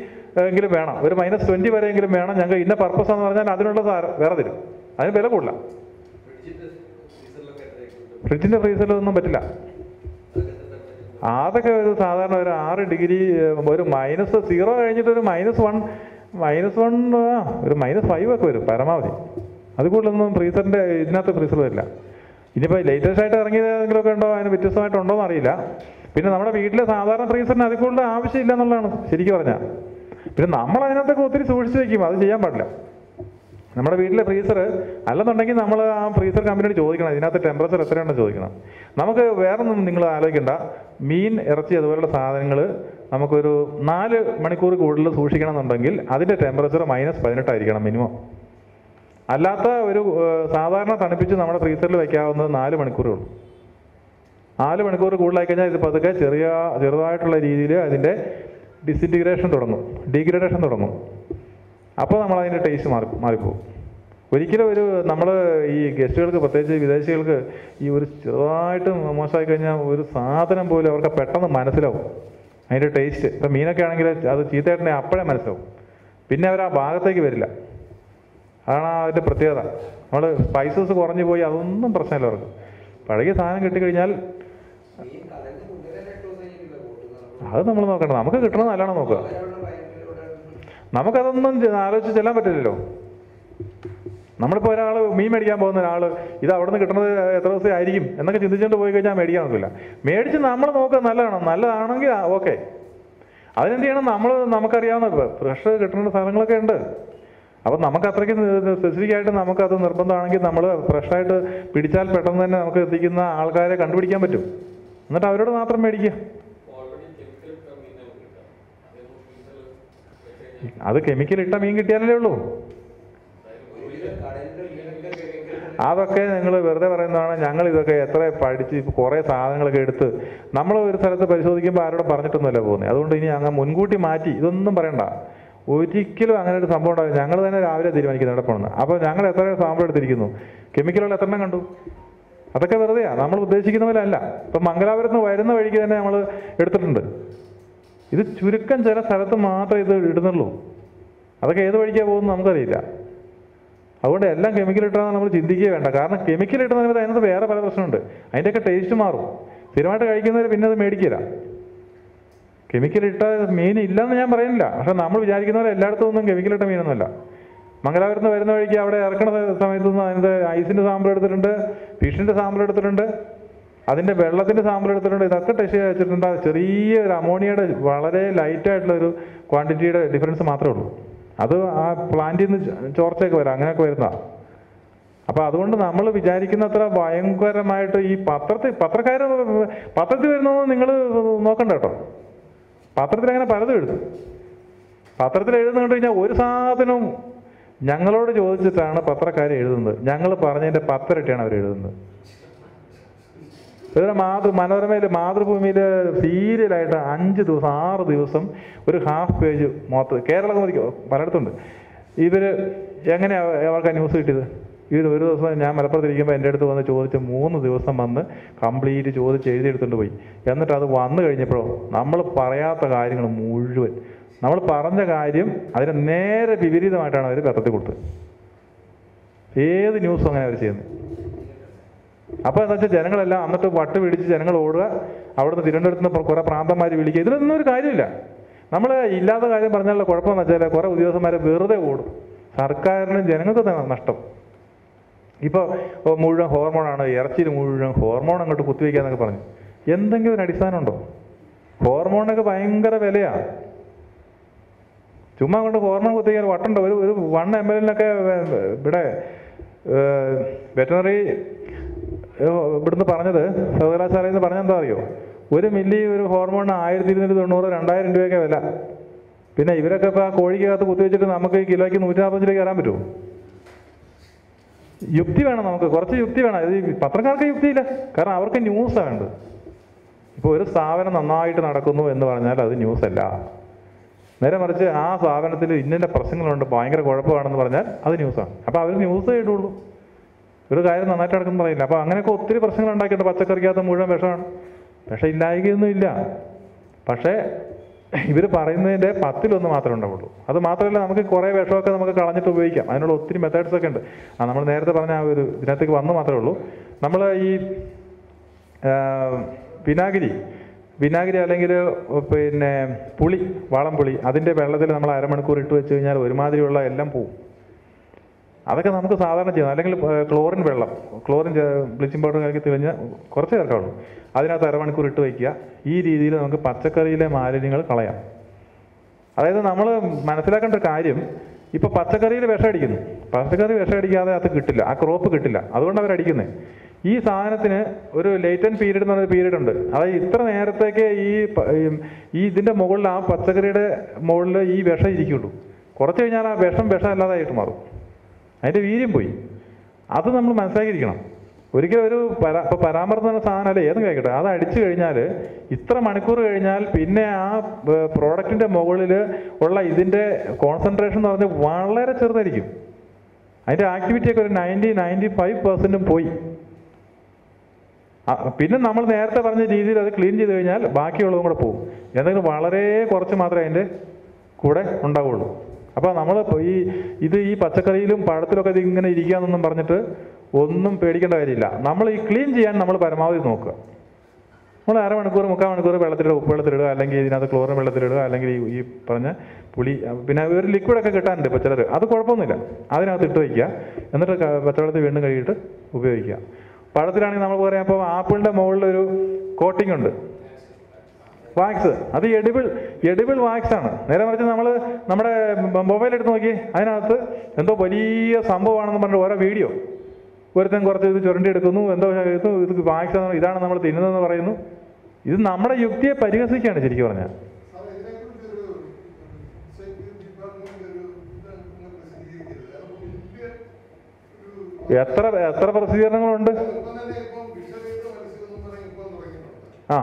എങ്കിലും വേണം. ഒരു മൈനസ് ട്വന്റി വരെയെങ്കിലും വേണം ഞങ്ങൾക്ക് ഇന്ന പർപ്പസ് എന്ന് പറഞ്ഞാൽ അതിനുള്ള വേറെ തരും. അതിന് വില കൂടില്ല ഫ്രിഡ്ജിന്റെ ഫ്രീസറിലൊന്നും പറ്റില്ല. അതൊക്കെ ഒരു സാധാരണ ഒരു ആറ് ഡിഗ്രി ഒരു മൈനസ് സീറോ കഴിഞ്ഞിട്ട് ഒരു മൈനസ് വൺ മൈനസ് വൺ ഒരു മൈനസ് ഫൈവ് ഒക്കെ വരും പരമാവധി. അത് കൂടുതലൊന്നും ഫ്രീസറിന്റെ ഇതിനകത്ത് ഫ്രീസർ വരില്ല ഇനിയിപ്പോൾ ലേറ്റസ്റ്റ് ആയിട്ട് ഇറങ്ങിയത് എന്തെങ്കിലുമൊക്കെ ഉണ്ടോ? അതിന് വ്യത്യസ്തമായിട്ടുണ്ടോ എന്ന് അറിയില്ല. പിന്നെ നമ്മുടെ വീട്ടിലെ സാധാരണ ഫ്രീസറിന് അതിൽ കൂടുതൽ ആവശ്യമില്ല എന്നുള്ളതാണ് ശരിക്കും പറഞ്ഞാൽ പിന്നെ നമ്മൾ അതിനകത്തൊക്കെ ഒത്തിരി സൂക്ഷിച്ച് വെക്കും അത് ചെയ്യാൻ പാടില്ല. നമ്മുടെ വീട്ടിലെ ഫ്രീസർ അല്ലെന്നുണ്ടെങ്കിൽ നമ്മൾ ആ ഫ്രീസർ കമ്പനിയോട് ചോദിക്കണം ഇതിനകത്ത് ടെമ്പറേച്ചർ എത്രയാണെന്ന് ചോദിക്കണം. നമുക്ക് വേറൊന്നും നിങ്ങൾ ആലോചിക്കേണ്ട. മീൻ ഇറച്ചി അതുപോലുള്ള സാധനങ്ങൾ നമുക്കൊരു നാല് മണിക്കൂർ കൂടുതൽ സൂക്ഷിക്കണം എന്നുണ്ടെങ്കിൽ അതിന്റെ ടെമ്പറേച്ചർ മൈനസ് പതിനെട്ടായിരിക്കണം മിനിമം അല്ലാത്ത ഒരു സാധാരണ തണുപ്പിച്ച് നമ്മുടെ ഫ്രീസറിൽ വയ്ക്കാവുന്നത് നാല് മണിക്കൂറേ ഉള്ളൂ. നാല് മണിക്കൂർ കൂടുതലായി കഴിഞ്ഞാൽ ഇത് പതുക്കെ ചെറിയ ചെറുതായിട്ടുള്ള രീതിയിൽ അതിന്റെ ഡിസിന്റിഗ്രേഷൻ തുടങ്ങും ഡീഗ്രേഡേഷൻ തുടങ്ങും. അപ്പോൾ നമ്മൾ അതിന്റെ ടേസ്റ്റ് മാറി മാറിപ്പോകും. ഒരിക്കലും ഒരു നമ്മൾ ഈ ഗസ്റ്റുകൾക്ക് പ്രത്യേകിച്ച് വിദേശികൾക്ക് ഈ ഒരു ചെറുതായിട്ട് മോശമായി കഴിഞ്ഞാൽ ഒരു സാധനം പോലും അവർക്ക് പെട്ടെന്ന് മനസ്സിലാവും. അതിന്റെ ടേസ്റ്റ് ഇപ്പം മീനൊക്കെ ആണെങ്കിൽ അത് ചീത്തയായിട്ടുണ്ടെങ്കിൽ അപ്പോഴേ മനസ്സിലാവും. പിന്നെ അവർ ആ ഭാഗത്തേക്ക് വരില്ല. അതാണ് അതിന്റെ പ്രത്യേകത. നമ്മൾ സ്പൈസസ് കുറഞ്ഞു പോയി അതൊന്നും പ്രശ്നമില്ല അവർക്ക്. പഴകിയ സാധനം കിട്ടിക്കഴിഞ്ഞാൽ അത് നമ്മൾ നോക്കണം നമുക്ക് കിട്ടണം നല്ലോണം നോക്കുക. നമുക്കതൊന്നും ആലോചിച്ച് ചെല്ലാൻ പറ്റില്ലല്ലോ. നമ്മളിപ്പോൾ ഒരാൾ മീൻ മേടിക്കാൻ പോകുന്ന ഒരാൾ ഇത് അവിടെ നിന്ന് കിട്ടുന്നത് എത്ര ദിവസം ആയിരിക്കും എന്നൊക്കെ ചിന്തിച്ചുകൊണ്ട് പോയി കഴിഞ്ഞാൽ മേടിക്കാൻ നോക്കില്ല മേടിച്ച് നമ്മൾ നോക്കുക നല്ലതാണോ? നല്ലതാണെങ്കിൽ ഓക്കെ. അതിനെന്ത് ചെയ്യണം? നമ്മൾ നമുക്കറിയാവുന്ന ഫ്രഷ് കിട്ടുന്ന സാധനങ്ങളൊക്കെ ഉണ്ട്. അപ്പം നമുക്ക് അത്രയ്ക്ക് സ്പെസിഫിക് ആയിട്ട് നമുക്കത് നിർബന്ധമാണെങ്കിൽ നമ്മൾ ഫ്രഷായിട്ട് പിടിച്ചാൽ പെട്ടെന്ന് തന്നെ നമുക്ക് എത്തിക്കുന്ന ആൾക്കാരെ കണ്ടുപിടിക്കാൻ പറ്റും. എന്നിട്ട് അവരോട് മാത്രം മേടിക്കുക. അത് കെമിക്കൽ ഇട്ട മീൻ കിട്ടിയാലേ ഉള്ളൂ. അതൊക്കെ നിങ്ങൾ വെറുതെ പറയുന്നതാണ്. ഞങ്ങൾ ഇതൊക്കെ എത്ര പഠിച്ച് കുറേ സാധനങ്ങളൊക്കെ എടുത്ത് നമ്മൾ ഒരു സ്ഥലത്ത് പരിശോധിക്കുമ്പോൾ ആരോടും പറഞ്ഞിട്ടൊന്നുമല്ല പോകുന്നത്. അതുകൊണ്ട് ഇനി അങ്ങ് മുൻകൂട്ടി മാറ്റി ഇതൊന്നും പറയണ്ട. ഒരിക്കലും അങ്ങനെ ഒരു സംഭവം ഉണ്ടാവില്ല. ഞങ്ങൾ തന്നെ രാവിലെ തീരുമാനിക്കുന്നത് എവിടെ പോകണമെന്ന് അപ്പോൾ ഞങ്ങൾ എത്ര സാമ്പിൾ എടുത്തിരിക്കുന്നു? കെമിക്കലുള്ള എത്ര കണ്ടു? അതൊക്കെ വെറുതെയാണ് നമ്മൾ ഉദ്ദേശിക്കുന്ന പോലെ അല്ല. ഇപ്പം മംഗലാപുരത്ത് നിന്ന് വരുന്ന വഴിക്ക് തന്നെ നമ്മൾ എടുത്തിട്ടുണ്ട്. ഇത് ചുരുക്കം ചില സ്ഥലത്ത് മാത്രമേ ഇത് ഇടുന്നുള്ളൂ. അതൊക്കെ ഏത് വഴിക്കാ പോകുന്നത് നമുക്കറിയില്ല. അതുകൊണ്ട് എല്ലാം കെമിക്കൽ ഇട്ടാന്ന് നമ്മൾ ചിന്തിക്കുക വേണ്ട. കാരണം കെമിക്കൽ ഇട്ടുന്ന സമയത്ത് അതിനകത്ത് വേറെ പല പ്രശ്നമുണ്ട്. അതിന്റെയൊക്കെ ടേസ്റ്റ് മാറും. സ്ഥിരമായിട്ട് കഴിക്കുന്നവർ പിന്നെ അത് മേടിക്കില്ല. കെമിക്കൽ ഇട്ട മീൻ ഇല്ലെന്ന് ഞാൻ പറയുന്നില്ല. പക്ഷെ നമ്മൾ വിചാരിക്കുന്ന പോലെ എല്ലായിടത്തും ഒന്നും കെമിക്കൽ ഇട്ട മീനൊന്നുമല്ല. മംഗലാപുരത്ത് വരുന്ന വഴിക്ക് അവിടെ ഇറക്കണ സമയത്തൊന്നും അതിന്റെ ഐസിന്റെ സാമ്പിൾ എടുത്തിട്ടുണ്ട് ഫിഷിന്റെ സാമ്പിൾ എടുത്തിട്ടുണ്ട്. അതിന്റെ വെള്ളത്തിന്റെ സാമ്പിൾ എടുത്തിട്ടുണ്ട്. ഇതൊക്കെ ടെസ്റ്റ് ചെയ്ത് വെച്ചിട്ടുണ്ട്. ചെറിയ ഒരു അമോണിയയുടെ വളരെ ലൈറ്റായിട്ടുള്ള ഒരു ക്വാണ്ടിറ്റിയുടെ ഡിഫറൻസ് മാത്രമേ ഉള്ളൂ. അത് ആ പ്ലാന്റിൽ നിന്ന് ചോർച്ചയൊക്കെ വരാം. അങ്ങനെയൊക്കെ വരുന്നതാണ് അപ്പോൾ അതുകൊണ്ട് നമ്മൾ വിചാരിക്കുന്നത്ര ഭയങ്കരമായിട്ട് ഈ പത്രത്തിൽ പത്രക്കാർ പത്രത്തിൽ വരുന്നത് നിങ്ങൾ നോക്കണ്ട കേട്ടോ. പത്രത്തിൽ അങ്ങനെ പലതും എഴുതും. പത്രത്തിൽ എഴുതുന്ന കണ്ടു കഴിഞ്ഞാൽ ഒരു സാധനവും ഞങ്ങളോട് ചോദിച്ചിട്ടാണ് പത്രക്കാർ എഴുതുന്നത്. ഞങ്ങൾ പറഞ്ഞതിന്റെ പത്തരട്ടിയാണ് അവർ എഴുതുന്നത്. ഇവരുടെ മാതൃ മനോരമയിൽ മാതൃഭൂമിയിൽ സീരിയലായിട്ട് അഞ്ച് ദിവസം ആറ് ദിവസം ഒരു ഹാഫ് പേജ് മൊത്തം. കേരളം മതിക്കോ പലയിടത്തുണ്ട്. ഇവർ എങ്ങനെയാണ് അവർക്ക് ന്യൂസ് കിട്ടിയത്? ഇവർ ഒരു ദിവസം ഞാൻ മലപ്പുറത്തിരിക്കുമ്പോൾ എന്റെ അടുത്ത് വന്ന് ചോദിച്ച് മൂന്ന് ദിവസം വന്ന് കംപ്ലീറ്റ് ചോദിച്ച് എഴുതിയെടുത്തുകൊണ്ട് പോയി. എന്നിട്ട് അത് വന്നു കഴിഞ്ഞപ്പോഴോ നമ്മൾ പറയാത്ത കാര്യങ്ങൾ മുഴുവൻ. നമ്മൾ പറഞ്ഞ കാര്യം അതിന് നേരെ വിപരീതമായിട്ടാണ് അവർ പത്രത്തിൽ കൊടുത്തത്. ഏത് ന്യൂസും അങ്ങനെ അവർ ചെയ്യുന്നത്? അപ്പോൾ എന്താ വെച്ചാൽ ജനങ്ങളെല്ലാം അന്നത്തെ വട്ട് പിടിച്ച് ജനങ്ങൾ ഓടുക അവിടുന്ന് തിരുവനന്തപുരത്ത് നിന്ന് കുറേ പ്രാന്തന്മാർ വിളിക്കുക. ഇതിലൊന്നും ഒരു കാര്യമില്ല. നമ്മൾ ഇല്ലാത്ത കാര്യം പറഞ്ഞാലുള്ള കുഴപ്പമെന്ന് വെച്ചാൽ കുറേ ഉദ്യോഗസ്ഥന്മാരെ വെറുതെ ഓടും. സർക്കാരിനും ജനങ്ങൾക്ക് തന്നെ നഷ്ടം. ഇപ്പോൾ മുഴുവൻ ഹോർമോണാണ് ഇറച്ചിയിൽ മുഴുവൻ ഹോർമോൺ അങ്ങോട്ട് കുത്തിവെക്കാന്നൊക്കെ പറഞ്ഞു. എന്തെങ്കിലും ഒരു അടിസ്ഥാനമുണ്ടോ ഹോർമോണൊക്കെ ഭയങ്കര വിലയാണ് ചുമ്മാ കൊണ്ട് ഹോർമോൺ കുത്തിക്കാൻ വട്ടുണ്ടോ? ഒരു ഒരു വൺ എം എല്ലിനൊക്കെ ഇവിടെ വെറ്റനറി ഇവിടുന്ന് പറഞ്ഞത് സർവകലാശാലയിൽ നിന്ന് പറഞ്ഞെന്താ അറിയോ? ഒരു മില്ലി ഒരു ഹോർമോണിന് ആയിരത്തി ഇരുന്നൂറ്റി തൊണ്ണൂറ് രണ്ടായിരം രൂപയൊക്കെ വില. പിന്നെ ഇവരൊക്കെ ഇപ്പോൾ ആ കോഴിക്കകത്ത് കുത്തിവെച്ചിട്ട് നമുക്ക് ഈ കിലോയ്ക്ക് നൂറ്റി നാൽപ്പത് രൂപ കയറാൻ പറ്റുമോ? യുക്തി വേണം നമുക്ക് കുറച്ച് യുക്തി വേണം. ഇത് പത്രക്കാർക്ക് യുക്തിയില്ല. കാരണം അവർക്ക് ന്യൂസാണ് വേണ്ടത്. ഇപ്പോൾ ഒരു സ്ഥാപനം നന്നായിട്ട് നടക്കുന്നു എന്ന് പറഞ്ഞാൽ അത് ന്യൂസ് അല്ല. നേരെ മറിച്ച് ആ സ്ഥാപനത്തിൽ ഇന്ന പ്രശ്നങ്ങളുണ്ട് ഭയങ്കര കുഴപ്പമാണെന്ന് പറഞ്ഞാൽ അത് ന്യൂസാണ് അപ്പോൾ അവർ ന്യൂസ് ഇടുള്ളൂ ഒരു കാര്യം നന്നായിട്ട് നടക്കുന്നു പറയില്ല അപ്പോൾ അങ്ങനെയൊക്കെ ഒത്തിരി പ്രശ്നങ്ങൾ ഉണ്ടാക്കിയിട്ട് പച്ചക്കറിക്കകത്ത് മുഴുവൻ വിഷമാണ്. വിഷം ഇല്ലായികയൊന്നും ഇല്ല. പക്ഷേ ഇവർ പറയുന്നതിന്റെ പത്തിലൊന്ന് മാത്രമേ ഉണ്ടാവുള്ളൂ. അത് മാത്രമല്ല നമുക്ക് കുറേ വിഷമൊക്കെ നമുക്ക് കളഞ്ഞിട്ട് ഉപയോഗിക്കാം. അതിനുള്ള ഒത്തിരി മെത്തേഡ്സ് ഒക്കെ ഉണ്ട്. ആ നമ്മൾ നേരത്തെ പറഞ്ഞ ആ ഒരു ഇതിനകത്തേക്ക് വന്നു മാത്രമേ ഉള്ളൂ. നമ്മൾ ഈ വിനാഗിരി വിനാഗിരി അല്ലെങ്കിൽ പിന്നെ പുളി വാളം പുളി അതിന്റെ വെള്ളത്തിൽ നമ്മൾ അരമണിക്കൂർ ഇട്ട് വെച്ച് കഴിഞ്ഞാൽ ഒരുമാതിരിയുള്ള എല്ലാം പോവും. അതൊക്കെ നമുക്ക് സാധാരണ ചെയ്യാം. അല്ലെങ്കിൽ ക്ലോറിൻ വെള്ളം. ക്ലോറിൻ ബ്ലീച്ചിങ് പൗഡർ കലക്കി തെളിഞ്ഞ് കുറച്ച് ചേർക്കാവുള്ളൂ. അതിനകത്ത് അരമണിക്കൂർ ഇട്ട് വയ്ക്കുക. ഈ രീതിയിൽ നമുക്ക് പച്ചക്കറിയിലെ മാലിന്യങ്ങൾ കളയാം. അതായത് നമ്മൾ മനസ്സിലാക്കേണ്ട ഒരു കാര്യം ഇപ്പൊ പച്ചക്കറിയിൽ വിഷം അടിക്കുന്നു. പച്ചക്കറി വിഷം അടിക്കാതെ അത് കിട്ടില്ല. ആ ക്രോപ്പ് കിട്ടില്ല. അതുകൊണ്ട് അവർ അടിക്കുന്നത് ഈ സാധനത്തിന് ഒരു ലേറ്റൻ പീരീഡ് എന്ന് പറഞ്ഞ പീരീഡ് ഉണ്ട്. അതായത് ഇത്ര നേരത്തേക്ക് ഈ ഈ- ഇതിന്റെ മുകളിൽ ആ പച്ചക്കറിയുടെ മുകളിൽ ഈ വിഷം ഇരിക്കുള്ളൂ. കുറച്ച് കഴിഞ്ഞാൽ ആ വിഷം വിഷം അല്ലാതായിട്ട് മാറും. അതിന്റെ വീര്യം പോയി. അത് നമ്മൾ മനസ്സിലാക്കിയിരിക്കണം. ഒരിക്കലും ഒരു പരാ ഇപ്പൊ പരാമർശം എന്ന സാധനം ഏതും കഴിക്കട്ടെ അത് അടിച്ചു കഴിഞ്ഞാൽ ഇത്ര മണിക്കൂർ കഴിഞ്ഞാൽ പിന്നെ ആ പ്രോഡക്റ്റിന്റെ മുകളിൽ ഉള്ള ഇതിന്റെ കോൺസെൻട്രേഷൻ എന്ന് പറഞ്ഞാൽ വളരെ ചെറുതായിരിക്കും. അതിന്റെ ആക്ടിവിറ്റി ഒക്കെ ഒരു നയന്റി നയന്റി ഫൈവ് പെർസെന്റും പോയി. പിന്നെ നമ്മൾ നേരത്തെ പറഞ്ഞ രീതിയിൽ അത് ക്ലീൻ ചെയ്ത് കഴിഞ്ഞാൽ ബാക്കിയുള്ളതും കൂടെ പോകും. എന്തെങ്കിലും വളരെ കുറച്ച് മാത്രമേ അതിന്റെ കൂടെ ഉണ്ടാവുള്ളൂ. അപ്പോൾ നമ്മൾ ഈ ഇത് ഈ പച്ചക്കറിയിലും പഴത്തിലൊക്കെ ഇത് ഇങ്ങനെ ഇരിക്കുകയെന്നൊന്നും പറഞ്ഞിട്ട് ഒന്നും പേടിക്കേണ്ട കാര്യമില്ല. നമ്മൾ ഈ ക്ലീൻ ചെയ്യാൻ നമ്മൾ പരമാവധി നോക്കുക. നമ്മൾ അരമണിക്കൂർ മുക്കാൽ മണിക്കൂർ വെള്ളത്തിലിടുക ഉപ്പ് വെള്ളത്തിലിടുക അല്ലെങ്കിൽ ഇതിനകത്ത് ക്ലോറിൻ വെള്ളത്തിലിടുക അല്ലെങ്കിൽ ഈ പറഞ്ഞ പുളി പിന്നെ ഒരു ലിക്വിഡൊക്കെ കിട്ടാനുണ്ട് ഇപ്പോൾ ചിലർ അത് കുഴപ്പമൊന്നുമില്ല. അതിനകത്ത് ഇട്ട് വയ്ക്കുക. എന്നിട്ട് പച്ചവെള്ളത്തിൽ വീണ്ടും കഴുകിയിട്ട് ഉപയോഗിക്കുക. പഴത്തിലാണെങ്കിൽ നമ്മൾ പറയാം അപ്പോൾ ആപ്പിളിന്റെ മുകളിൽ ഒരു കോട്ടിംഗ് ഉണ്ട്. വാക്സ്. അത് എഡിബിൾ എഡിബിൾ വാക്സ് ആണ്. നേരെ മറിച്ച് നമ്മൾ നമ്മുടെ മൊബൈൽ എടുത്ത് നോക്കി അതിനകത്ത് എന്തോ വലിയ സംഭവമാണെന്ന് പറഞ്ഞിട്ട് ഓരോ വീഡിയോ. ഒരുത്തൻ കുറച്ച് ഇത് ചുരണ്ടി എടുക്കുന്നു എന്തോ ഇത് വാക്സ് ഇതാണ് നമ്മൾ തിന്നുന്നതെന്ന് പറയുന്നു. ഇത് നമ്മുടെ യുക്തിയെ പരിഹസിക്കുകയാണ് ശരിക്കും പറഞ്ഞാൽ. എത്ര എത്ര പ്രസിദ്ധീകരണങ്ങളുണ്ട് ആ.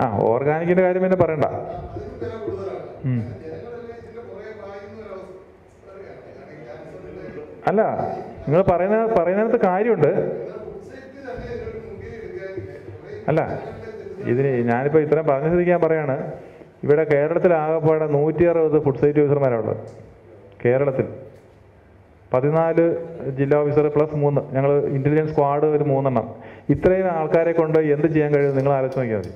ആ. ഓർഗാനിക്കിന്റെ കാര്യം പിന്നെ പറയണ്ട. അല്ല നിങ്ങൾ പറയുന്ന പറയുന്നതിനകത്ത് കാര്യമുണ്ട്. അല്ല ഇതിന് ഞാനിപ്പോൾ ഇത്രയും പറഞ്ഞ സ്ഥിതിക്ക് പറയാണ്. ഇവിടെ കേരളത്തിൽ ആകെപ്പാടെ നൂറ്റി അറുപത് ഫുഡ് സേഫ്റ്റി ഓഫീസർമാരാണുള്ളത് കേരളത്തിൽ. പതിനാല് ജില്ലാ ഓഫീസർ പ്ലസ് മൂന്ന്. ഞങ്ങൾ ഇന്റലിജൻസ് സ്ക്വാഡ് ഒരു മൂന്നെണ്ണം. ഇത്രയും ആൾക്കാരെ കൊണ്ട് എന്ത് ചെയ്യാൻ കഴിയും നിങ്ങൾ ആലോചിച്ച് നോക്കിയാൽ മതി.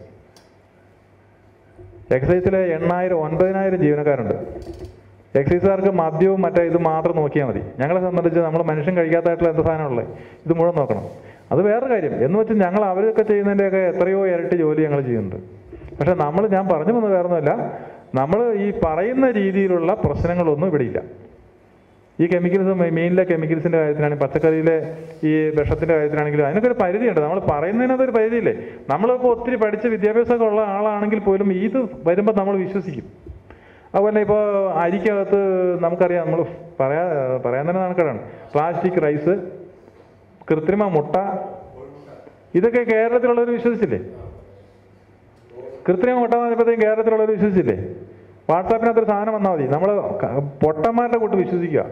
എക്സൈസിലെ എണ്ണായിരം ഒൻപതിനായിരം ജീവനക്കാരുണ്ട്. എക്സൈസുകാർക്ക് മദ്യവും മറ്റേ ഇത് മാത്രം നോക്കിയാൽ മതി. ഞങ്ങളെ സംബന്ധിച്ച് നമ്മൾ മനുഷ്യൻ കഴിക്കാത്തതായിട്ടുള്ള എന്ത് സാധനമുള്ളത് ഇത് മുഴുവൻ നോക്കണം. അത് വേറെ കാര്യം. എന്ന് വെച്ചാൽ ഞങ്ങൾ അവരൊക്കെ ചെയ്യുന്നതിന്റെയൊക്കെ എത്രയോ ഇരട്ടി ജോലി ഞങ്ങൾ ചെയ്യുന്നുണ്ട്. പക്ഷേ നമ്മൾ ഞാൻ പറഞ്ഞു വന്നത് വേറെ ഒന്നുമല്ല നമ്മൾ ഈ പറയുന്ന രീതിയിലുള്ള പ്രശ്നങ്ങളൊന്നും ഇവിടെ ഇല്ല. ഈ കെമിക്കൽസ് മീനിലെ കെമിക്കൽസിന്റെ കാര്യത്തിലാണെങ്കിൽ പച്ചക്കറിയിലെ ഈ വിഷത്തിന്റെ കാര്യത്തിലാണെങ്കിലും അതിനൊക്കെ ഒരു പരിധിയുണ്ട്. നമ്മൾ പറയുന്നതിനകത്ത് ഒരു പരിധിയില്ലേ? നമ്മളിപ്പോൾ ഒത്തിരി പഠിച്ച വിദ്യാഭ്യാസമൊക്കെ ഉള്ള ആളാണെങ്കിൽ പോലും ഇത് വരുമ്പോൾ നമ്മൾ വിശ്വസിക്കും. അതുപോലെ ഇപ്പോൾ അരിക്കകത്ത് നമുക്കറിയാം നമ്മൾ പറയാ പറയാൻ തന്നെ നടക്കാണ് പ്ലാസ്റ്റിക് റൈസ് കൃത്രിമ മുട്ട ഇതൊക്കെ കേരളത്തിലുള്ളവർ വിശ്വസിച്ചില്ലേ? കൃത്രിമ മുട്ട എന്ന് പറഞ്ഞപ്പോഴത്തേക്കും കേരളത്തിലുള്ളവർ വിശ്വസിച്ചില്ലേ? വാട്സാപ്പിനകത്ത് ഒരു സാധനം വന്നാൽ മതി. നമ്മൾ പൊട്ടന്മാരുടെ കൂട്ട് വിശ്വസിക്കുക.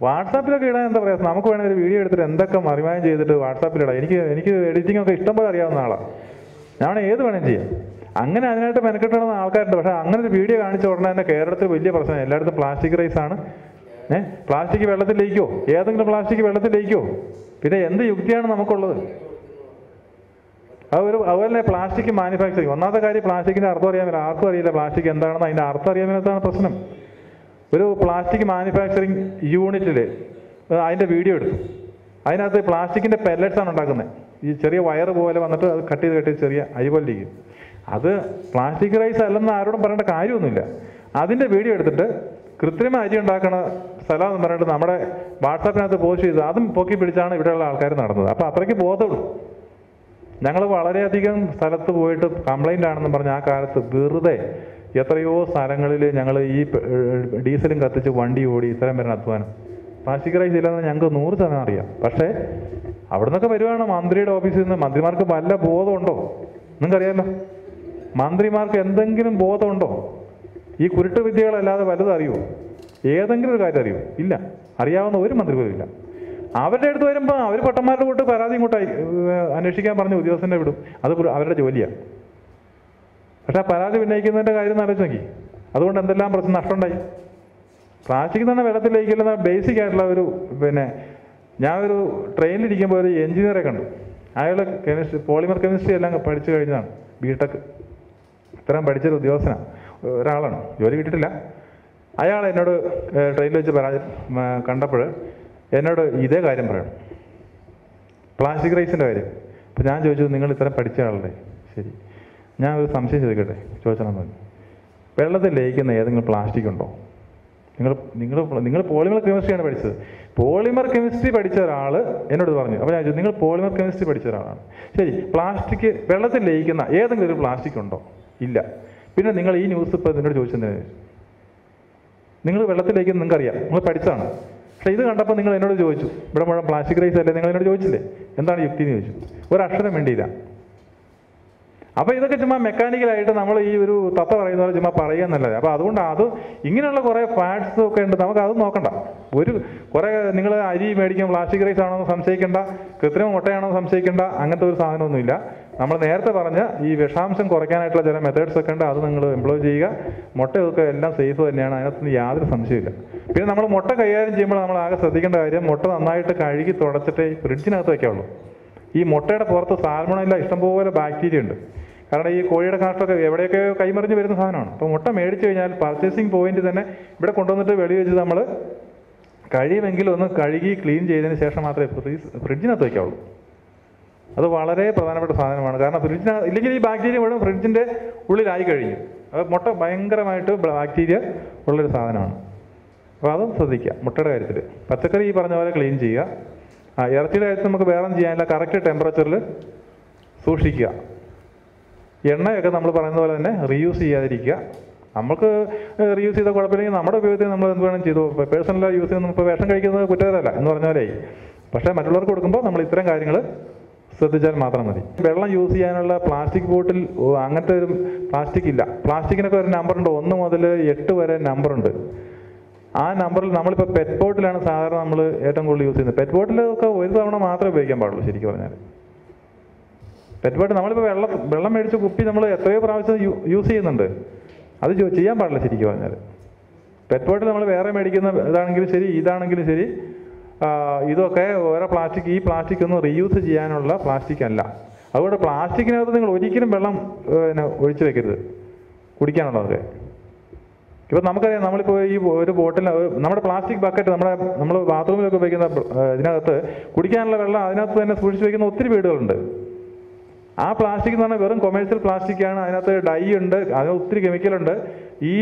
വാട്സാപ്പിലൊക്കെ ഇടാൻ എന്താ പറയുക നമുക്ക് വേണമെങ്കിൽ ഒരു വീഡിയോ എടുത്തിട്ട് എന്തൊക്കെ മറിമായം ചെയ്തിട്ട് വാട്സാപ്പിലിടാം. എനിക്ക് എനിക്ക് എഡിറ്റിംഗ് ഒക്കെ ഇഷ്ടം പോലെ അറിയാവുന്ന ആളാണ് ഞാൻ വേണേ ഏത് വേണേലും ചെയ്യാം. അങ്ങനെ അതിനായിട്ട് മെനക്കെട്ടുന്ന ആൾക്കാരുണ്ട്. പക്ഷേ അങ്ങനെ ഒരു വീഡിയോ കാണിച്ച ഉടനെ തന്നെ കേരളത്തിൽ വലിയ പ്രശ്നം എല്ലായിടത്തും പ്ലാസ്റ്റിക് റൈസ് ആണ്. ഏഹ് പ്ലാസ്റ്റിക് വെള്ളത്തിൽ ലയിക്കോ ഏതെങ്കിലും പ്ലാസ്റ്റിക് വെള്ളത്തിൽ ലയിക്കോ പിന്നെ എന്ത് യുക്തിയാണ് നമുക്കുള്ളത്? അത് ഒരു അതുപോലെ പ്ലാസ്റ്റിക് മാനുഫാക്ചറിങ്. ഒന്നാമത്തെ കാര്യം പ്ലാസ്റ്റിക്കിന്റെ അർത്ഥം അറിയാൻ പറ്റില്ല ആർക്കും അറിയില്ല പ്ലാസ്റ്റിക് എന്താണെന്ന്. അതിന്റെ അർത്ഥം അറിയാൻ പറ്റാത്ത പ്രശ്നം. ഒരു പ്ലാസ്റ്റിക് മാനുഫാക്ചറിങ് യൂണിറ്റിൽ അതിന്റെ വീഡിയോ എടുത്തു. അതിനകത്ത് പെല്ലറ്റ്സ് ആണ് ഉണ്ടാക്കുന്നത്. ഈ ചെറിയ വയർ പോലെ വന്നിട്ട് അത് കട്ട് ചെയ്ത് കട്ട് ചെയ്ത് ചെറിയ അരി ഇരിക്കും. അത് പ്ലാസ്റ്റിക് റൈസ് അല്ലെന്ന് ആരോടും പറയേണ്ട കാര്യമൊന്നുമില്ല. അതിന്റെ വീഡിയോ എടുത്തിട്ട് കൃത്രിമ അരി ഉണ്ടാക്കണ സ്ഥലം എന്ന് പറഞ്ഞിട്ട് നമ്മുടെ വാട്സാപ്പിനകത്ത് പോസ്റ്റ് ചെയ്ത് അതും പൊക്കി പിടിച്ചാണ് ഇവിടെയുള്ള ആൾക്കാർ നടന്നത്. അപ്പോൾ അത്രയ്ക്ക് ബോധമുള്ളൂ. ഞങ്ങൾ വളരെയധികം സ്ഥലത്ത് പോയിട്ട് കംപ്ലൈന്റ് ആണെന്ന് പറഞ്ഞ് ആ കാലത്ത് വെറുതെ എത്രയോ സ്ഥലങ്ങളിൽ ഞങ്ങൾ ഈ ഡീസലും കത്തിച്ച് വണ്ടി ഓടി ഇത്രയും വരുന്ന അധ്വാനം പ്ലാസ്റ്റിക് ഇല്ലെന്ന് ഞങ്ങൾക്ക് നൂറ് ശതമാനം അറിയാം. പക്ഷേ അവിടെ നിന്നൊക്കെ വരുവാണ് മന്ത്രിയുടെ ഓഫീസിൽ നിന്ന്. മന്ത്രിമാർക്ക് വല്ല ബോധമുണ്ടോ? നിങ്ങൾക്കറിയാമല്ലോ മന്ത്രിമാർക്ക് എന്തെങ്കിലും ബോധമുണ്ടോ? ഈ കുരുട്ട് വിദ്യകളല്ലാതെ വലുത് ഏതെങ്കിലും ഒരു കാര്യം അറിയുമോ ഇല്ല. അറിയാവുന്ന ഒരു മന്ത്രി പോലും ഇല്ല. അവരുടെ അടുത്ത് വരുമ്പോൾ അവർ പട്ടന്മാരുടെ കൂട്ട് പരാതി ഇങ്ങോട്ടായി അന്വേഷിക്കാൻ പറഞ്ഞ ഉദ്യോഗസ്ഥനെ വിടും. അത് അവരുടെ ജോലിയാണ്. പക്ഷെ ആ പരാതി ഉന്നയിക്കുന്നതിന്റെ കാര്യം ആലോചിച്ച് നോക്കി. അതുകൊണ്ട് എന്തെല്ലാം പ്രശ്നം നഷ്ടമുണ്ടായി. പ്ലാസ്റ്റിക് തന്നെ വെള്ളത്തിൽ ലയിക്കുന്ന ബേസിക് ആയിട്ടുള്ള ഒരു പിന്നെ ഞാൻ ഒരു ട്രെയിനിലിരിക്കുമ്പോൾ ഒരു എഞ്ചിനീയറെ കണ്ടു. അയാൾ കെമിസ്ട്രി പോളിമർ കെമിസ്ട്രി എല്ലാം പഠിച്ചു കഴിഞ്ഞതാണ് ബിടെക് ഇത്രയും പഠിച്ചൊരു ഉദ്യോഗസ്ഥനാണ് ഒരാളാണ് ജോലി കിട്ടിയിട്ടില്ല. അയാൾ എന്നോട് ട്രെയിനിൽ വെച്ച് പറ കണ്ടപ്പോൾ എന്നോട് ഇതേ കാര്യം പറയണം. പ്ലാസ്റ്റിക് റൈസിന്റെ കാര്യം. അപ്പോൾ ഞാൻ ചോദിച്ചു നിങ്ങൾ ഇത്ര പഠിച്ച ആളല്ലേ? ശരി. ഞാൻ ഒരു സംശയം ചോദിക്കട്ടെ? ചോദിച്ചാൽ മതി. വെള്ളത്തിൽ ലയിക്കുന്ന ഏതെങ്കിലും പ്ലാസ്റ്റിക് ഉണ്ടോ? നിങ്ങൾ നിങ്ങൾ നിങ്ങൾ പോളിമർ കെമിസ്ട്രിയാണ് പഠിച്ചത്. പോളിമർ കെമിസ്ട്രി പഠിച്ച ഒരാൾ എന്നോട് പറഞ്ഞു. അപ്പോൾ ഞാൻ ചോദിച്ചു നിങ്ങൾ പോളിമർ കെമിസ്ട്രി പഠിച്ച ഒരാളാണ്. ശരി. പ്ലാസ്റ്റിക് വെള്ളത്തിൽ ലയിക്കുന്ന ഏതെങ്കിലും ഒരു പ്ലാസ്റ്റിക് ഉണ്ടോ? ഇല്ല. പിന്നെ നിങ്ങൾ ഈ ന്യൂസ് ഇപ്പോൾ എന്നോട് ചോദിച്ചെന്തിനാ നിങ്ങൾ വെള്ളത്തിൽ ലയിക്കുന്ന നിങ്ങൾക്ക് അറിയാം നിങ്ങൾ പഠിച്ചതാണ്. പക്ഷേ ഇത് കണ്ടപ്പോൾ നിങ്ങൾ എന്നോട് ചോദിച്ചു ഇവിടെ മുഴുവൻ പ്ലാസ്റ്റിക് റൈസ് അല്ലേ? നിങ്ങൾ എന്നോട് ചോദിച്ചില്ലേ? എന്താണ് യുക്തി എന്ന് ചോദിച്ചു. ഒരക്ഷരം വേണ്ടിയില്ല അപ്പോൾ ഇതൊക്കെ ചുമ്മാ മെക്കാനിക്കലായിട്ട് നമ്മൾ ഈ ഒരു തത്ത പറയുന്ന പോലെ ചുമ്മാ പറയുക എന്നല്ലേ അപ്പോൾ അതുകൊണ്ട് അത് ഇങ്ങനെയുള്ള കുറേ ഫാറ്റ്സ് ഒക്കെ ഉണ്ട്. നമുക്ക് അത് നോക്കണ്ട. ഒരു കുറേ നിങ്ങൾ അരി മേടിക്കും പ്ലാസ്റ്റിക് റൈസ് ആണോ എന്ന് സംശയിക്കേണ്ട കൃത്രിമ മുട്ടയാണോ എന്ന് സംശയിക്കേണ്ട അങ്ങനത്തെ ഒരു സാധനമൊന്നുമില്ല. നമ്മൾ നേരത്തെ പറഞ്ഞ ഈ വിഷാംശം കുറയ്ക്കാനായിട്ടുള്ള ചില മെത്തേഡ്സ് ഒക്കെ ഉണ്ട്. അത് നിങ്ങൾ എംപ്ലോയ് ചെയ്യുക. മുട്ടയൊക്കെ എല്ലാം സേഫ് തന്നെയാണ്. അതിനകത്തുനിന്ന് യാതൊരു സംശയമില്ല പിന്നെ നമ്മൾ മുട്ട കൈകാര്യം ചെയ്യുമ്പോൾ നമ്മൾ ആകെ ശ്രദ്ധിക്കേണ്ട കാര്യം മുട്ട നന്നായിട്ട് കഴുകി തുടച്ചിട്ടേ ഫ്രിഡ്ജിനകത്ത് വയ്ക്കാവുള്ളൂ ഈ മുട്ടയുടെ പുറത്ത് സാൽമണില്ല ഇഷ്ടംപോലെ ബാക്ടീരിയ ഉണ്ട്. കാരണം ഈ കോഴിയുടെ കാഷ്ടമൊക്കെ എവിടെയൊക്കെ കൈമറിഞ്ഞ് വരുന്ന സാധനമാണ്. അപ്പോൾ മുട്ട മേടിച്ചു കഴിഞ്ഞാൽ പർച്ചേസിങ് പോയിന്റ് തന്നെ ഇവിടെ കൊണ്ടുവന്നിട്ട് വെളി വെച്ച് നമ്മൾ കഴിയുമെങ്കിൽ ഒന്ന് കഴുകി ക്ലീൻ ചെയ്തതിന് ശേഷം മാത്രമേ ഫ്രിഡ്ജിനകത്ത് വയ്ക്കാവുള്ളൂ അത് വളരെ പ്രധാനപ്പെട്ട സാധനമാണ്. കാരണം ഫ്രിഡ്ജിന ഇല്ലെങ്കിൽ ഈ ബാക്ടീരിയ മുഴുവൻ ഫ്രിഡ്ജിന്റെ ഉള്ളിലായി കഴിഞ്ഞു. അത് മുട്ട ഭയങ്കരമായിട്ട് ബാക്ടീരിയ ഉള്ളൊരു സാധനമാണ്. അപ്പോൾ അതും ശ്രദ്ധിക്കുക മുട്ടയുടെ കാര്യത്തിൽ. പച്ചക്കറി ഈ പറഞ്ഞ പോലെ ക്ലീൻ ചെയ്യുക. ആ ഇറച്ചിയുടെ കാര്യത്തിൽ നമുക്ക് വേറെ ചെയ്യാനില്ല. കറക്റ്റ് ടെമ്പറേച്ചറിൽ സൂക്ഷിക്കുക. എണ്ണയൊക്കെ നമ്മൾ പറയുന്ന പോലെ തന്നെ റീയൂസ് ചെയ്യാതിരിക്കുക. നമുക്ക് റീയൂസ് ചെയ്ത കുഴപ്പമില്ലെങ്കിൽ നമ്മുടെ ഉപയോഗത്തിൽ നമ്മൾ എന്ത് വേണം ചെയ്തു? പേഴ്സണൽ യൂസ് ചെയ്യുന്ന ഇപ്പോൾ വേഷം കഴിക്കുന്നത് കുറ്റകരമല്ല എന്ന് പറഞ്ഞ പോലെ പക്ഷേ മറ്റുള്ളവർക്ക് കൊടുക്കുമ്പോൾ നമ്മൾ ഇത്തരം കാര്യങ്ങൾ ശ്രദ്ധിച്ചാൽ മാത്രം മതി. വെള്ളം യൂസ് ചെയ്യാനുള്ള പ്ലാസ്റ്റിക് ബോട്ടിൽ അങ്ങനത്തെ ഒരു പ്ലാസ്റ്റിക് ഇല്ല. പ്ലാസ്റ്റിക്കിനൊക്കെ ഒരു നമ്പറുണ്ട് ഒന്ന് മുതൽ എട്ട് വരെ നമ്പറുണ്ട് ആ നമ്പറിൽ നമ്മളിപ്പോൾ പെറ്റ് ബോട്ടിലാണ് സാധാരണ നമ്മൾ ഏറ്റവും കൂടുതൽ യൂസ് ചെയ്യുന്നത്. പെറ്റ് ബോട്ടിലൊക്കെ ഒരു തവണ മാത്രമേ ഉപയോഗിക്കാൻ പാടുള്ളൂ ശരിക്കും പറഞ്ഞാൽ പെറ്റ് ബോട്ടിൽ നമ്മളിപ്പോൾ വെള്ളം വെള്ളം മേടിച്ച് കുപ്പി നമ്മൾ എത്രയോ പ്രാവശ്യം യൂസ് ചെയ്യുന്നുണ്ട്. അത് ചെയ്യാൻ പാടില്ല ശരിക്കും പറഞ്ഞാൽ പെറ്റ് ബോട്ടിൽ നമ്മൾ വേറെ മേടിക്കുന്ന ഇതാണെങ്കിലും ശരി ഇതാണെങ്കിലും ശരി ഇതൊക്കെ ഓരോ പ്ലാസ്റ്റിക് ഈ പ്ലാസ്റ്റിക് ഒന്നും റീയൂസ് ചെയ്യാനുള്ള പ്ലാസ്റ്റിക് അല്ല. അതുകൊണ്ട് പ്ലാസ്റ്റിക്കിനകത്ത് നിങ്ങൾ ഒരിക്കലും വെള്ളം പിന്നെ ഒഴിച്ചു വെക്കരുത്. കുടിക്കാനുള്ളതൊക്കെ. ഇപ്പം നമുക്കറിയാം നമ്മളിപ്പോ ഈ ഒരു ബോട്ടിൽ നമ്മുടെ പ്ലാസ്റ്റിക് ബക്കറ്റ് നമ്മുടെ നമ്മൾ ബാത്റൂമിലൊക്കെ ഉപയോഗിക്കുന്ന ഇതിനകത്ത് കുടിക്കാനുള്ള വെള്ളം അതിനകത്ത് തന്നെ സൂക്ഷിച്ചു വെക്കുന്ന ഒത്തിരി വീടുകളുണ്ട്. ആ പ്ലാസ്റ്റിക് എന്ന് പറഞ്ഞാൽ വെറും കൊമേഴ്സ്യൽ പ്ലാസ്റ്റിക് ആണ്. അതിനകത്ത് ഡൈ ഉണ്ട്. അതിന് ഒത്തിരി കെമിക്കലുണ്ട് ഈ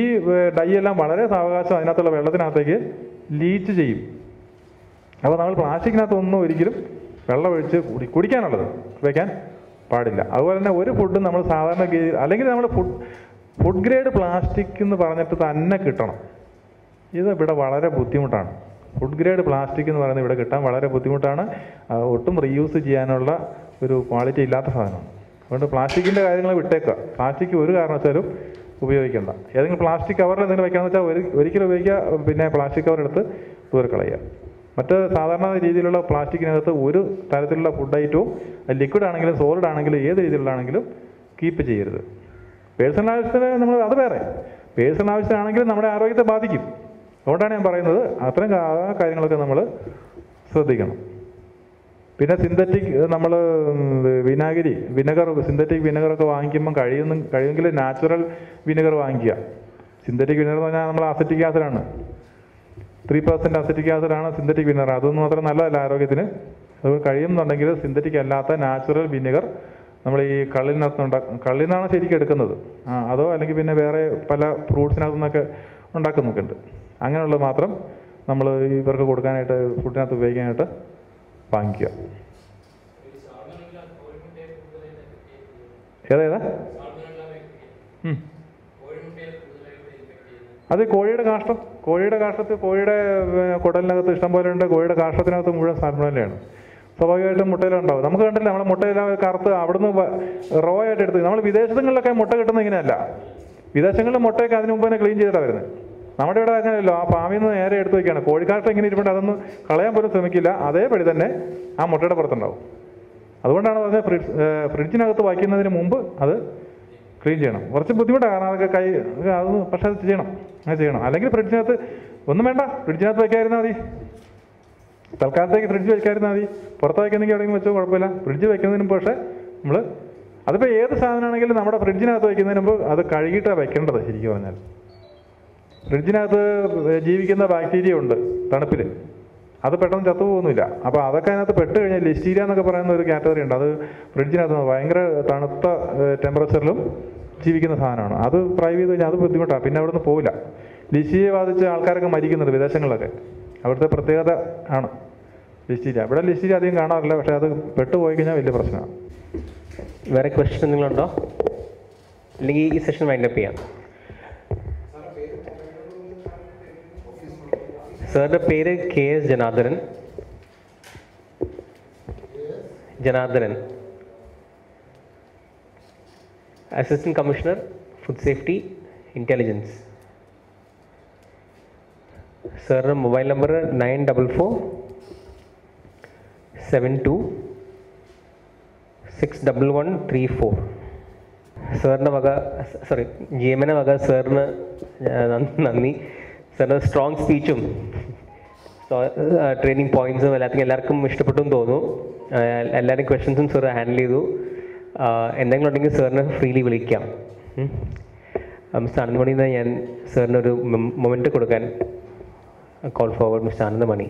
ഡൈ എല്ലാം വളരെ സാവകാശം അതിനകത്തുള്ള വെള്ളത്തിനകത്തേക്ക് ലീച്ച് ചെയ്യും. അപ്പോൾ നമ്മൾ പ്ലാസ്റ്റിക്കിനകത്ത് ഒന്നും ഒരിക്കലും വെള്ളം ഒഴിച്ച് കുടി കുടിക്കാനുള്ളത് വയ്ക്കാൻ പാടില്ല. അതുപോലെ തന്നെ ഒരു ഫുഡും നമ്മൾ സാധാരണ അല്ലെങ്കിൽ നമ്മൾ ഫുഡ് ഫുഡ് ഗ്രേഡ് പ്ലാസ്റ്റിക് എന്ന് പറഞ്ഞിട്ട് തന്നെ കിട്ടണം. ഇത് ഇവിടെ വളരെ ബുദ്ധിമുട്ടാണ്. ഫുഡ് ഗ്രേഡ് പ്ലാസ്റ്റിക് എന്ന് പറയുന്നത് ഇവിടെ കിട്ടാൻ വളരെ ബുദ്ധിമുട്ടാണ്. ഒട്ടും റീയൂസ് ചെയ്യാനുള്ള ഒരു ക്വാളിറ്റി ഇല്ലാത്ത സാധനമാണ് അതുകൊണ്ട് പ്ലാസ്റ്റിക്കിന്റെ കാര്യങ്ങൾ വിട്ടേക്കുക. പ്ലാസ്റ്റിക് ഒരു കാരണവശാലും ഉപയോഗിക്കേണ്ട. ഏതെങ്കിലും പ്ലാസ്റ്റിക് കവറിൽ എന്തെങ്കിലും വെക്കാമെന്ന് വെച്ചാൽ ഒരു ഒരിക്കലും ഉപയോഗിക്കുക പിന്നെ പ്ലാസ്റ്റിക് കവർ എടുത്ത് ദൂരെ കളയുക മറ്റ് സാധാരണ രീതിയിലുള്ള പ്ലാസ്റ്റിക്കിനകത്ത് ഒരു തരത്തിലുള്ള ഫുഡ് ഐറ്റവും ലിക്വിഡ് ആണെങ്കിലും സോളിഡ് ആണെങ്കിലും ഏത് രീതിയിലുള്ളതാണെങ്കിലും കീപ്പ് ചെയ്യരുത്. പേഴ്സണൽ ആവശ്യത്തിന് നമ്മൾ അത് വേറെ. പേഴ്സണൽ ആവശ്യത്തിനാണെങ്കിൽ നമ്മുടെ ആരോഗ്യത്തെ ബാധിക്കും. അതുകൊണ്ടാണ് ഞാൻ പറയുന്നത് അത്തരം കാര്യങ്ങളൊക്കെ നമ്മൾ ശ്രദ്ധിക്കണം. പിന്നെ സിന്തറ്റിക് നമ്മൾ വിനാഗിരി വിനെഗർ സിന്തറ്റിക് വിനെഗറൊക്കെ വാങ്ങിക്കുമ്പം കഴിയുന്ന കഴിയുമെങ്കിൽ നാച്ചുറൽ വിനെഗർ വാങ്ങിക്കുക. സിന്തറ്റിക് വിനെഗർ എന്ന് പറഞ്ഞാൽ നമ്മൾ അസറ്റിക് ആസിഡാണ്. ത്രീ പെർസെന്റ് അസറ്റിക് ആസിഡാണ് സിന്തറ്റിക് വിനെഗർ. അതൊന്നും അത്ര നല്ലതല്ല ആരോഗ്യത്തിന്. അത് കഴിയുന്നുണ്ടെങ്കിൽ സിന്തറ്റിക് അല്ലാത്ത നാച്ചുറൽ വിനെഗർ നമ്മൾ ഈ കള്ളിനകത്ത് കള്ളിനാണ് ശരിക്കും എടുക്കുന്നത്. ആ അതോ അല്ലെങ്കിൽ പിന്നെ വേറെ പല ഫ്രൂട്ട്സിനകത്തു നിന്നൊക്കെ ഉണ്ടാക്കുന്നൊക്കെ ഉണ്ട് അങ്ങനെയുള്ളത് മാത്രം നമ്മൾ ഇവർക്ക് കൊടുക്കാനായിട്ട് ഫുഡിനകത്ത് ഉപയോഗിക്കാനായിട്ട് വാങ്ങിക്കുക. ഏതേതാ. അത് കോഴിയുടെ കാഷ്ടം. കോഴിയുടെ കാഷ്ടത്തിൽ കോഴിയുടെ കുടലിനകത്ത് ഇഷ്ടം പോലെ ഉണ്ട്. കോഴിയുടെ കാഷ്ടത്തിനകത്ത് മുഴുവൻ സാൽമണലയാണ് സ്വാഭാവികമായിട്ടും മുട്ടയിലുണ്ടാവും. നമുക്ക് കണ്ടില്ല നമ്മുടെ മുട്ടയെല്ലാം കറുത്ത് അവിടുന്ന് റോ ആയിട്ട് എടുത്ത് നമ്മൾ വിദേശങ്ങളിലൊക്കെ മുട്ട കിട്ടുന്ന ഇങ്ങനെയല്ല. വിദേശങ്ങളിൽ മുട്ടയൊക്കെ അതിന് മുമ്പ് തന്നെ ക്ലീൻ ചെയ്തിട്ടാണ് വരുന്നത് നമ്മുടെ ഇവിടെ അങ്ങനെയല്ലോ ആ പാമ്പിൽ നിന്ന് നേരെ എടുത്ത് വയ്ക്കുകയാണ് കോഴിക്കാട്ട് ഇങ്ങനെ ഇരിപ്പുണ്ട് അതൊന്നും കളയാൻ പോലും ശ്രമിക്കില്ല. അതേപടി തന്നെ ആ മുട്ടയുടെ പുറത്തുണ്ടാവും. അതുകൊണ്ടാണ് പറഞ്ഞത് ഫ്രിഡ്ജ് ഫ്രിഡ്ജിനകത്ത് വയ്ക്കുന്നതിന് മുമ്പ് അത് ക്ലീൻ ചെയ്യണം. കുറച്ച് ബുദ്ധിമുട്ടാണ് കാരണം അതൊക്കെ കൈ അത് പക്ഷേ അത് ചെയ്യണം. അങ്ങനെ ചെയ്യണം. അല്ലെങ്കിൽ ഫ്രിഡ്ജിനകത്ത് ഒന്നും വേണ്ട. ഫ്രിഡ്ജിനകത്ത് വയ്ക്കാതിരുന്നാൽ മതി. തൽക്കാലത്തേക്ക് ഫ്രിഡ്ജ് വയ്ക്കാതിരുന്നാൽ മതി പുറത്ത് വയ്ക്കുന്നെങ്കിൽ എവിടെയെങ്കിലും വെച്ചോ കുഴപ്പമില്ല. ഫ്രിഡ്ജ് വെക്കുന്നതിന് പക്ഷേ നമ്മൾ അതിപ്പോൾ ഏത് സാധനമാണെങ്കിലും നമ്മുടെ ഫ്രിഡ്ജിനകത്ത് വയ്ക്കുന്നതിന് മുമ്പ് അത് കഴുകിയിട്ടാണ് വെക്കേണ്ടത് ശരിക്കും പറഞ്ഞാൽ. ഫ്രിഡ്ജിനകത്ത് ജീവിക്കുന്ന ബാക്ടീരിയ ഉണ്ട് തണുപ്പിൽ അത് പെട്ടെന്ന് ചത്തുപോകുന്നില്ല അപ്പോൾ അതൊക്കെ അതിനകത്ത് പെട്ട് കഴിഞ്ഞാൽ ലിസ്റ്റീരിയ എന്നൊക്കെ പറയുന്ന ഒരു കാറ്റഗറി ഉണ്ട്. അത് ഫ്രിഡ്ജിനകത്ത് ഭയങ്കര തണുത്ത ടെമ്പറേച്ചറിലും ജീവിക്കുന്ന സാധനമാണ്. അത് പ്രൈവ് ചെയ്ത് കഴിഞ്ഞാൽ അത് ബുദ്ധിമുട്ടാണ് പിന്നെ അവിടുന്ന് പോവില്ല. ലിസ്റ്റീരിയ ബാധിച്ച ആൾക്കാരൊക്കെ മരിക്കുന്നുണ്ട് വിദേശങ്ങളിലൊക്കെ. അവിടുത്തെ പ്രത്യേകത ആണ്. ലിസ്റ്റീരിയ ഇവിടെ ലിസ്റ്റീരിയ അധികം കാണാറില്ല പക്ഷേ അത് പെട്ടുപോയി കഴിഞ്ഞാൽ വലിയ പ്രശ്നമാണ്. വേറെ ക്വസ്റ്റ്യൻ എന്തെങ്കിലും ഉണ്ടോ അല്ലെങ്കിൽ ഈ സെഷൻ വൈൻഡപ്പ് ചെയ്യാം. സാറിന്റെ പേര് K S Janardhanan. Janardhanan. Assistant commissioner food safety intelligence സാറിന്റെ mobile number nine double four seven two six double one three four സാറിന്റെ വക സോറി ജി വക സാറിന് നന്ദി. സാറിന്റെ സ്ട്രോങ് സ്പീച്ചും ട്രെയിനിങ് പോയിന്റ്സും എല്ലാത്തിനും എല്ലാവർക്കും ഇഷ്ടപ്പെട്ടു എന്ന് തോന്നുന്നു. എല്ലാവരുടെയും ക്വസ്റ്റ്യൻസും സാർ ഹാൻഡിൽ ചെയ്തു. എന്തെങ്കിലും ഉണ്ടെങ്കിൽ സാറിനെ ഫ്രീലി വിളിക്കാം. മിസ്റ്റർ ആനന്ദമണി ഞാൻ സാറിനൊരു മൊമെന്റ് കൊടുക്കാൻ കോൾ ഫോർവേഡ് മിസ്റ്റർ ആനന്ദമണി